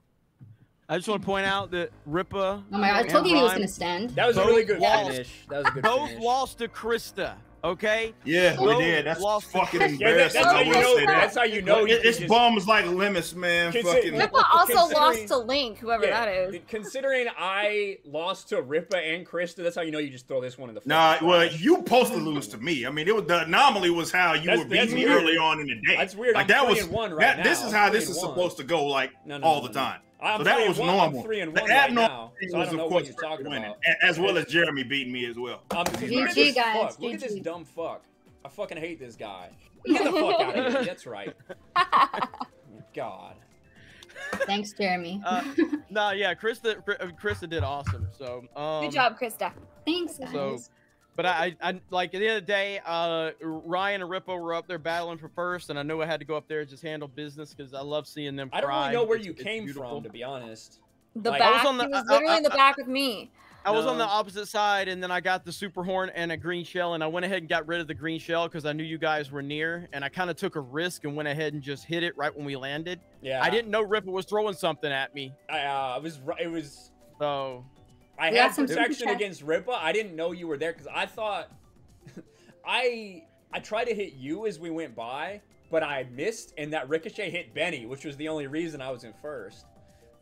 I just want to point out that Ripa. Oh my god, I told you he was gonna stand. That was a really good lost. finish. That was a good Both finish. lost to Krista. Okay. Yeah, we Both did. That's lost fucking Krista. Yeah, that, that's how you know. that. That's how you know. It- you it's just- bums like Limus, man. Consider- Fucking. Well, Rippa also lost to Link, whoever Yeah, that is. Considering I lost to Ripa and Krista, that's how you know you just throw this one in the. Nah, fucking well, trash. you supposed to lose to me. I mean, it was the anomaly was how you That's- were beating me early on in the day. That's weird. Like I'm that was one right that. This now. is I'm how this is one. supposed to go, like No, no, all no, the no. time. I'm so that was one, I'm normal. three and The one right abnormal now, thing so I don't know what you're talking winning, about. as well as Jeremy beating me as well. Look at GG, this guys, fuck. Look at this dumb fuck. I fucking hate this guy. (laughs) Get the fuck out of here. That's right. (laughs) God. Thanks, Jeremy. Uh, no, yeah, Krista. Uh, Krista did awesome. So. Um, Good job, Krista. Thanks, guys. So, but I, I, I like at the end of the day, uh, Ryan and Rippo were up there battling for first, and I knew I had to go up there and just handle business because I love seeing them. I don't really know where It's- you it's came beautiful. from, to be honest. The Like- I was back. on the- he was literally I- in the back with me. I was on the opposite side, and then I got the super horn and a green shell, and I went ahead and got rid of the green shell because I knew you guys were near, and I kind of took a risk and went ahead and just hit it right when we landed. Yeah. I didn't know Ripple was throwing something at me, I uh, it was. ri- It was. so I We had some super protection against Ripa. I didn't know you were there because I thought (laughs) I I tried to hit you as we went by, but I missed, and that ricochet hit Benny, which was the only reason I was in first.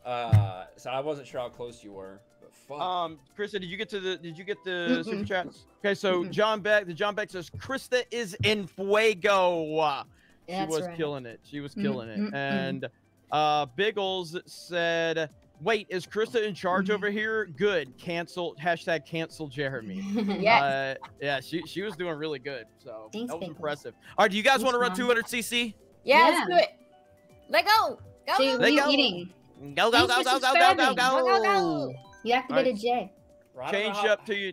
Uh, so I wasn't sure how close you were. But fuck. Um, Krista, did you get to the? Did you get the super chats? Okay, so John Beck, the John Beck says Krista is in fuego. She That's was right. killing it. She was Mm, killing it. mm, mm. And uh, Biggles said, "Wait, is Krista in charge over here? Good. Cancel. Hashtag cancel Jeremy." (laughs) Yes. Uh, yeah, she she was doing really good. So Thanks, that was Biggles. impressive. All right, do you guys want to run 200 CC? Yeah, Yeah. let's do it. Let go. Go. Jay, go, what are you go. eating? Go go Thanks go for go go go go subscribing. Go, go, go. You activated J. I don't know Change how- up to you.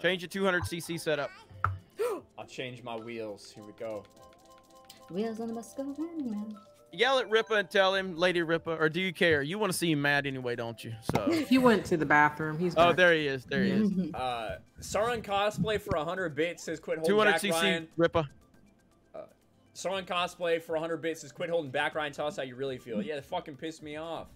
Change your 200 CC setup. (gasps) I'll change my wheels. Here we go. Wheels on the bus go round, man. Yell at Rippa and tell him, Lady Rippa, or do you care? You want to see him mad anyway, don't you? So. (laughs) He went to the bathroom. He's Oh, there he is. There he is. (laughs) Uh, Sauron cosplay for 100 bits says quit holding 200 back CC Ryan. Rippa. Sauron cosplay for 100 bits says quit holding back Ryan. Tell us how you really feel. Yeah, that fucking pissed me off.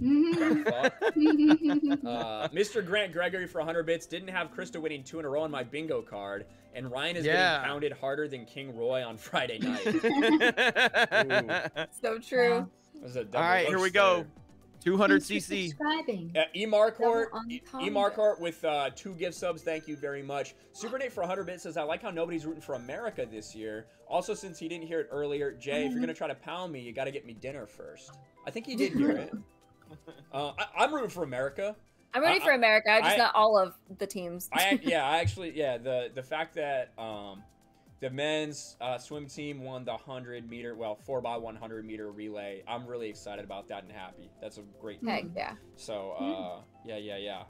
Fuck. Uh, Mr. Grant Gregory for 100 bits didn't have Krista winning two in a row on my bingo card, and Ryan is Yeah. getting pounded harder than King Roy on Friday night. (laughs) So true. That was a double here we roast go. 200 CC. subscribing. Uh, E Marcourt, Double E entendre. Marcourt with uh, two gift subs. Thank you very much. Super Nate for 100 bits says, "I like how nobody's rooting for America this year." Also, since he didn't hear it earlier, Jay, if you're gonna try to pound me, you got to get me dinner first. I think he did hear it. (laughs) Uh, I, I'm rooting for America. I'm rooting I- for America. I just I- not all of the teams. I (laughs) yeah, I actually yeah the the fact that um the men's uh, swim team won the 100 meter well 4 by 100 meter relay. I'm really excited about that and happy. That's a great Heck thing. yeah. So uh yeah yeah yeah.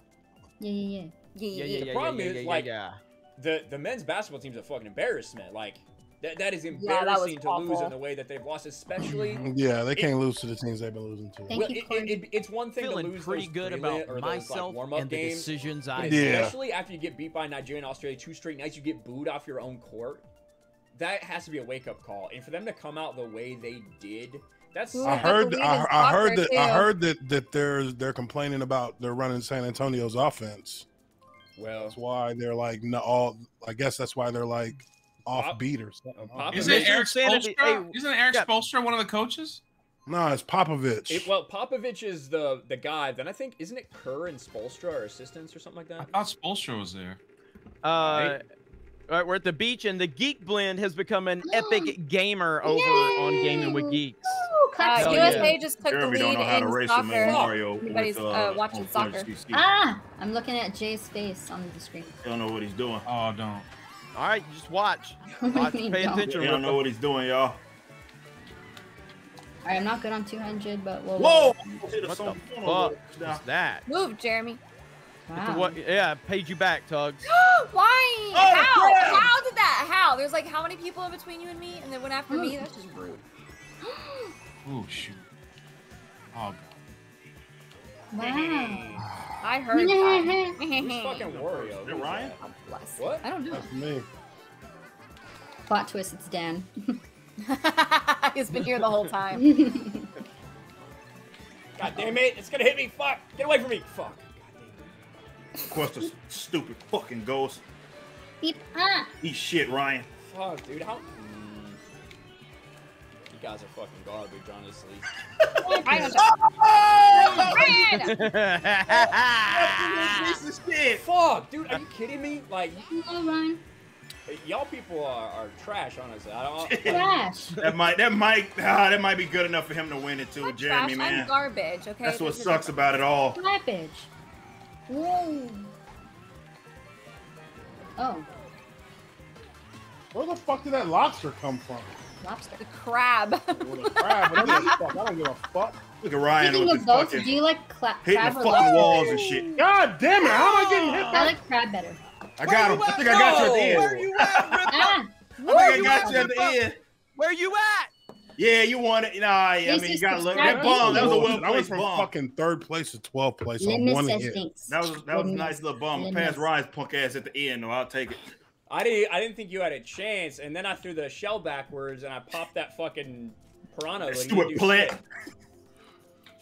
Yeah, yeah, yeah. Yeah, Yeah, yeah, yeah. yeah, The problem yeah, is, yeah, like, yeah. The the men's basketball team's a fucking embarrassment. Like that that is that was embarrassing to lose in the way that they've lost, especially. (clears throat) Yeah, they can't lose to the teams they've been losing to. Thank well, you, it, it, it, it's one thing Feeling to lose pretty those good about or those, myself like, warm-up and the games. decisions But I Yeah. especially after you get beat by Nigeria and Australia two straight nights, you get booed off your own court. That has to be a wake up call. And for them to come out the way they did, that's Ooh, I heard. believe I, in I heard soccer, that. I heard that that there's they're complaining about they're running San Antonio's offense. well. That's why they're like no. All I guess that's why they're like off Pop- or something. Pop- Isn't Mission Erik Sanity- Spoelstra? hey, Isn't Erik yeah. Spoelstra one of the coaches? No, it's Popovich. It, well, Popovich is the the guy. Then I think isn't it Kerr and Spoelstra or assistants or something like that? I that? thought Spoelstra was there. Uh, all right, we're at the beach, and the Geek Blend has become an (gasps) epic gamer over on Gaming with Geeks. Ooh, Uh, Hell USA yeah. just took the lead don't know how to in race soccer. Mario Anybody's, with, uh, uh, watching soccer. Ah, I'm looking at Jay's face on the screen. He don't know what he's doing. Oh, don't. All right, just watch. (laughs) What do you Watch, pay don't? attention. He don't know what he's doing, y'all. Alright, I'm not good on 200, but we'll. Whoa! What the fuck is that? Move, Jeremy. Wow. what? Yeah, paid you back, Tugs. (gasps) Why? Oh, how? crap! How did that? How? There's like how many people in between you and me, and they went after me. That's just rude. (gasps) Oh shoot. Oh god. Wow. I (laughs) heard that. Who's fucking Wario? Is it Ryan? that? I'm blessed. What? I don't know. That's me. Plot twist, it's Dan. (laughs) He's been here the whole time. (laughs) God damn it! It's gonna hit me! Fuck! Get away from me! Fuck! Of course, the stupid fucking ghost. Beep. Ah. Eat shit, Ryan. Fuck, dude! How? You guys are fucking garbage, honestly. (laughs) (laughs) Piece of shit. Fuck, dude! Are you kidding me? Like, y'all people are, are trash, honestly. I don't. (laughs) Trash. That might that might ah, that might be good enough for him to win it too, I'm Jeremy trash. I'm garbage. Okay. That's what sucks about it all. Garbage. Whoa. Oh, Where the fuck did that lobster come from? Lobster. The crab. (laughs) With a crab. I don't give a fuck. I don't give a fuck. Look at Ryan Speaking with the both, fucking do you like cla- hitting the or fucking lobster? walls and shit. God damn it! How am I getting hit I like crab better. I got him. I think I got you at the end. Where you at, Rip? Ah, I think I got you at the end. Where you at? Yeah, you won it. Nah, yeah, I mean, you gotta look. That bomb, that was a well I went from bomb. fucking third place to 12th place on Limit one says hit. That was that was a nice little bomb. Limit. Past Ryan's punk ass at the end, though. I'll take it. I didn't. I didn't think you had a chance, and then I threw the shell backwards, and I popped that fucking piranha. That like, you stupid do plant. shit. (laughs)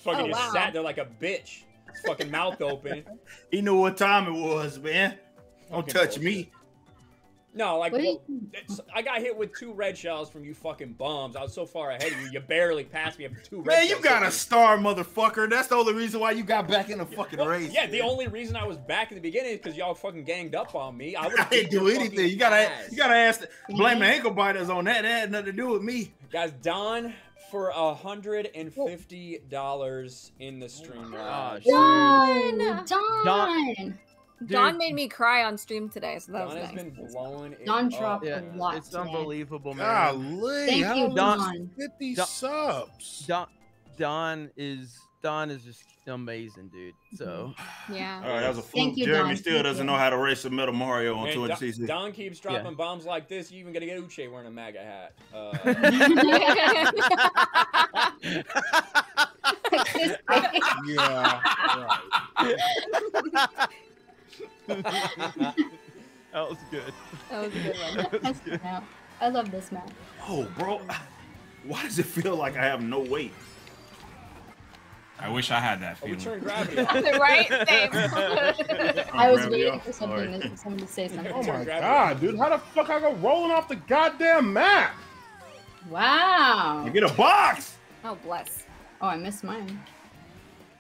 Oh, fucking Oh, just wow. sat there like a bitch, his fucking mouth open. (laughs) He knew what time it was, man. Don't Fucking touch bullshit. me. No, like What well, it's- I got hit with two red shells from you fucking bums. I was so far ahead of you, you barely passed me after two red Man, you got a star, motherfucker. That's the only reason why you got back in the fucking Well, race. Yeah, the only reason I was back in the beginning is because y'all fucking ganged up on me. I, (laughs) would've I didn't do anything. You gotta, ass. you gotta ask, blame the ankle biters on that. That had nothing to do with me. Guys, Don for a hundred and fifty dollars in the stream. Ah, lab. shit. Don. Don- Don. Don made me cry on stream today, so that Don was has nice. been blowing it Don dropped Yeah, a lot it's today. unbelievable, man. Golly, Thank how you, Don. you get these Don- subs? Don, Don is Don is just amazing, dude. So (sighs) Yeah. All right, that was a Thank fluke. you, Jeremy Don. still Thank doesn't you. know how to race a Metal Mario on Man, 200 Don, cc. Don keeps dropping Yeah. bombs like this. You even gonna get Uche wearing a MAGA hat. (laughs) Uh, (laughs) (laughs) Yeah, right. (laughs) that was good. That was a good one. (laughs) That's good now. I love this map. Oh, bro, why does it feel like I have no weight? I wish I had that oh, we feeling. turned gravity (laughs) off. right? Same. I was waiting off? for something to, someone to say something. Oh my god, dude! How the fuck I go rolling off the goddamn map? Wow. You get a box. oh, bless. Oh, I missed mine.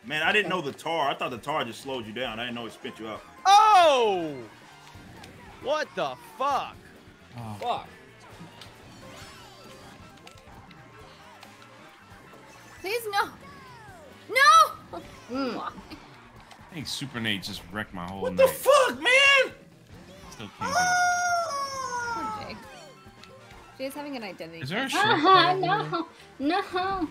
Man, I didn't know the tar. I thought the tar just slowed you down. I didn't know it spit you out. Oh! What the fuck? Oh. Fuck. Please no. No. Mm. I think Super Nate just wrecked my whole What night. the fuck, man? Still can't get it. Poor Jay. Jay's having an identity. Is there a crisis. shortcut (laughs) Uh-huh, no, no.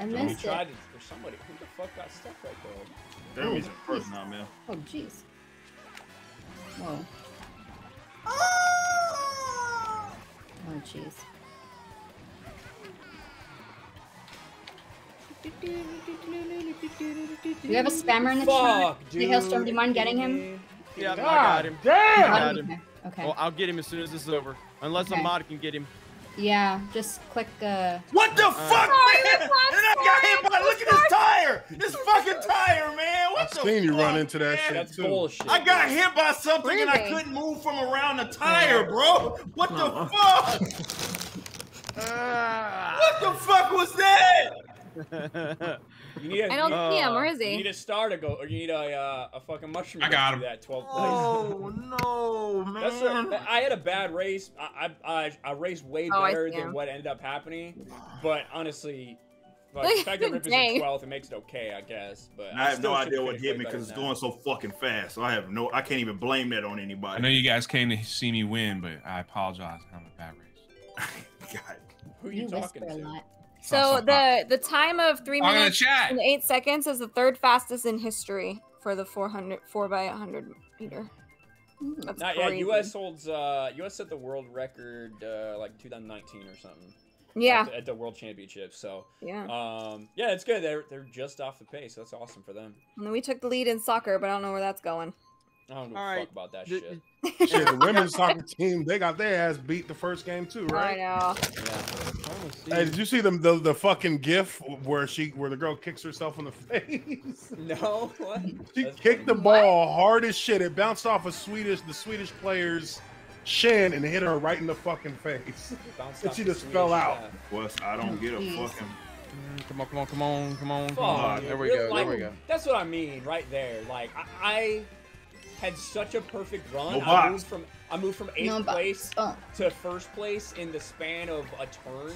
I missed it. Tried it for somebody. Who the fuck got stuck right there? Jeremy's in first now, man. Oh, jeez. Whoa. Oh, jeez. Do you have a spammer in the Fuck, chat? The Hailstorm, do you mind getting him? Yeah, I God got him. damn! I got him. Okay. Okay. Well, I'll get him as soon as this is over. Unless Okay. a mod can get him. Yeah, just click. Uh, What the uh, fuck, Sorry, man? And I got hit by. Look at this tire. This fucking tire, man. I What the seen you run into that man? shit That's too. bullshit. I got hit by something and I couldn't move from around the uh, tire, bro. What the uh-huh. fuck? (laughs) What the fuck was that? (laughs) You need a, I don't you, see him. Where is he? you need a star to go, or you need a uh, a fucking mushroom. I to got do him. That 12 place. Oh no, man. (laughs) That's a, I had a bad race. I I, I, I raced way Oh, better than him. what ended up happening. But honestly, like, Look the fact at that Rip is in 12th, it makes it okay, I guess. But I have no idea what finish hit me because it's than going so fucking fast. So I have no. I can't even blame that on anybody. I know you guys came to see me win, but I apologize. I'm a bad race. (laughs) God. Who are you, you talking whisper a to? Lot. So the the time of three Talking in minutes chat. and eight seconds is the third fastest in history for the 400 4 by 100 meter. That's Not yet. crazy. U.S. holds. Uh, U.S. set the world record uh, like 2019 or something. Yeah. At the, at the World Championship. So. Yeah. Um. Yeah, it's good. They're they're just off the pace. That's awesome for them. And then we took the lead in soccer, but I don't know where that's going. I don't give a All fuck right. about that D- shit. (laughs) Shit, the women's soccer team, they got their ass beat the first game too, right? I right? know. Yeah. Hey, did you see them the, the fucking gif where she where the girl kicks herself in the (laughs) face? No. What? She That's kicked the funny. ball hard as shit. It bounced off a Swedish the Swedish player's shin and hit her right in the fucking face. Bounced And she the just fell out. yeah. Wes, I don't get a Jeez. fucking. Mm, Come on, come on, come on, come on, come Fuck, on. There we go. like, There we go. That's what I mean, right there. Like I, I had such a perfect run. No I box. moved from I moved from eighth No place Oh. to first place in the span of a turn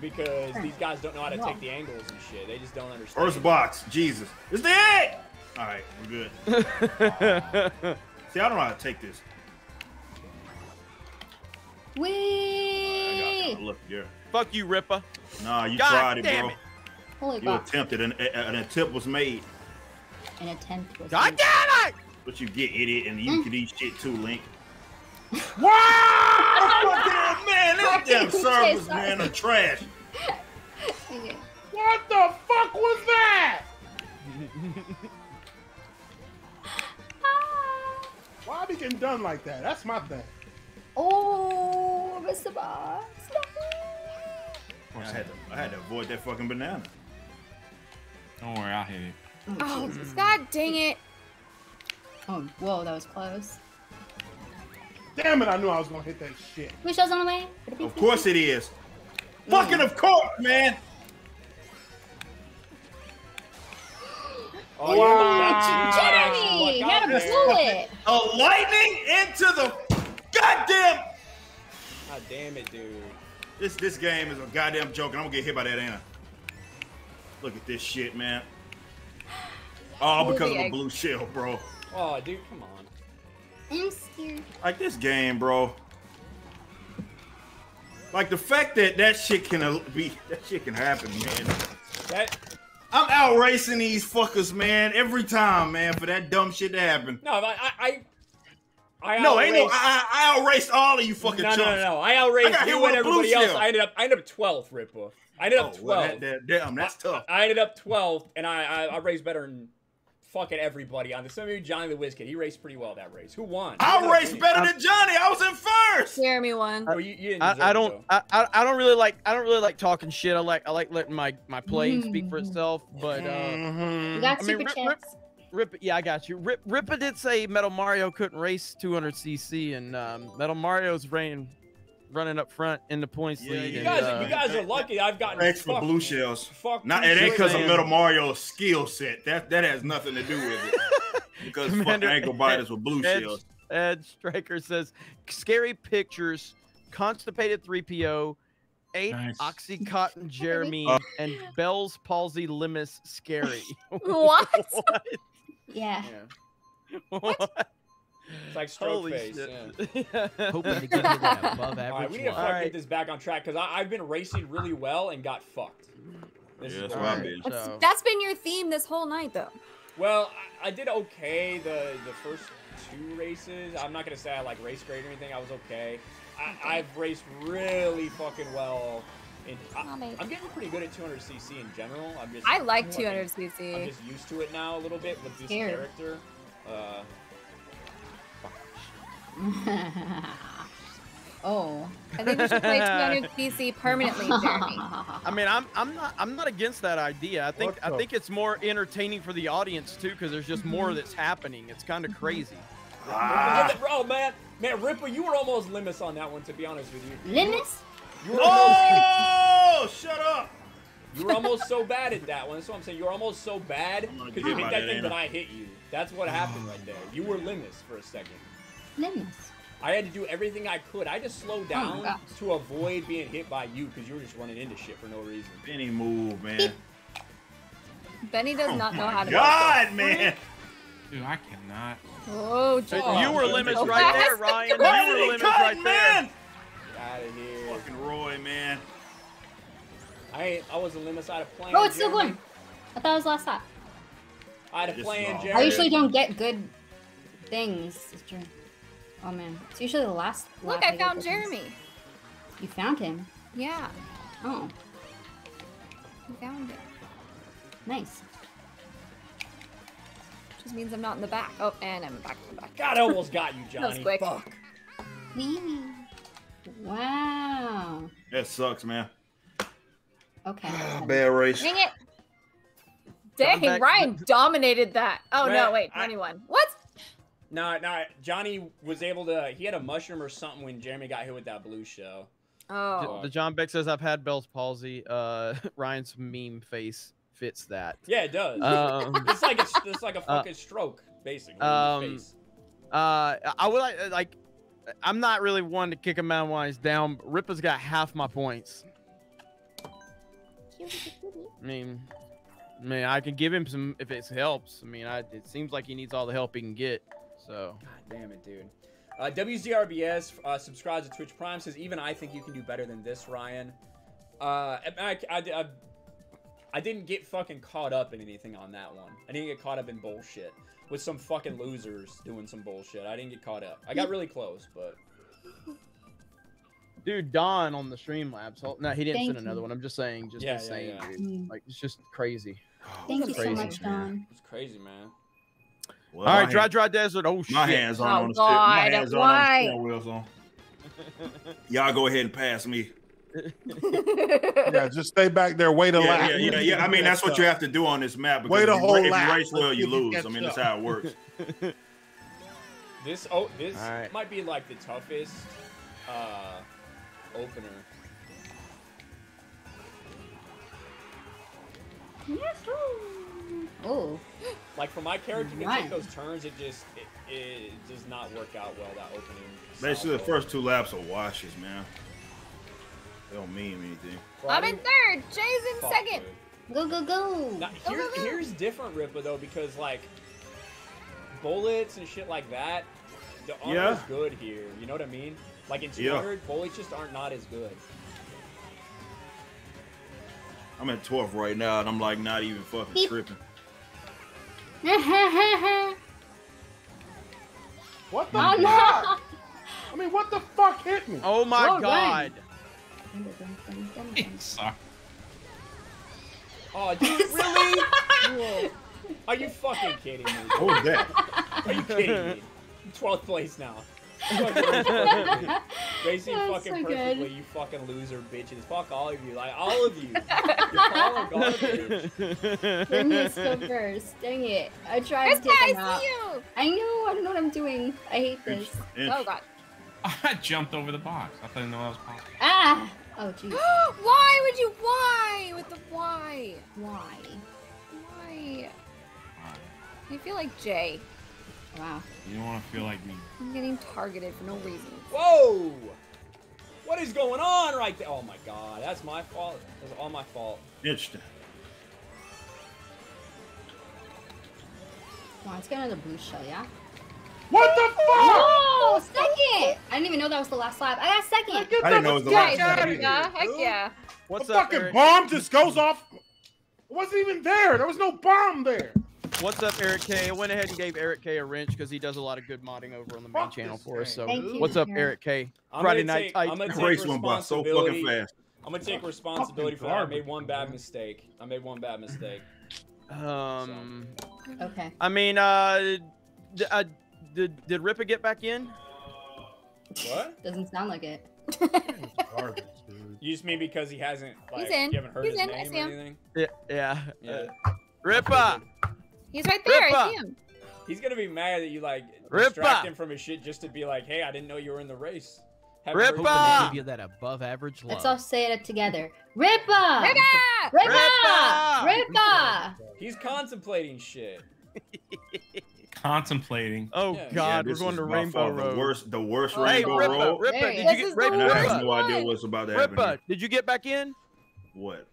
because these guys don't know how to No. take the angles and shit. They just don't understand. First box, Jesus. It's the egg. All right, we're good. (laughs) See, I don't know how to take this. I got Wee! kind of. Fuck you, Ripper. Nah, you God tried it, bro. it. Holy You God. attempted, and an attempt was made. An attempt was God made. damn it! But you get idiot, and you mm. can eat shit too, Link. (laughs) Wow! Fucking man, them damn servers, man, are trash. Okay. What the fuck was that? (laughs) Why I be getting done like that? That's my thing. Oh, Mr. Boss. I had to, I had to avoid that fucking banana. Don't worry, I'll hit it. Oh, god dang it. Oh, whoa, that was close. Damn it! I knew I was gonna hit that shit. Which show's on the way? Of course it is. Mm. Fucking of course, man. (gasps) Oh, Wow. Oh you Jeremy! He had a bullet! (laughs) A lightning into the goddamn. God damn it, dude. This this game is a goddamn joke, and I'm gonna get hit by that Anna. Look at this shit, man. (gasps) All because of a blue shell, bro. Oh, dude, come on. I'm scared. Like this game, bro. Like the fact that that shit can be that shit can happen, man. That I'm out racing these fuckers, man, every time, man, for that dumb shit to happen. no, I I I, I No, ain't no. I, I outraced all of you fucking no, no, chumps. no, no. I I outraced got hit you and everybody else. shell. I ended up I ended up 12th, Ripper. I ended up Oh, well, 12th. that- that- damn, that's tough. I ended up 12th, and I I, I raced better than fucking everybody on this. Some of you, Johnny the Whiz Kid, he raced pretty well that race. Who won? I Who raced won? better than Johnny. I was in first. Jeremy won. Oh, you, you didn't I, I don't though. I, I I don't really like I don't really like talking shit. I like I like letting my my play speak for Mm. itself. But uh Mhm. We got I mean, super Rip- chats. Rip yeah I got you. Rip Rippa did say Metal Mario couldn't race 200cc and um, Metal Mario's ran running up front in the points Yeah, lead. You and, guys, uh, you guys are lucky. I've gotten Thanks for blue shells. fucked Not it ain't because of shit. Metal Mario's skill set. That that has nothing to do with it. (laughs) Because fuck, I Commander ain't gonna buy this with blue Ed, shells. Ed Striker says, "Scary pictures, constipated 3PO, eight Nice. oxycontin (laughs) Jeremy, Uh, and Bell's palsy limus scary." (laughs) What? what? Yeah. What? It's like stroke Holy face. shit. Yeah. (laughs) Hoping to give you that above All right, average we need to one. fucking Alright. get this back on track because I've been racing really well and got fucked. This Yeah, is that's what what I've I'm. That's, So- that's been your theme this whole night, though. Well, I, I did okay the the first two races. I'm not gonna say I like race great or anything. I was okay. I, I've raced really fucking well. In, I, maybe. I'm getting pretty good at 200cc in general. I'm just I like 200cc. I'm just used to it now a little bit with this Scared. character. Uh, (laughs) oh. I think we should play 200 PC permanently, Jeremy. I mean, I'm I'm not I'm not against that idea. I think I think it's more entertaining for the audience too, because there's just more that's happening. It's kind of crazy. Ah. oh man, man, Ripper, you were almost Limus on that one. To be honest with you, Linus? you were almost, Oh, shut up! you were almost so bad at that one. That's what I'm saying. You were almost so bad because you hit that that, thing ain't that I? I hit you. That's what happened right there. You were Limus for a second. Linus. I had to do everything I could. I just slowed oh, down God. to avoid being hit by you because you were just running into shit for no reason. Any move, man. Benny does oh not know how to. God, man. Dude, I cannot. Oh, Hey, Joel. you were man. Limus So right there. Ryan. You Why were did he Limus cut, right there. man? Out of here. Fucking Roy, man. I ain't, I wasn't Limus. I had a plan. Oh, it's still going. I thought it was last lap. I had a This plan, is all- Jeremy. I usually don't get good things. It's true. Oh man, it's usually the last. Look, lap I found good. Jeremy. You found him. Yeah, Oh, You found it. nice. Just means I'm not in the back. Oh, and I'm back in the back. God, I almost got you, (laughs) That was Johnny. quick. Fuck. Wow. That sucks, man. Okay. (sighs) Bad race. Dang it. Dang, Ryan dominated that. Oh, Well, no, wait, I- 21. What? No, no, Johnny was able to. He had a mushroom or something when Jeremy got hit with that blue shell. Oh. The John Beck says I've had Bell's palsy. Uh, (laughs) Ryan's meme face fits that. Yeah, it does. Um, (laughs) it's like a, it's like a uh, fucking stroke, basically. um. Uh, I would like like. I'm not really one to kick him out while he's down. But Rippa's got half my points. I mean, I mean, I can give him some if it helps. I mean, I, it seems like he needs all the help he can get. So. God damn it, dude. Uh, WZRBS uh, subscribes to Twitch Prime says even I think you can do better than this, Ryan. Uh, I, I, I, I didn't get fucking caught up in anything on that one. I didn't get caught up in bullshit with some fucking losers doing some bullshit. I didn't get caught up. I got really close, but Dude, Don on the Streamlabs. hol- No, he didn't Thank send another you. one. I'm just saying, just Yeah, yeah, insane, yeah. dude. Mm. Like it's just crazy. Thank you Crazy, so much, man. Don. it's crazy, man. Well, All my right, dry, hand- dry desert. Oh shit. My hands aren't Oh, on the steer- my God, hands aren't on the why? wheels on. Y'all go ahead and pass me. Yeah, just stay back there, wait a Yeah, lap. yeah, yeah, yeah. I mean, that's what you have to do on this map. Because Wait a whole ra- if lap. you race well, you see if you lose. I mean, that's how it works. (laughs) This oh this All right. might be like the toughest uh opener. Oh, Like for my character to Right. take those turns, it just it, it does not work out well that opening. Basically, the first two laps are washes, man. They don't mean anything. I I'm in third. Jay's in fuck, second. dude. go go go! Now, Go, here's, go, go. here's different Rippa though because like bullets and shit like that, the armor Yeah. is good here. You know what I mean? Like in Yeah. 200, bullets just aren't not as good. I'm at 12 right now, and I'm like not even fucking Beep. tripping. What the oh fuck? no! I mean, what the fuck hit me? Oh my Well god. Sorry. Oh, dude, (laughs) really? Are you fucking kidding me? What was that? Are you kidding me? 12th place now. Fucking race perfectly. Racing That's fucking so good. you fucking loser bitches. Fuck all of you. Like, all of you. You're all garbage. Goodness, go first. Dang it! I tried to take I him out. you. I know. I don't know what I'm doing. I hate this. Inch. Oh god. (laughs) I jumped over the box. I didn't know that was possible. Ah! Oh, jeez. (gasps) why would you? Why with the why? Why? Why? I feel like Jay. Wow. You don't want to feel like me. I'm getting targeted for no reason. Whoa! What is going on right there? Oh my god, that's my fault. That's all my fault. Interesting. Come on, let's get another blue shell, yeah? What the fuck? Whoa! Second! I didn't even know that was the last lap. I got second. Get I didn't know it was the last time. yeah, heck yeah. What's the up, fucking Eric? bomb just goes off. It wasn't even there. There was no bomb there. What's up, Eric K? I went ahead and gave Eric K a wrench because he does a lot of good modding over on the main Fuck channel for us. So, thing, Thank you, what's up, Eric. Eric K? I'm Friday gonna night take. I'm gonna take race went by so fucking responsibility. fast. I'm gonna take responsibility for that. I made one bad mistake. I made one bad mistake. Um, Okay. I mean, uh, d- uh, did did Rippa get back in? What? Doesn't sound like it. Garbage, dude. You just mean because he hasn't like in. you haven't heard He's his in. Name or anything? Yeah, yeah. Yeah. Uh, Rippa, He's right there. I see him. He's gonna be mad that you like Rippa! distract him from his shit just to be like, hey, I didn't know you were in the race. Haven't heard Rippa! your Hoping to name. give you that above average love. Let's all say it together. Rippa! Rippa! Rippa! Rippa! Rippa! He's contemplating shit. Contemplating. oh Yeah. God, this we're going to Rainbow Road. The worst, the worst Oh, Rainbow Rippa, Road. Rippa, There did you This get is I have no idea what's about to happen. Rippa, did you get back in? What?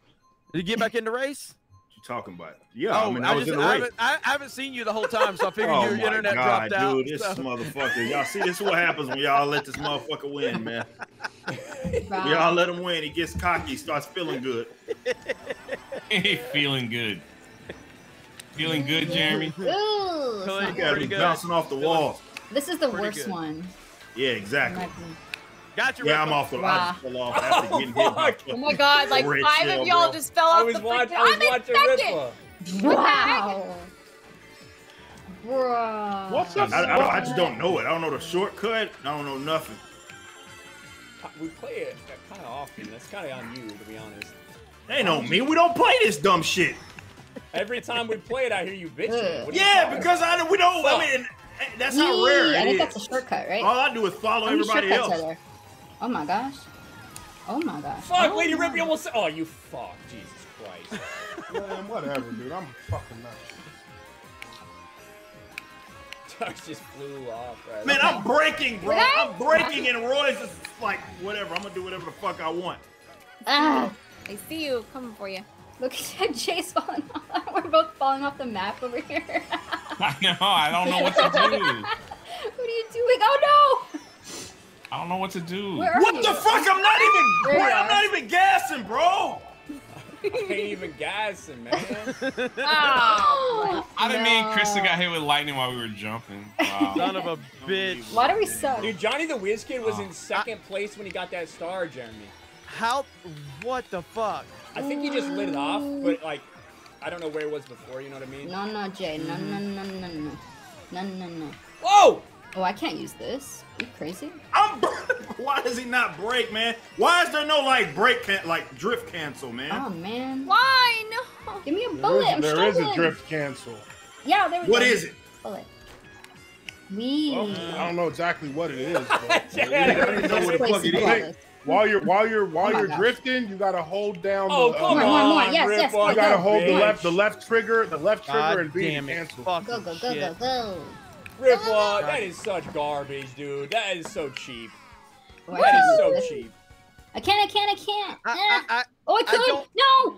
Did you get back in the race? You talking about? Yeah, oh, I mean, I, was just, in the I, haven't, I, I haven't seen you the whole time, so I figured Oh your my internet God, dropped out. dude, this so- motherfucker. Y'all see, this is what happens when y'all let this motherfucker win, man. When y'all let him win, he gets cocky, starts feeling good. (laughs) Hey, feeling good. Feeling good, Jeremy. Ooh, it's Go not gotta be good. bouncing off the Feeling- walls. This is the Pretty worst good. one. Yeah, exactly. Got you, Yeah, I'm off the. I Wow. just fell off after (laughs) Oh, getting hit by. Oh my god, like five shell, of y'all bro. just fell I off was the watching. freaking- I was I'm in watching second. Rippa. Wow. Bruh. What's I, up? I, don't- I just don't know it. I don't know the shortcut. I don't know nothing. We play it kind of often. That's kind of on you, to be honest. Ain't no me. We don't play this dumb shit. Every time we play it, I hear you bitching. What are you Yeah, because I we don't. I mean, eh, that's how Yee, rare I think is. that's a shortcut, right? All I do is follow How many everybody shortcuts else. Are there? Oh my gosh. Oh my gosh. Fuck, oh Lady my Rip, you almost. Oh, you fuck, Jesus Christ. (laughs) Man, whatever, dude. I'm fucking nuts. Tux just flew off. Right? Man, I'm breaking, bro. Did I? I'm breaking, and Roy's just like, whatever. I'm gonna do whatever the fuck I want. Ah, I see you coming for you. look at (laughs) Jay's falling off. (laughs) We're both falling off the map over here. I know. I don't know what to do. what are you doing? Oh I don't know what to do. What you? the fuck? I'm not even. (laughs) There Bro, I'm not even gassing, bro. I ain't even gassing, man. (laughs) Oh, I didn't mean Krista got hit with lightning while we were jumping. Wow. Son of a bitch. Why do we suck? Dude, Johnny the Whiz Kid was Oh. in second place when he got that star, Jeremy. How? What the fuck? I think he just lit it off, but like, I don't know where it was before. You know what I mean? No, no, Jay. No, no, no, no, no. No, no, no. Whoa! Oh, I can't use this. you crazy? I'm. (laughs) Why does he not break, man? Why is there no like break, can- like drift cancel, man? Oh man. why no? Give me a There bullet. is, I'm there is struggling. a drift cancel. Yeah, there we What go. is it? Bullet. We. Well, I don't know exactly what it is. But Yeah, (laughs) I don't even know what the fuck it is. while you're while you're while Oh you're gosh. drifting, you gotta hold down. Oh, the, come uh, More, more, more. on, Yes, yes, Off. You gotta hold the left the left trigger, the left trigger, God and B to damn it. cancel. Fucking Go, go, go, go, go. Ripwa, that is such garbage, dude. That is so cheap. Oh, I That can't is do so cheap. I can't, I can't, I can't. I, Eh. I, I, oh, I I could. don't- No.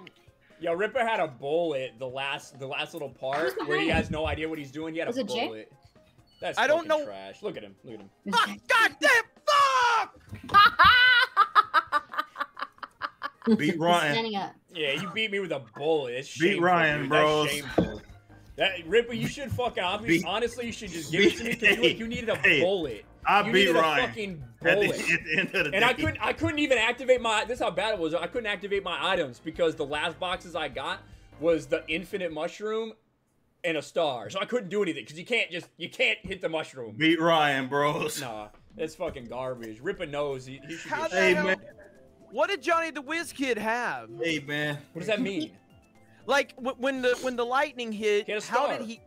Yo, Ripper had a bullet the last the last little part where he has no idea what he's doing. He had Was a it Jay? bullet. That's I don't know- trash. Look at him. Look at him. fuck, (laughs) God damn, fuck! (laughs) Beat Ryan. Standing up. Yeah, you beat me with a bullet. It's Beat shameful, Ryan, dude. Bros. That Ripper, you should fucking obviously, Beat- honestly, you should just give it to me because Hey, you, you needed a hey, bullet. I you beat needed Ryan. a fucking At the, bullet. at (laughs) the end of the And I couldn't I couldn't even activate my this is how bad it was. I couldn't activate my items because the last boxes I got was the infinite mushroom and a star. So I couldn't do anything because you can't just you can't hit the mushroom. Beat Ryan, bros. (laughs) Nah, it's fucking garbage. Ripper knows he, he should How the Hey, hell? man. What did Johnny the Whiz Kid have? Hey, man. What does that mean? Like w- when the when the lightning hit, He had how did he?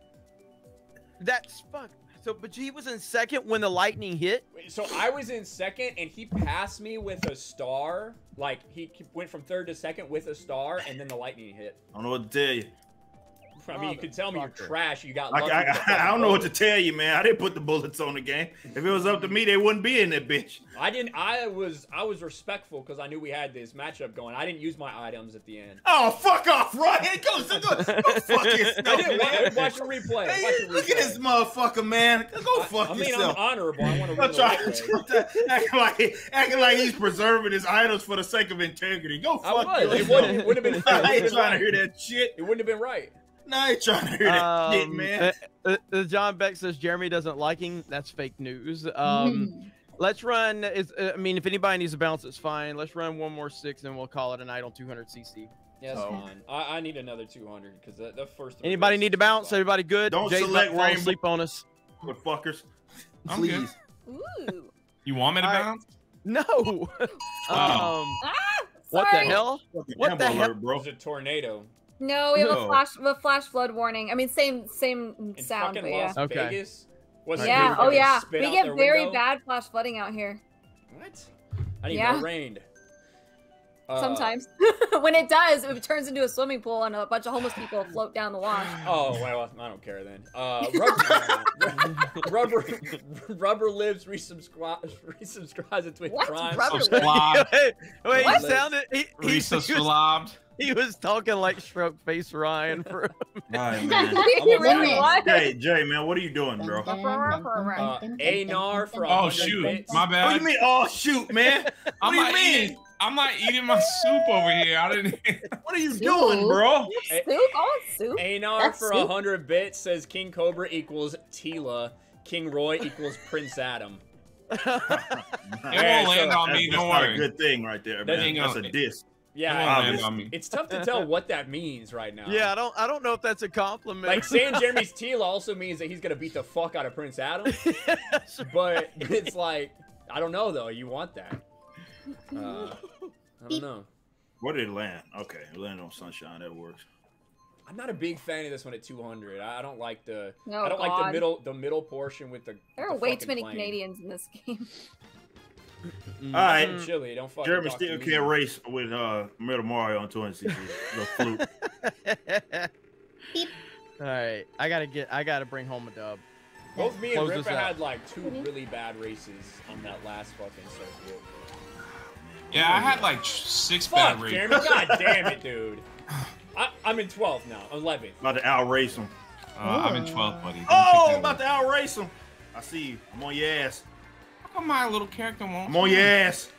That's fuck. So, but he was in second when the lightning hit. So I was in second, and he passed me with a star. Like he went from third to second with a star, and then the lightning hit. I don't know what to tell you. I mean, you could tell me you're trash. You got. I, lucky I, I, (laughs) I don't know what to tell you, man. I didn't put the bullets on the game. If it was up to me, they wouldn't be in that bitch. I didn't. I was. I was respectful because I knew we had this matchup going. I didn't use my items at the end. Oh, fuck off, Ryan. Go, go, go fuck yourself, I did. man. Watch, watch the replay. Hey, watch the look at replay. this motherfucker, man. Go fuck I mean, yourself. I'm honorable. I want to I'm trying replay. acting like acting like he's preserving his items for the sake of integrity. Go I fuck was. It yourself. it wouldn't have been. (laughs) I ain't trying have to hear that shit. It wouldn't have been right. No, I ain't trying to hear that shit, Um, man. uh, uh, uh, John Beck says Jeremy doesn't liking. That's fake news. Um, let's run. Is uh, I mean, if anybody needs a bounce, it's fine. Let's run one more six, and we'll call it a night on 200 CC. Yeah, that's So- fine. I, I need another 200 because the, the first. Anybody need to bounce? fun. Everybody good? Don't Jay's select not falling Rainbow- asleep on us. What fuckers? I'm good. Please. Ooh. You want me to All right. bounce? No. (laughs) um, Ah, what the hell? What the hell? bro? It was a tornado. No, we have a No. flash, a flash flood warning. I mean, same, same In sound, but yeah. Las Okay. Vegas. What's Yeah. it, Oh yeah. We get very window? bad flash flooding out here. What? I didn't Yeah. know it rained. Uh, Sometimes, (laughs) when it does, it turns into a swimming pool, and a bunch of homeless people float down the wash. (sighs) Oh well, I don't care then. Uh, rubber, (laughs) rubber, rubber lives resubscribe, resubscribes to Twitch What? Prime. Rubber lives? Wait, wait, What? he sounded. He, he, he, was, Swabed. (laughs) he was talking like stroke face Ryan for. (laughs) All right, man. (laughs) you really was? Jay, Jay, man, what are you doing, bro? Uh, Anar for Oh shoot, bits. my bad. you mean? Oh, shoot, man. What I'm do you mean? eating. I'm not eating my soup over here. I didn't. What are you Soup? doing, bro? A- Soup? Oh, soup. Anar That's for soup. 100 bits says King Cobra equals Teela. King Roy equals Prince Adam. It won't land so- on me. Don't not a worry. good thing right there, man. That's a gonna- diss. It Yeah, won't I- land obvious. on me. it's tough to tell what that means right now. yeah, I don't. I don't know if that's a compliment. Like saying Jeremy's Teela also means that he's gonna beat the fuck out of Prince Adam. (laughs) but it's like I don't know though. You want that? Uh, I don't know. Where did it land? Okay, it landed on Sunshine. That works. I'm not a big fan of this one at 200. I I don't like the. Oh, I don't like the middle the middle portion with the. There the are way too many plane. Canadians in this (laughs) game. Mm. All right. I'm Chile. Don't fucking. Jeremy still can't race with uh Metal Mario on 200 cc. The flute. (laughs) All right, I gotta get. I gotta bring home a dub. Both me and Close this Ripper had like two really bad races on that last fucking circuit. Yeah, I had like six Fuck, bad races. Jeremy. God (laughs) damn it, dude. I, I'm in 12th now. 11th. About to outrace him. Uh, I'm in 12th, buddy. Don't Oh, take that about away. to outrace him. I see you. I'm on your ass. How my little character won't? I'm on your ass.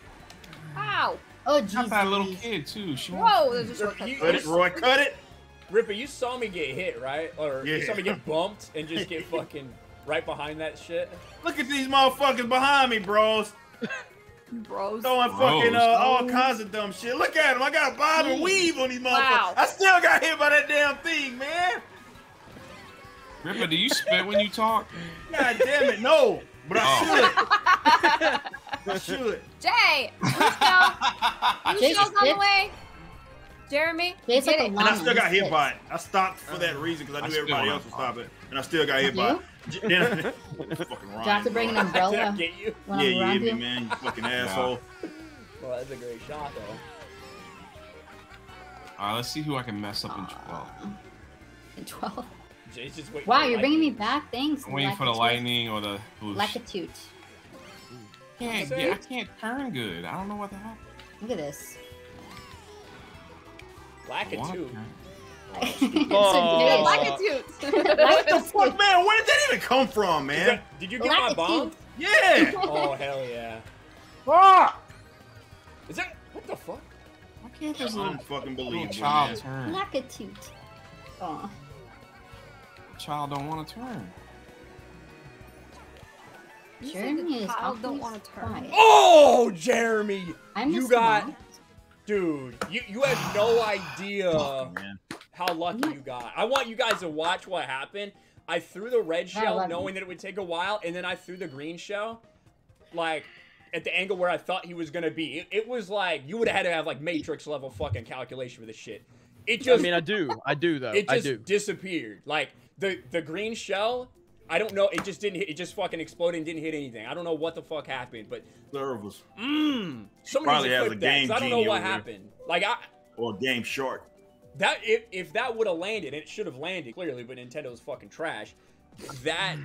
Wow. Oh, Got that little kid too. She wants. Whoa, there's a shortcut. You- Cut it, Roy. Cut it. Ripper, you saw me get hit, right? Or you saw me get bumped and just get (laughs) fucking right behind that shit. Look at these motherfuckers behind me, bros. Bros. Throwing Bros. fucking uh, all kinds of dumb shit. Look at them. I got a bob and weave on these motherfuckers. Wow. I still got hit by that damn thing, man. Ripper, do you spit when you talk? God damn it, no. But I oh. should. I should. (laughs) Jay, Lucio, Jay (laughs) Lucio's on the way. Jeremy, Jay's get like it. And I still got He hit by it. I stopped for that reason because I I knew still everybody else was talk. stopping. And I still got hit by it. Then, (laughs) fucking Ryan, Do I have to bring an bro. Did I umbrella get you? when Yeah, I'm you hit me, you? man. You fucking asshole. Well, that's a great shot, though. All right, let's see who I can mess up in 12. In 12. Jay's just waiting. Wow, for you're bringing me back. Thanks. I'm waiting for the lightning or the boost. Like a toot. can't, yeah, I can't turn good. I don't know what the hell. Look at this. Lack of What? two. Oh. (laughs) oh. Lackatoot. (laughs) What the fuck, man? Where did that even come from, man? that- did you get my bomb? Yeah. (laughs) Oh hell yeah! Fuck! Is that what the fuck? I can't I don't fucking believe it, child man. turn? Lackatoot. Aw. Child don't want to turn. You Jeremy is child don't want to turn. quiet. Oh, Jeremy! I'm you got, not. dude. You you have no idea (sighs) Fuck, man. how lucky you got. I want you guys to watch what happened. I threw the red shell love knowing that it would take a while, and then I threw the green shell, like at the angle where I thought he was gonna be. It, it was like you would have had to have like Matrix level fucking calculation for this shit. It just. I mean, I do. I do though. it I just do. disappeared. Like the the green shell I don't know. It just didn't hit. It just fucking exploded and didn't hit anything. I don't know what the fuck happened, but Servers. mmm. Somebody Probably has a that, game I don't know what over there. happened. Like I Or game short. that if if that would have landed, and it should have landed clearly, but Nintendo's fucking trash. That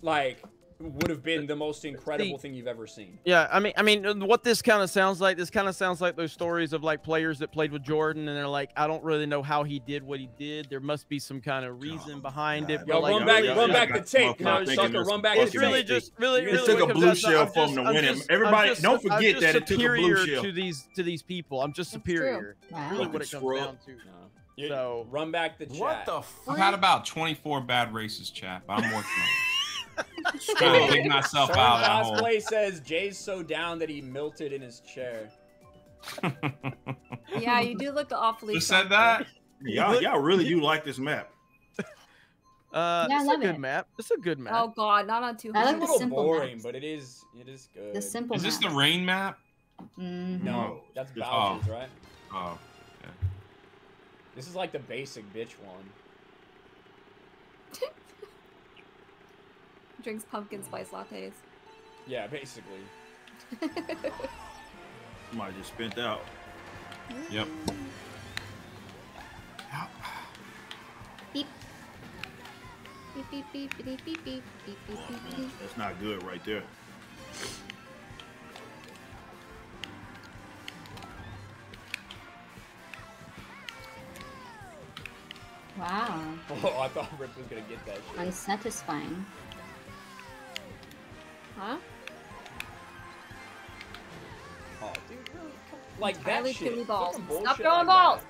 like would have been the most incredible thing you've ever seen. Yeah, I mean, I mean, uh, what this kind of sounds like, this kind of sounds like those stories of like players that played with Jordan, and they're like, I don't really know how he did what he did. There must be some kind of reason behind it. Yo, but, like, run back, really run just- back the tape, you know, sucker, run back the It's really tape. just, really, It really took a blue shell I'm for 'em to I'm win it. just- Everybody- just- don't forget that it took a blue shell. to these to these people. I'm just true. superior. Really what it comes down to. So run back the chat. What the I've had about 24 bad races, chat, but I'm working on it. Trying to dig myself Sean out of that hole. Says Jay's so down that he melted in his chair. (laughs) Yeah, you do look awfully. Who said that? Y'all, y'all really do like this map. (laughs) Uh, Yeah, I love a good it. map. It's a good map. Oh God, not on two I It's a little boring, maps. but it is it is good. The simple. Is this the rain map? Mhm. No, that's Just- Bowser's, right? Oh. This is like the basic bitch one. (laughs) drinks pumpkin spice lattes. Yeah, basically. (laughs) Might just spent out. Mm. Yep. yep. Beep. Beep beep beep beep beep beep beep beep oh, beep. That's not good right there. Wow. (laughs) Oh, I thought Rip was gonna get that shit. Unsatisfying. Huh? Oh, dude, really? Come- Like that Entirely shit. silly balls. Stop bullshit throwing like balls.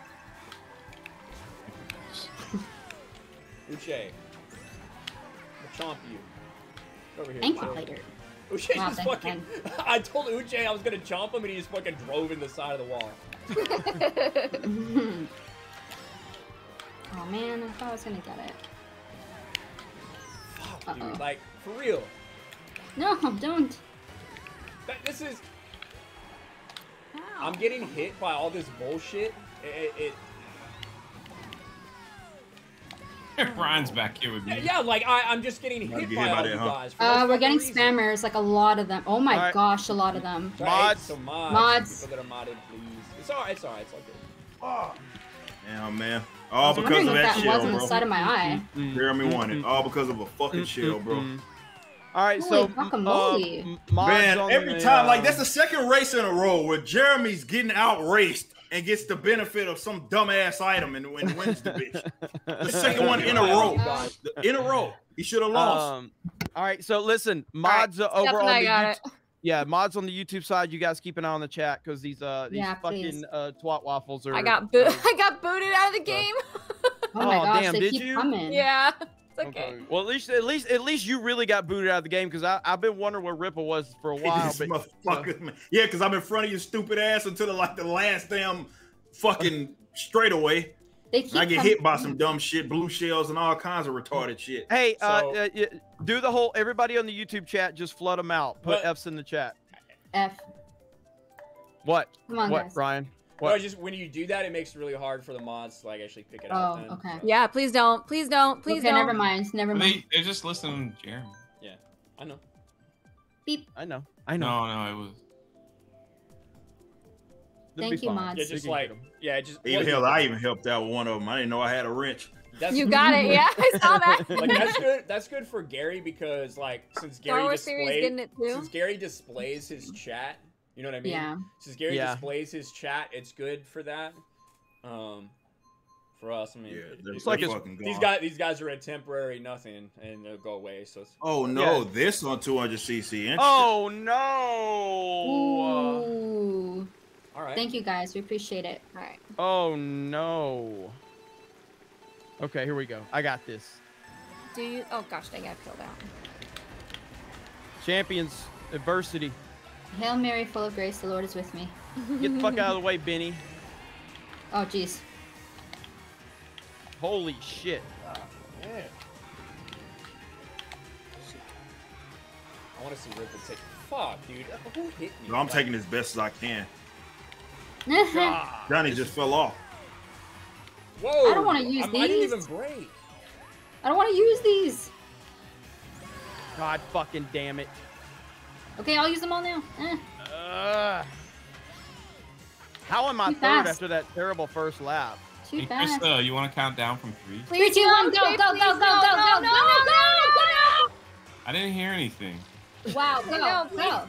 that. (laughs) Uche. I'll chomp you. Over here. Thank you, Uche. later. Uche Wow, just thank- fucking. (laughs) I told Uche I was gonna chomp him, and he just fucking drove in the side of the wall. (laughs) oh man, I thought I was gonna get it. Fuck. Uh-oh. Like for real. No, don't. That, this is. I'm getting hit by all this bullshit. It, it, Brian's (laughs) back here with me. yeah, like I, I'm just getting hit get by hit by all that, you huh? guys. For Uh, we're getting reason. spammers, like a lot of them. Oh my Alright. gosh, a lot of them. Mods. So mods. Mods. People that are modded, please. It's alright. It's alright. It's all good. Yeah, man. I All was because wondering of what that that shell, was on the bro. side of my eye. Jeremy wanted. All because of a fucking shell, bro. All right, Holy so guacamole. um, mods Man, on every the, time, like uh, that's the second race in a row where Jeremy's getting outraced and gets the benefit of some dumbass item and, and wins the bitch. The (laughs) second one in a row. In a row. He should have lost. Um, all right, so listen, mods uh, Steph over on the YouTube, yeah, mods on the YouTube side. You guys keep an eye on the chat because these uh these Yeah, fucking uh twat waffles are. I got bo- (laughs) I got booted out of the game. (laughs) Oh my Oh, gosh, damn, they did keep you? coming. yeah, it's okay. Well, at least at least at least you really got booted out of the game because I I've been wondering where Ripple was for a (laughs) while. this But motherfucker, man. Yeah, because I'm in front of your stupid ass until the, like the last damn fucking straightaway. They keep I get hit by some dumb shit, blue shells, and all kinds of retarded shit. hey, uh, So- uh, y- do the whole everybody on the YouTube chat just flood them out. Put But- F's in the chat. F. What? Come on, what, guys. Ryan? No, What? it's just when you do that, it makes it really hard for the mods to like actually pick it up. Oh, then. okay. Yeah, please don't. Please don't. Please okay, don't. never mind. Never mind. They, they're just listening to Jeremy. I know. Beep. I know. I know. No, no, it was. They'll Thank you, fine. mods. Yeah, just can like yeah, just Even hell, I even helped out with one of them. I didn't know I had a wrench. That's, You got it. Yeah, I saw that. (laughs) like that's good. That's good for Gary because like since Gary displays getting it too. since Gary displays his chat, you know what I mean? Yeah. Since Gary Yeah. displays his chat, it's good for that. Um, for us, I mean, Yeah, it- it's like it's- these gone. guys these guys are a temporary nothing and they'll go away. So it's, Oh no, Yeah. this on 200 cc. Interesting. Oh no! Ooh. all right. Thank you guys. We appreciate it. All right. Oh no. Okay, here we go. I got this. Do you? Oh gosh, dang! I filled out. Champions adversity. Hail Mary, full of grace, the Lord is with me. Get the fuck out of the way, Benny. Oh, jeez. Holy shit. I want to see Ripple take. Fuck, dude. Uh, who hit me? No, I'm Like, taking as best as I can. (laughs) I Johnny just fell off. Whoa! I don't wanna use I, I didn't these. even break. don't want to use these. God fucking damn it. Okay, I'll use them all now. Eh. Ugh. how am I Too third fast. after that terrible first lap? Too Hey, fast. Krista, you want to count down from three? Three, two, one, go, Okay, go, please, go, go, no, go, no, go, no, go, I didn't hear anything. Wow, go, please. go.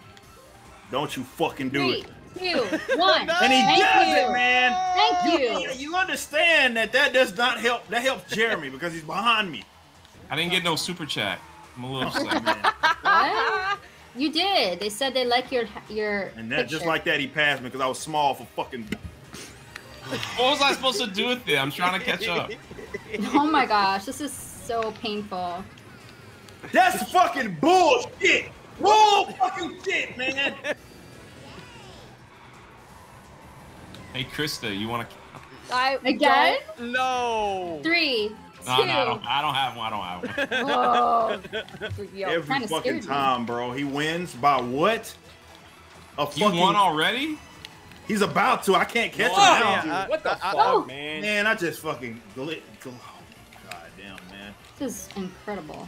Don't you fucking do Three, it. two, (laughs) one. And he Thank does you. it, man. Thank You, you. you understand that that does not help. That helps Jeremy because he's behind me. I didn't get no super chat. I'm a little upset. (laughs) What? You did. They said they like your your. And that just like that, he passed me because I was small for fucking. what was I supposed to do with it? I'm trying to catch up. (laughs) Oh my gosh, this is so painful. That's fucking bullshit. Bull fucking shit, man. Hey, Krista, you want to? I Again? No. Three. No, no, I don't, I don't have one. I don't have one. (laughs) Oh. Yo, Every fucking scared me. time, bro. He wins by what? A You fucking. won already? He's about to. I can't catch him Wow, now. dude, I- what the I- fuck, Oh. man? Man, I just fucking glit. Oh, gl- God damn, man. This is incredible.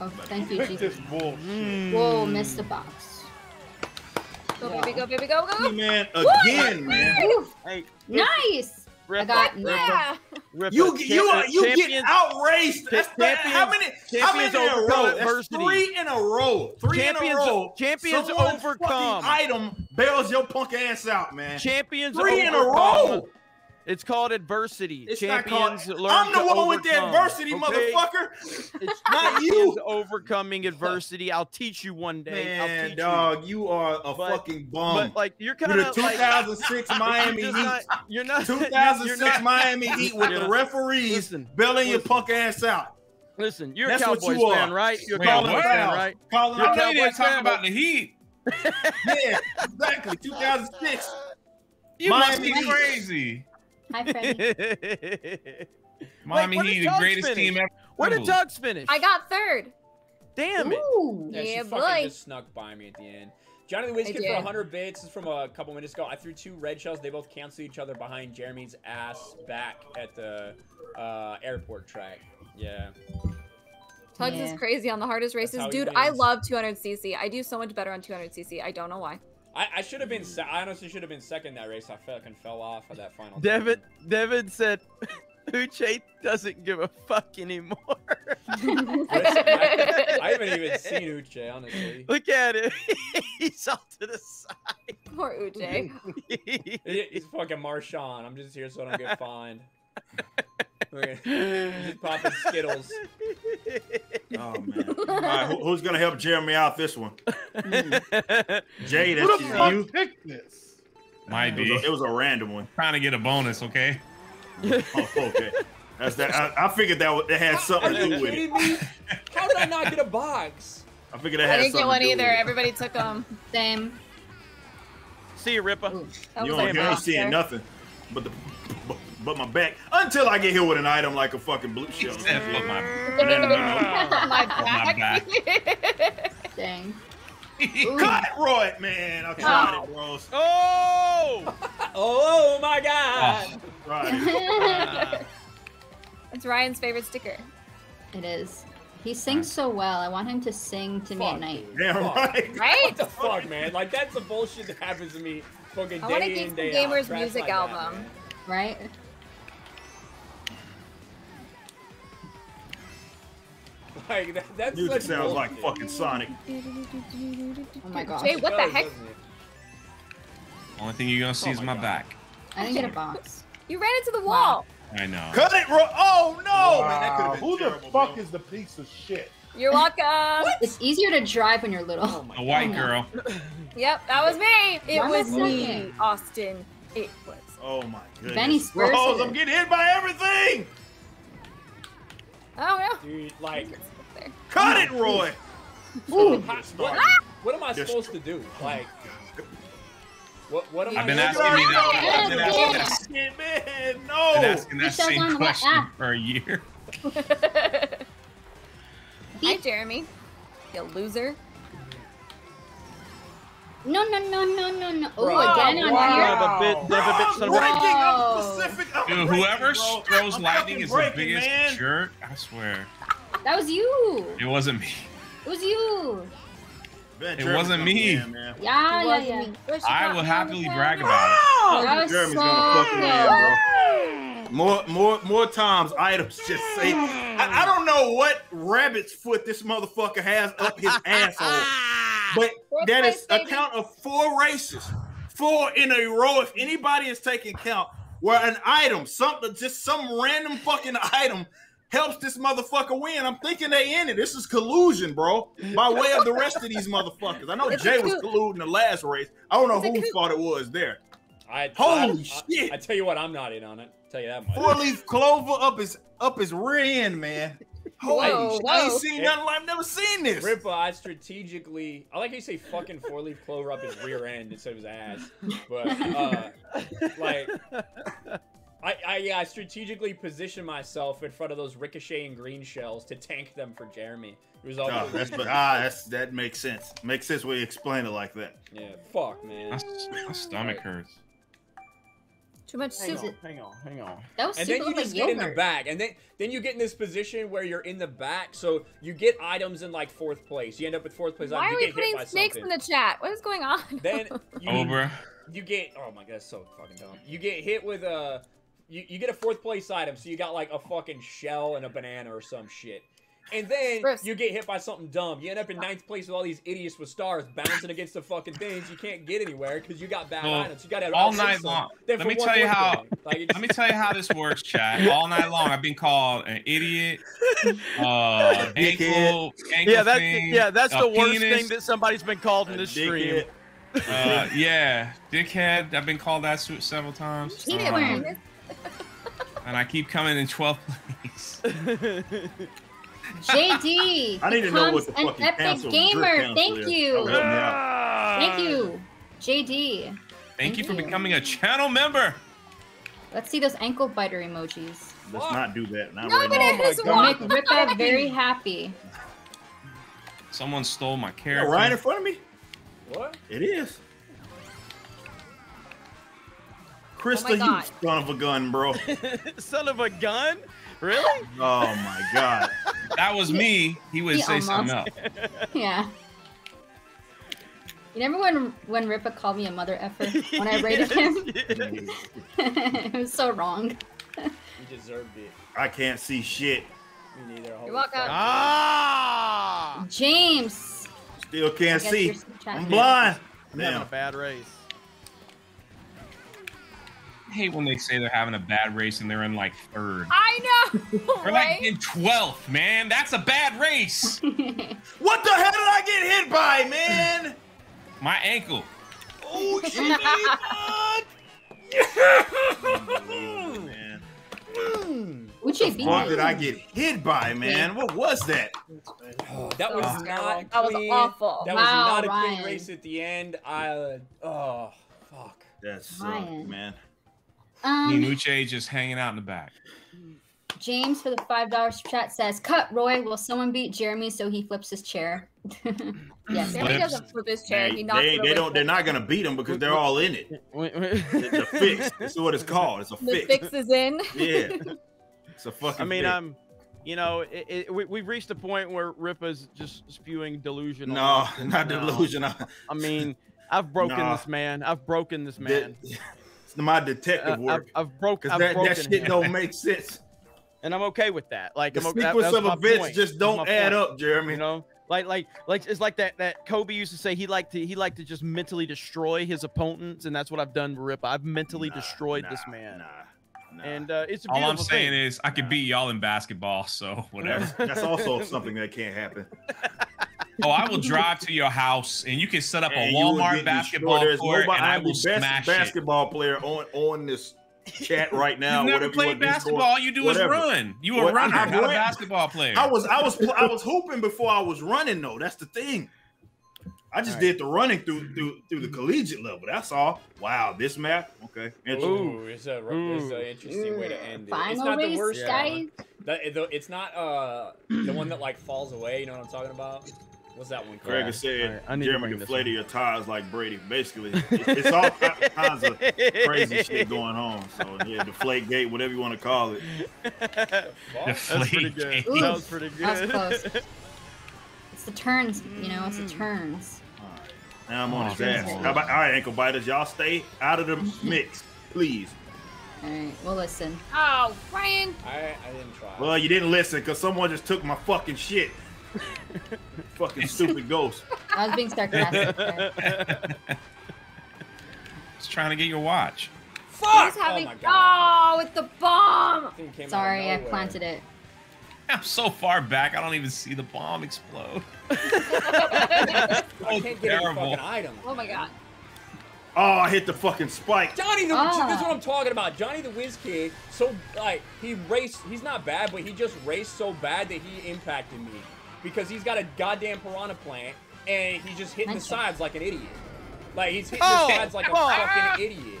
Oh, thank you, Jesus. this bullshit. Mm. Whoa, missed the box. Go, baby, go, baby, go, go. Hey, man, again, man. Hey, nice. I Ripper, got Ripper, Yeah. Ripper, You cha- you uh, you get champions- outraced. That's that, how many? How many in a row? That's three in a row. Three Champions- in a row. champions Someone's overcome. Item bails your punk ass out, man. Champions Three in a row. It's called adversity. It's not called. Champions learn I'm the to one with the adversity, okay? motherfucker. It's (laughs) Not you. champions overcoming adversity. I'll teach you one day. I'll Man, dog, you are a But- fucking bum. But like you're kind of like 2006 (laughs) Miami you're Heat. not- You're not. you're (laughs) 2006 not- Miami Heat with the referees Listen, bailing your punk ass out. Listen, you're That's a Cowboys you fan, right? You're a Wait, Cowboys fan, right? Calling You're a I know you didn't Cowboys talk fan, about the Heat. Yeah, exactly. 2006. You Miami must be Heat. crazy. Hi, Freddie. (laughs) Mommy, where did Heat, the greatest finish? team ever. Where did. Tugs finish? I got third. Damn it. Ooh. Yeah, she Yeah, fucking boy. just snuck by me at the end. Johnny the Whiz I Kid for did. 100 bits this is from a couple minutes ago. I threw two red shells. They both canceled each other behind Jeremy's ass back at the uh, airport track. Yeah. Tugs Yeah. is crazy on the hardest races. Dude, I love 200cc. I do so much better on 200cc. I don't know why. I, I should have been. Se- I honestly should have been second that race. I fucking fell off of that final. Devin, Devin said, (laughs) Uche doesn't give a fuck anymore. (laughs) I, I haven't even seen Uche, honestly. Look at him. (laughs) He's off to the side. Poor Uche. He- He's fucking Marshawn. I'm just here so I don't get fined. Okay. Just popping Skittles. Oh man. All right, who, who's gonna help Jeremy out this one? (laughs) Jay, Who that's the you. fuck you? picked this? Might It be. was, a, it was a random one. Trying to get a bonus, okay? Oh, okay. That's that. I, I figured that would- that had Are something to do with it. me? How did I not get a box? I figured that I had didn't get one either. Everybody took them. Same. See you, Ripper. You don't, you ain't seeing nothing, but the but, but my back until I get hit with an item like a fucking blue shell. said, "Put my And then, you know, my (laughs) my back. Dang. (laughs) cut it, Roy, man. I tried it, bros. Oh! Oh! (laughs) oh my god! Oh. Tried it. It's Ryan's favorite sticker. It is. He sings so well. I want him to sing to me at night. dude. Damn right. Right? What the fuck, man? Like that's the bullshit that happens to me fucking I want to day get in some day out. Gamer's Trash music like that, album. man. Right? (laughs) Like that, that's Music such sounds like fucking Sonic. Oh my gosh. Jay, what the heck? Only thing you're gonna see Oh is my my God. back. I didn't get a box. (laughs) You ran into the wall. I know. Cut it, Roy. Oh no, man, that Wow, have been Who the terrible, fuck bro. is the piece of shit? You're welcome. It's easier to drive when you're little. Oh my A white girl. (laughs) Yep, that was me. It Why was me. Austin. It was. Oh my goodness. Benny Spurs Bros, it. I'm getting hit by everything. Oh no. Dude, like, Cut it, Roy. Ooh. what, what am I Just- supposed to do? Like, what what am I've I been supposed asking to me do? that. Oh, I've been asking Yeah. that, Shit, man, been asking that same question for a year. (laughs) Hi, Jeremy. You loser. No, no, no, no, no, no. Oh, Bro, again on wow. here. Have a bit, Bro, have a bit, I'm son of a- breaking. I'm Pacific. I'm Dude, whoever bro. throws I'm lightning fucking is the biggest man. jerk. I swear. That was you. It wasn't me. It was you. Man, It wasn't me. win. Yeah, yeah, wasn't yeah. me. I will me on the happily brag about it. That was Jeremy's so gonna fucking win, bro. More, more, more times items just say. I, I don't know what rabbit's foot this motherfucker has up his (laughs) asshole, but Fourth that place, is a count of four races, four in a row. If anybody is taking count, where an item, something, just some random fucking item. Helps this motherfucker win. I'm thinking they in it. This is collusion, bro. By way of the rest of these motherfuckers. I know It's Jay was coup. colluding the last race. I don't know It's a whose fault it was there. I, Holy I, shit. I, I tell you what, I'm not in on it. Tell you that much. Four leaf clover up his up his rear end, man. Holy shit. I ain't seen nothing like I've never seen this. Rippa, I strategically, I like how you say fucking four leaf clover up his rear end instead of his ass. But, uh, like, I, I, yeah, I strategically positioned myself in front of those ricocheting green shells to tank them for Jeremy. It was all Oh, that's but ah, that's that makes sense. Makes sense when you explain it like that. Yeah, fuck, man. My, my stomach hurts. Too much Hang soup. on, hang on, hang on. That was and then you like just get in the back, and then then you get in this position where you're in the back, so you get items in like fourth place. You end up with fourth place. Why items. are you we putting snakes something. in the chat? What is going on? Then (laughs) you, Cobra. you get oh my god, that's so fucking dumb. You get hit with a you, you get a fourth place item, so you got like a fucking shell and a banana or some shit. And then Bruce. you get hit by something dumb. You end up in ninth place with all these idiots with stars bouncing against the fucking things. You can't get anywhere because you got bad Well, items. You got to all night long. Let me tell you how. Like, Let me tell you how this works, chat. All night long, I've been called an idiot, (laughs) uh, ankle, ankle Yeah, that's thing, yeah, that's a the worst penis, thing that somebody's been called in this stream. Uh, yeah, dickhead. I've been called that s- several times. Eat it, Um, and I keep coming in 12th place. (laughs) JD (laughs) I need to know what the an fucking epic gamer. Thank is. you. That'll help me out. Thank you, JD. Thank you for you. becoming a channel member. Let's see those ankle biter emojis. Let's not do that. Not No, right but now. it is It'll make one. Rippa (laughs) very happy. Someone stole my Yeah, character. right in front of me. What? It is. Oh Krista, my you God. son of a gun, bro. (laughs) Son of a gun? Really? Oh my god. That was me. He would He say something almost- else. (laughs) Yeah. You remember when when Ripa called me a mother effer when I rated (laughs) him? (laughs) it was so wrong. You deserved it. I can't see shit. Me neither. Holy You're welcome. Ah! James. Still can't see. you're super chat. I'm blind. I'm having a Damn. bad race. I hate when they say they're having a bad race and they're in like third. I know, (laughs) They're right? like in 12th, man. That's a bad race. (laughs) What the hell did I get hit by, man? My ankle. Oh (laughs) shit, man. Uche beat What me. did I get hit by, man? What was that? Oh, that was So not terrible. That was awful. That was not a clean race at the end. I uh, oh fuck. That sucked, Ryan. man. Me and Um, Uche just hanging out in the back. James for the five dollars chat says, "Cut Roy. Will someone beat Jeremy so he flips his chair?" (laughs) yes. Jeremy doesn't flip his chair. They, he they, they don't. They're not gonna beat him because they're all in it. It's a fix. This is what it's (laughs) called. It's a The fix. fix is in. (laughs) Yeah. It's a fucking. I mean, fix. I'm, you know, it, it, we, we've reached a point where Rippa's just spewing delusion. No, us, not now- delusion. I, I mean, I've broken Nah. this man. I've broken this man. It's my detective Uh, I've, work. I've broken. I've that, broken that shit him. don't make (laughs) sense. and I'm okay with that. Like, The I'm okay, that- sequence of events point. just don't add point. up, Jeremy. You know, like, like, like, it's like that. That Kobe used to say he liked to he liked to just mentally destroy his opponents, and that's what I've done to Rippa. I've mentally Nah, destroyed nah, this man, Nah, nah. and uh, it's a All I'm saying thing. is I could beat y'all in basketball, so (laughs) whatever. That's also something that can't happen. (laughs) oh, I will drive to your house and you can set up a And you will Walmart basketball destroyed. There's court nobody- and I I'm will the best smash it. basketball player on on this chat right now. You've never played you basketball. All you do whatever. is run. You a What- runner, I've not a basketball player. I was I was I was hooping before I was running though. That's the thing. I just All right. did the running through through through the collegiate level. That's all. Wow, this map. Okay. Interesting. Ooh, it's a it's an interesting way to end it. It's Final not the worst guys. one. That, it- it's not uh the one that like falls away. You know what I'm talking about? What's that one? Craig called? has said Alright, I need to Jeremy bring can this flay one. to your tires like Brady. Basically, it's, it's all kinds of crazy shit (laughs) going on. So yeah, deflate gate, whatever you want to call it. That's pretty good. Ooh, That was pretty good. That was close. (laughs) It's the turns, you know, it's the mm. turns. Now I'm on Oh, his ass. How about all right, ankle biters? Y'all stay out of the (laughs) mix, please. Alright, we'll listen. Oh, Ryan. I, I didn't try. Well, you didn't listen because someone just took my fucking shit. (laughs) fucking stupid ghost. I was being sarcastic. (laughs) there. Just trying to get your watch. Fuck! He's having, Oh my oh, with the bomb. Thing came out of Sorry, I planted it. I'm so far back, I don't even see the bomb explode. (laughs) I can't get any terrible. fucking item. Oh my god. Oh, I hit the fucking spike. Johnny the Ah. this is what I'm talking about. Johnny the Whiz Kid, so like he raced he's not bad, but he just raced so bad that he impacted me. Because he's got a goddamn piranha plant and he's just hitting the sides like an idiot. Like he's hitting Oh, the sides like a come on. fucking idiot.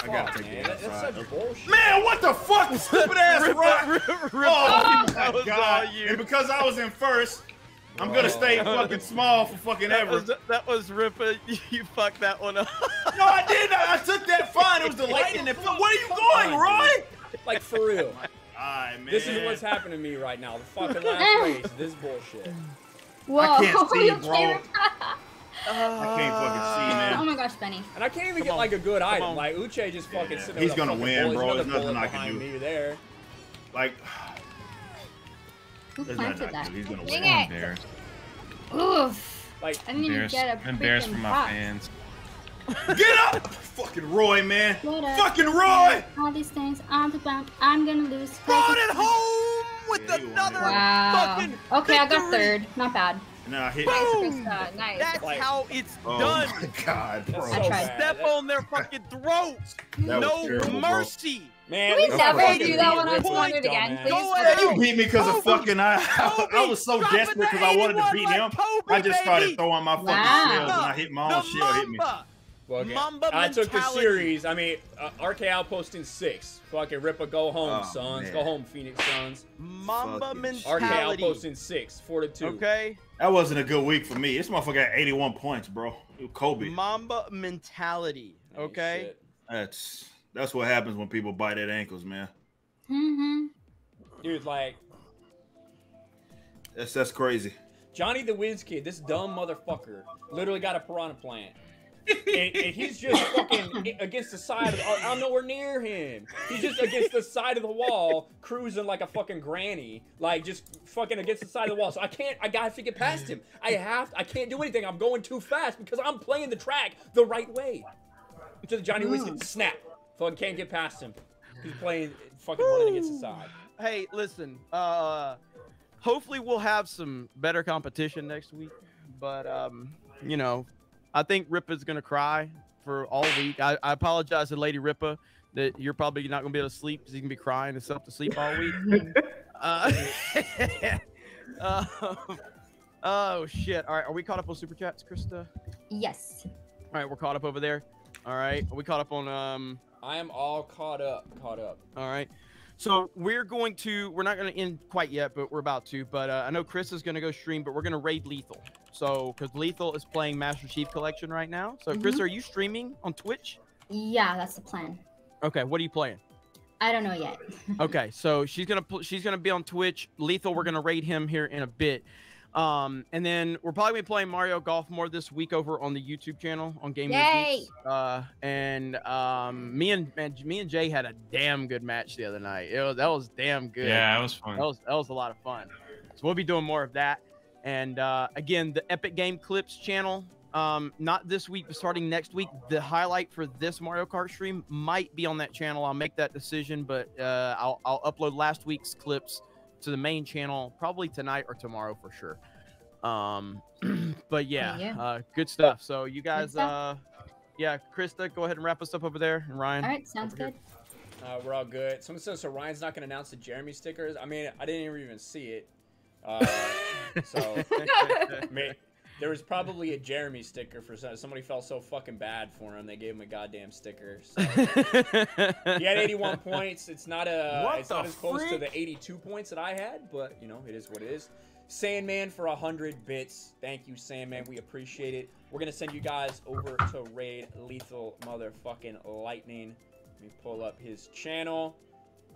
I gotta Fuck, take man. the That- That's outside. such bullshit. Man, what the fuck, (laughs) stupid ass rock? Rip- Rip- Oh (laughs) that my was god! all you. And because I was in first, I'm gonna stay oh. fucking small for fucking That ever. was, that was Ripper. (laughs) You fucked that one up. No, I didn't. I took that fine. It was the lightning that flew. Where are you going, Roy? Like for real. Alright, man. This is what's happening to me right now. The (laughs) fucking last race. This bullshit. Whoa, I can't (laughs) see, you bro. can't- I can't fucking see, man. Oh my gosh, Benny. And I can't even Come get on. like a good item. on. Like Uche just fucking Yeah. sitting He's gonna win, bullet. bro. There's There's nothing I can behind do. me there. Like, Who (sighs) there's planted that? can. He's gonna Dang win. it. Embarrassed. Oof. Like I didn't even Embarrassed, get a embarrassed for my box. fans. Get up! Fucking Roy, man. What up? Fucking Roy! All these things on the ground. I'm gonna lose. Brought it home with Yeah, you won another it. Wow. fucking Okay, I got third. Not bad. Now I hit. Nice, Boom! Krista. Nice. That's Like- how it's Oh done. my god, bro. I so tried. bad. Step on their fucking throats. No terrible, bro. mercy. Man, Can we never do that one on Ripper, 200 again, please? Go Yeah, you beat me because of fucking I. I Kobe, was so desperate because I wanted to 81 beat like him. Kobe, I just started baby. throwing my fucking Wow. shells and I hit my own the shell hit me. Mamba. Well, again, Mamba I took the series. I mean, uh, RK outposting six. Fucking Ripper, go home, Oh, Suns. man. Go home, Phoenix Suns. Mamba Fucking RK mentality. outposting six, four to two. Okay. That wasn't a good week for me. This motherfucker had 81 points, bro. Kobe. Mamba mentality. Okay. That's that's what happens when people bite at ankles, man. Mm-hmm. Dude, like That's that's crazy. Johnny the Whiz Kid, this dumb motherfucker, literally got a piranha plant. And, and he's just fucking against the side of the, I'm nowhere near him. He's just against the side of the wall, cruising like a fucking granny, like just fucking against the side of the wall. So I can't, I gotta get past him. I have, I can't do anything. I'm going too fast because I'm playing the track the right way. To the Johnny Whiz Kid, snap. Fucking can't get past him. He's playing, fucking running against the side. Hey, listen. Uh, hopefully we'll have some better competition next week. But um, you know, I think Rippa's gonna cry for all week. I, I apologize to Lady Rippa that you're probably not gonna be able to sleep because he's gonna be crying himself to sleep all week. (laughs) uh, uh, (laughs) oh shit! All right, are we caught up on super chats, Krista? Yes. All right, we're caught up over there. All right, are we caught up on um? I am all caught up, caught up. All right. So we're going to, we're not going to end quite yet, but we're about to. But uh, I know Chris is going to go stream, but we're going to raid Lethal. So, because Lethal is playing Master Chief Collection right now. So, Chris, Mhm. are you streaming on Twitch? Yeah, that's the plan. Okay, what are you playing? I don't know yet. (laughs) Okay, so she's gonna pl- she's gonna be on Twitch. Lethal, we're gonna raid him here in a bit, um, and then we're probably gonna be playing Mario Golf more this week over on the YouTube channel on Game Mode Yay! Geeks. Uh, and um, me and man, me and Jay had a damn good match the other night. It was, that was damn good. Yeah, that was fun. That was that was a lot of fun. So we'll be doing more of that. And uh, again, the Epic Game Clips channel. Um, not this week, but starting next week. The highlight for this Mario Kart stream might be on that channel. I'll make that decision, but uh, I'll I'll upload last week's clips to the main channel probably tonight or tomorrow for sure. Um, (clears throat) but yeah, Yeah. Uh, good stuff. So you guys, uh, yeah, Krista, go ahead and wrap us up over there, and Ryan. All right, sounds good. Uh, we're all good. Someone says so. Ryan's not gonna announce the Jeremy stickers. I mean, I didn't even see it. Uh, so (laughs) may, There was probably a Jeremy sticker for some, somebody felt so fucking bad for him. They gave him a goddamn sticker. So. he had 81 (laughs) points. It's not a. What it's not as close to the 82 points that I had, but you know it is what it is. Sandman for 100 bits. Thank you, Sandman. We appreciate it. We're gonna send you guys over to raid Lethal Motherfucking Lightning. Let me pull up his channel.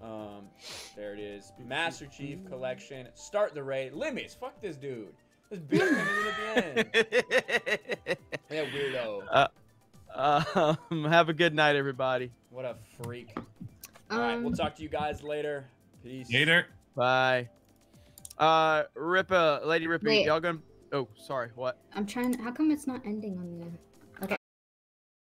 Um, there it is. Master Chief Collection. Start the raid. Limits. Fuck this dude. This bitch coming in at the end. Yeah, weirdo. Uh, um, have a good night, everybody. What a freak. All right, we'll Um, talk to you guys later. Peace. Later. Bye. Uh, Rippa, Lady Rippa, Wait. y'all gonna? Oh, sorry. What? I'm trying. How come it's not ending on the?